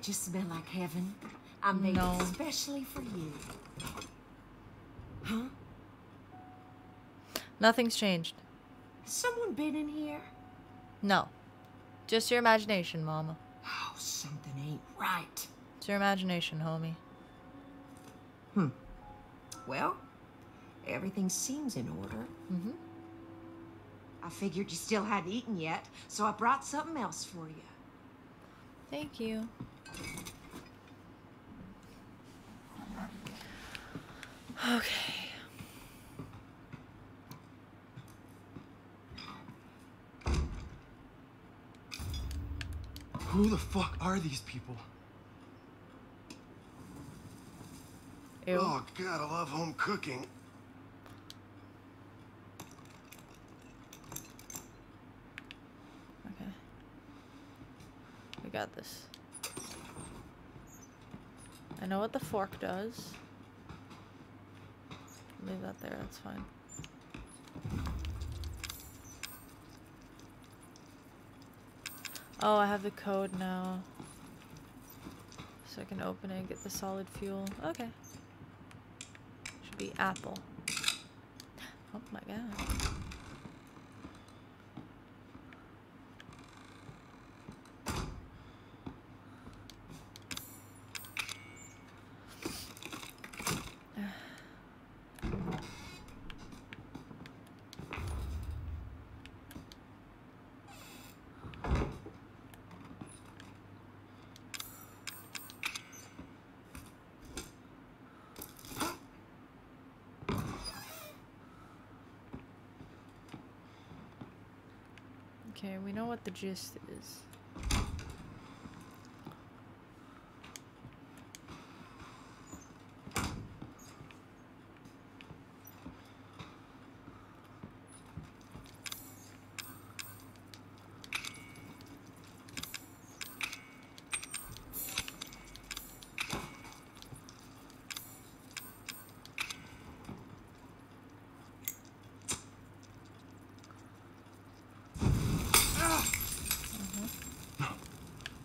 Don't just smell like heaven? I made No. it especially for you. Huh? Nothing's changed. Has someone been in here? No. Just your imagination, Mama. Oh, something ain't right. It's your imagination, homie. Hmm. Well, everything seems in order. Mm-hmm. I figured you still hadn't eaten yet, so I brought something else for you. Thank you. Okay. Who the fuck are these people? Ew. Oh god, I love home cooking. Okay. We got this. I know what the fork does. Leave that there, that's fine. Oh, I have the code now. So I can open it and get the solid fuel. Okay. Should be apple. *gasps* Oh my god. Okay, we know what the gist is.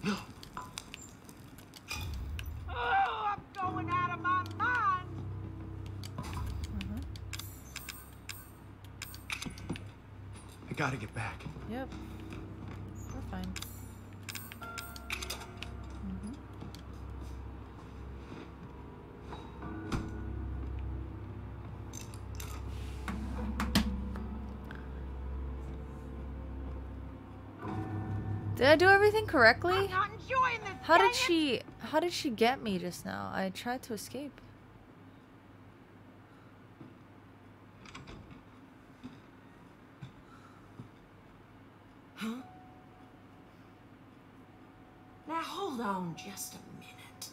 No. Oh, I'm going out of my mind. I gotta get back. Yep. We're fine. Mhm. Did I do everything correctly? I'm not enjoying this. How did she how did she get me just now? I tried to escape. Huh? Now hold on just a minute.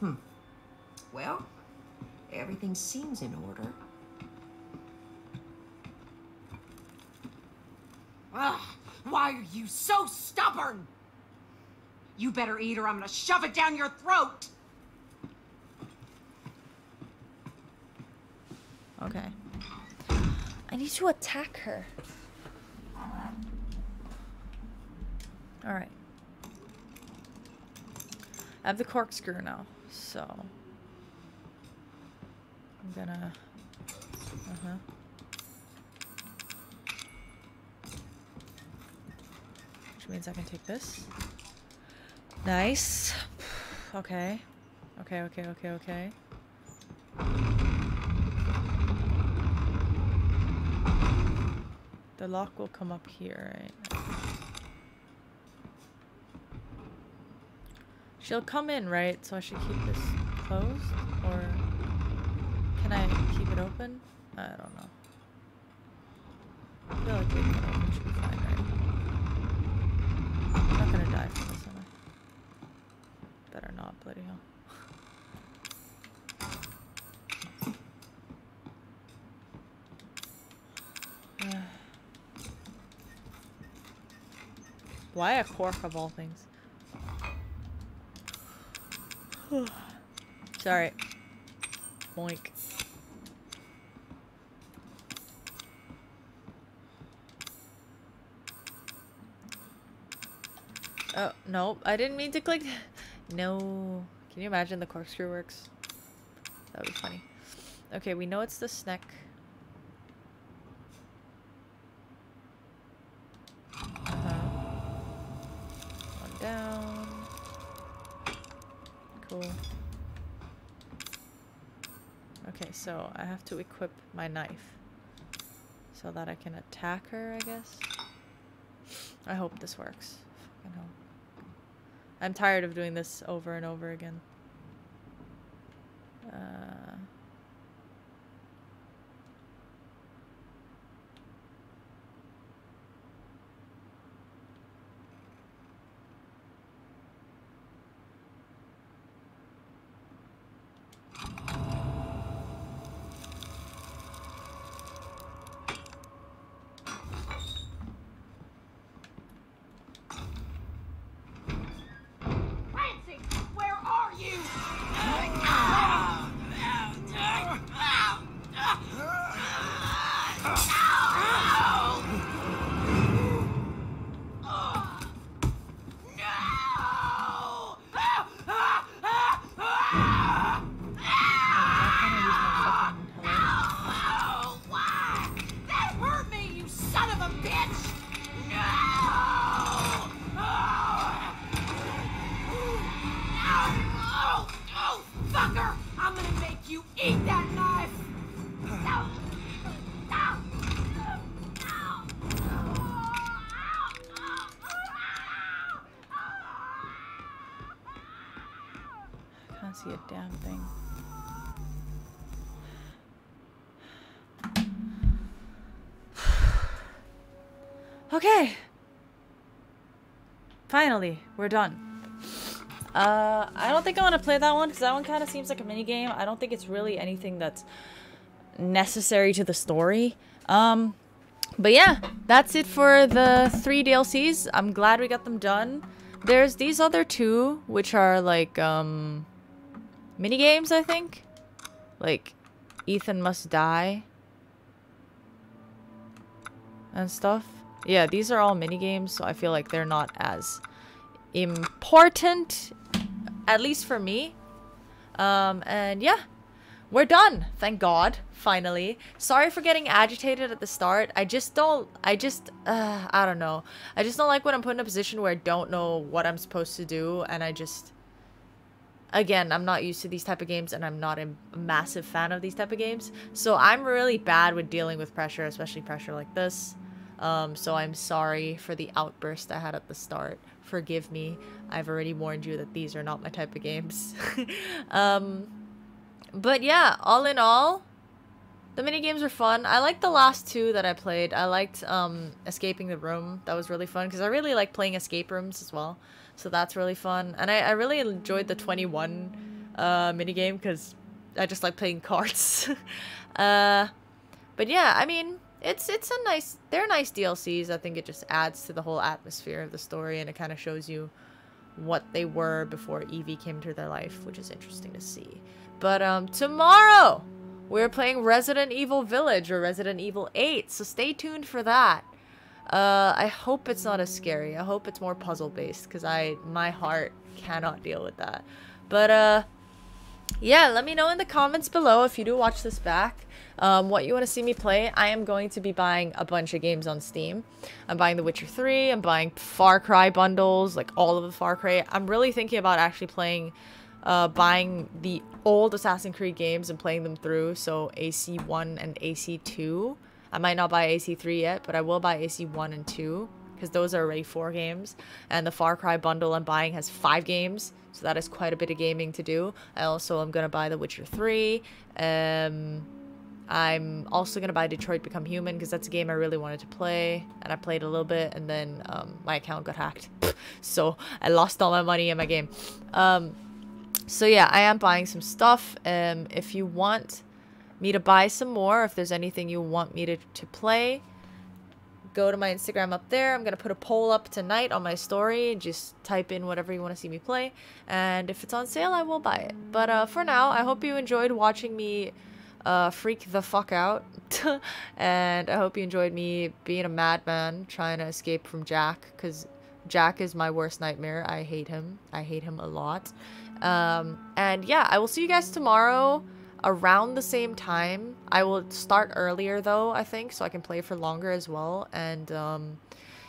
Hmm. Well, everything seems in order. Ugh, why are you so stubborn? You better eat or I'm gonna shove it down your throat. Okay. I need to attack her. Alright. I have the corkscrew now, so. I'm gonna. Uh means I can take this. Nice. Okay. Okay, okay, okay, okay. The lock will come up here, right? She'll come in, right? So I should keep this closed? Or can I keep it open? I don't know. I feel like leaving it open should be fine, right? bloody hell. Why a cork of all things? *sighs* Sorry. Boink. Oh, no. I didn't mean to click. *laughs* No. Can you imagine the corkscrew works? That would be funny. Okay, we know it's the snack. Uh-huh. One down. Cool. Okay, so I have to equip my knife. So that I can attack her, I guess. I hope this works. Fucking. I'm tired of doing this over and over again. Uh, Okay. Finally, we're done. Uh, I don't think I want to play that one because that one kind of seems like a mini game. I don't think it's really anything that's necessary to the story. Um, but yeah, that's it for the three DLCs. I'm glad we got them done. There's these other two, which are like, um, mini games, I think. Like, Ethan Must Die. And stuff. Yeah, these are all mini games, so I feel like they're not as important, at least for me. Um, and yeah, we're done. Thank God, finally. Sorry for getting agitated at the start. I just don't, I just, uh, I don't know. I just don't like when I'm put in a position where I don't know what I'm supposed to do, and I just, again, I'm not used to these type of games, and I'm not a massive fan of these type of games. So I'm really bad with dealing with pressure, especially pressure like this. Um, so I'm sorry for the outburst I had at the start. Forgive me. I've already warned you that these are not my type of games. *laughs* um, but yeah, all in all, the mini games are fun. I liked the last two that I played. I liked um, escaping the room. That was really fun because I really like playing escape rooms as well. So that's really fun. And I, I really enjoyed the 21 uh, mini game because I just like playing *laughs* cards. uh, but yeah, I mean, it's it's a nice they're nice DLCs. I think it just adds to the whole atmosphere of the story and it kind of shows you what they were before Evie came to their life, which is interesting to see. But um tomorrow we're playing Resident Evil Village or Resident Evil 8, so stay tuned for that. Uh I hope it's not as scary. I hope it's more puzzle based cuz I my heart cannot deal with that. But uh yeah, let me know in the comments below if you do watch this back um, what you want to see me play. I am going to be buying a bunch of games on Steam. I'm buying The Witcher 3. I'm buying Far Cry bundles, like all of the Far Cry. I'm really thinking about actually playing, uh, buying the old Assassin's Creed games and playing them through. So AC1 and AC2. I might not buy AC3 yet, but I will buy AC1 and 2 because those are already four games. And the Far Cry bundle I'm buying has five games. So that is quite a bit of gaming to do. I also am going to buy The Witcher 3. Um, I'm also going to buy Detroit Become Human because that's a game I really wanted to play. And I played a little bit and then um, my account got hacked. *laughs* so I lost all my money in my game. Um, so yeah, I am buying some stuff. Um, if you want me to buy some more, if there's anything you want me to, to play, go to my Instagram up there. I'm going to put a poll up tonight on my story. Just type in whatever you want to see me play. And if it's on sale, I will buy it. But uh, for now, I hope you enjoyed watching me uh, freak the fuck out. *laughs* and I hope you enjoyed me being a madman trying to escape from Jack. Because Jack is my worst nightmare. I hate him. I hate him a lot. Um, and yeah, I will see you guys tomorrow around the same time. I will start earlier though, I think, so I can play for longer as well. And um,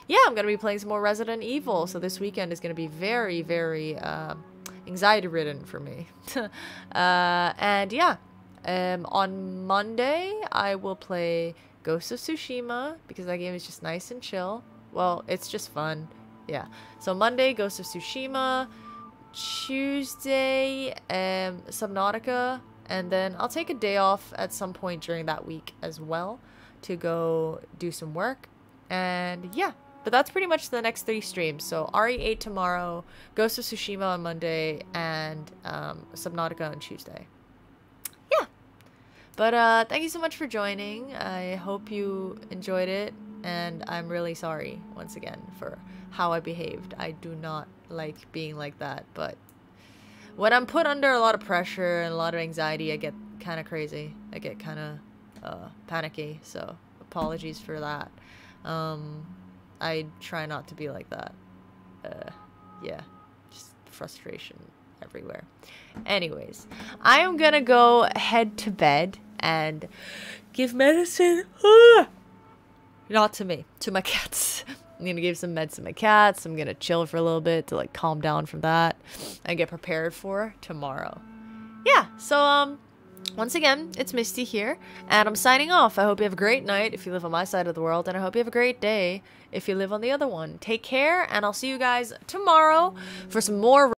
yeah, I'm gonna be playing some more Resident Evil. So this weekend is gonna be very, very uh, anxiety ridden for me. *laughs* uh, and yeah, um, on Monday I will play Ghost of Tsushima because that game is just nice and chill. Well, it's just fun. Yeah. So Monday, Ghost of Tsushima. Tuesday, um, Subnautica, and then I'll take a day off at some point during that week as well to go do some work. And yeah, but that's pretty much the next three streams. So RE8 tomorrow, Ghost of Tsushima on Monday, and um, Subnautica on Tuesday. But uh, thank you so much for joining. I hope you enjoyed it, and I'm really sorry once again for how I behaved. I do not like being like that, but when I'm put under a lot of pressure and a lot of anxiety, I get kind of crazy. I get kind of uh, panicky, so apologies for that. Um, I try not to be like that. Uh, yeah, just frustration everywhere. Anyways, I am gonna go head to bed and give medicine. Not to me, to my *laughs* cats. I'm gonna give some meds to my cats. I'm gonna chill for a little bit to like calm down from that and get prepared for tomorrow. Yeah, so um once again, it's Mystea here, and I'm signing off. I hope you have a great night if you live on my side of the world, and I hope you have a great day if you live on the other one. Take care, and I'll see you guys tomorrow for some more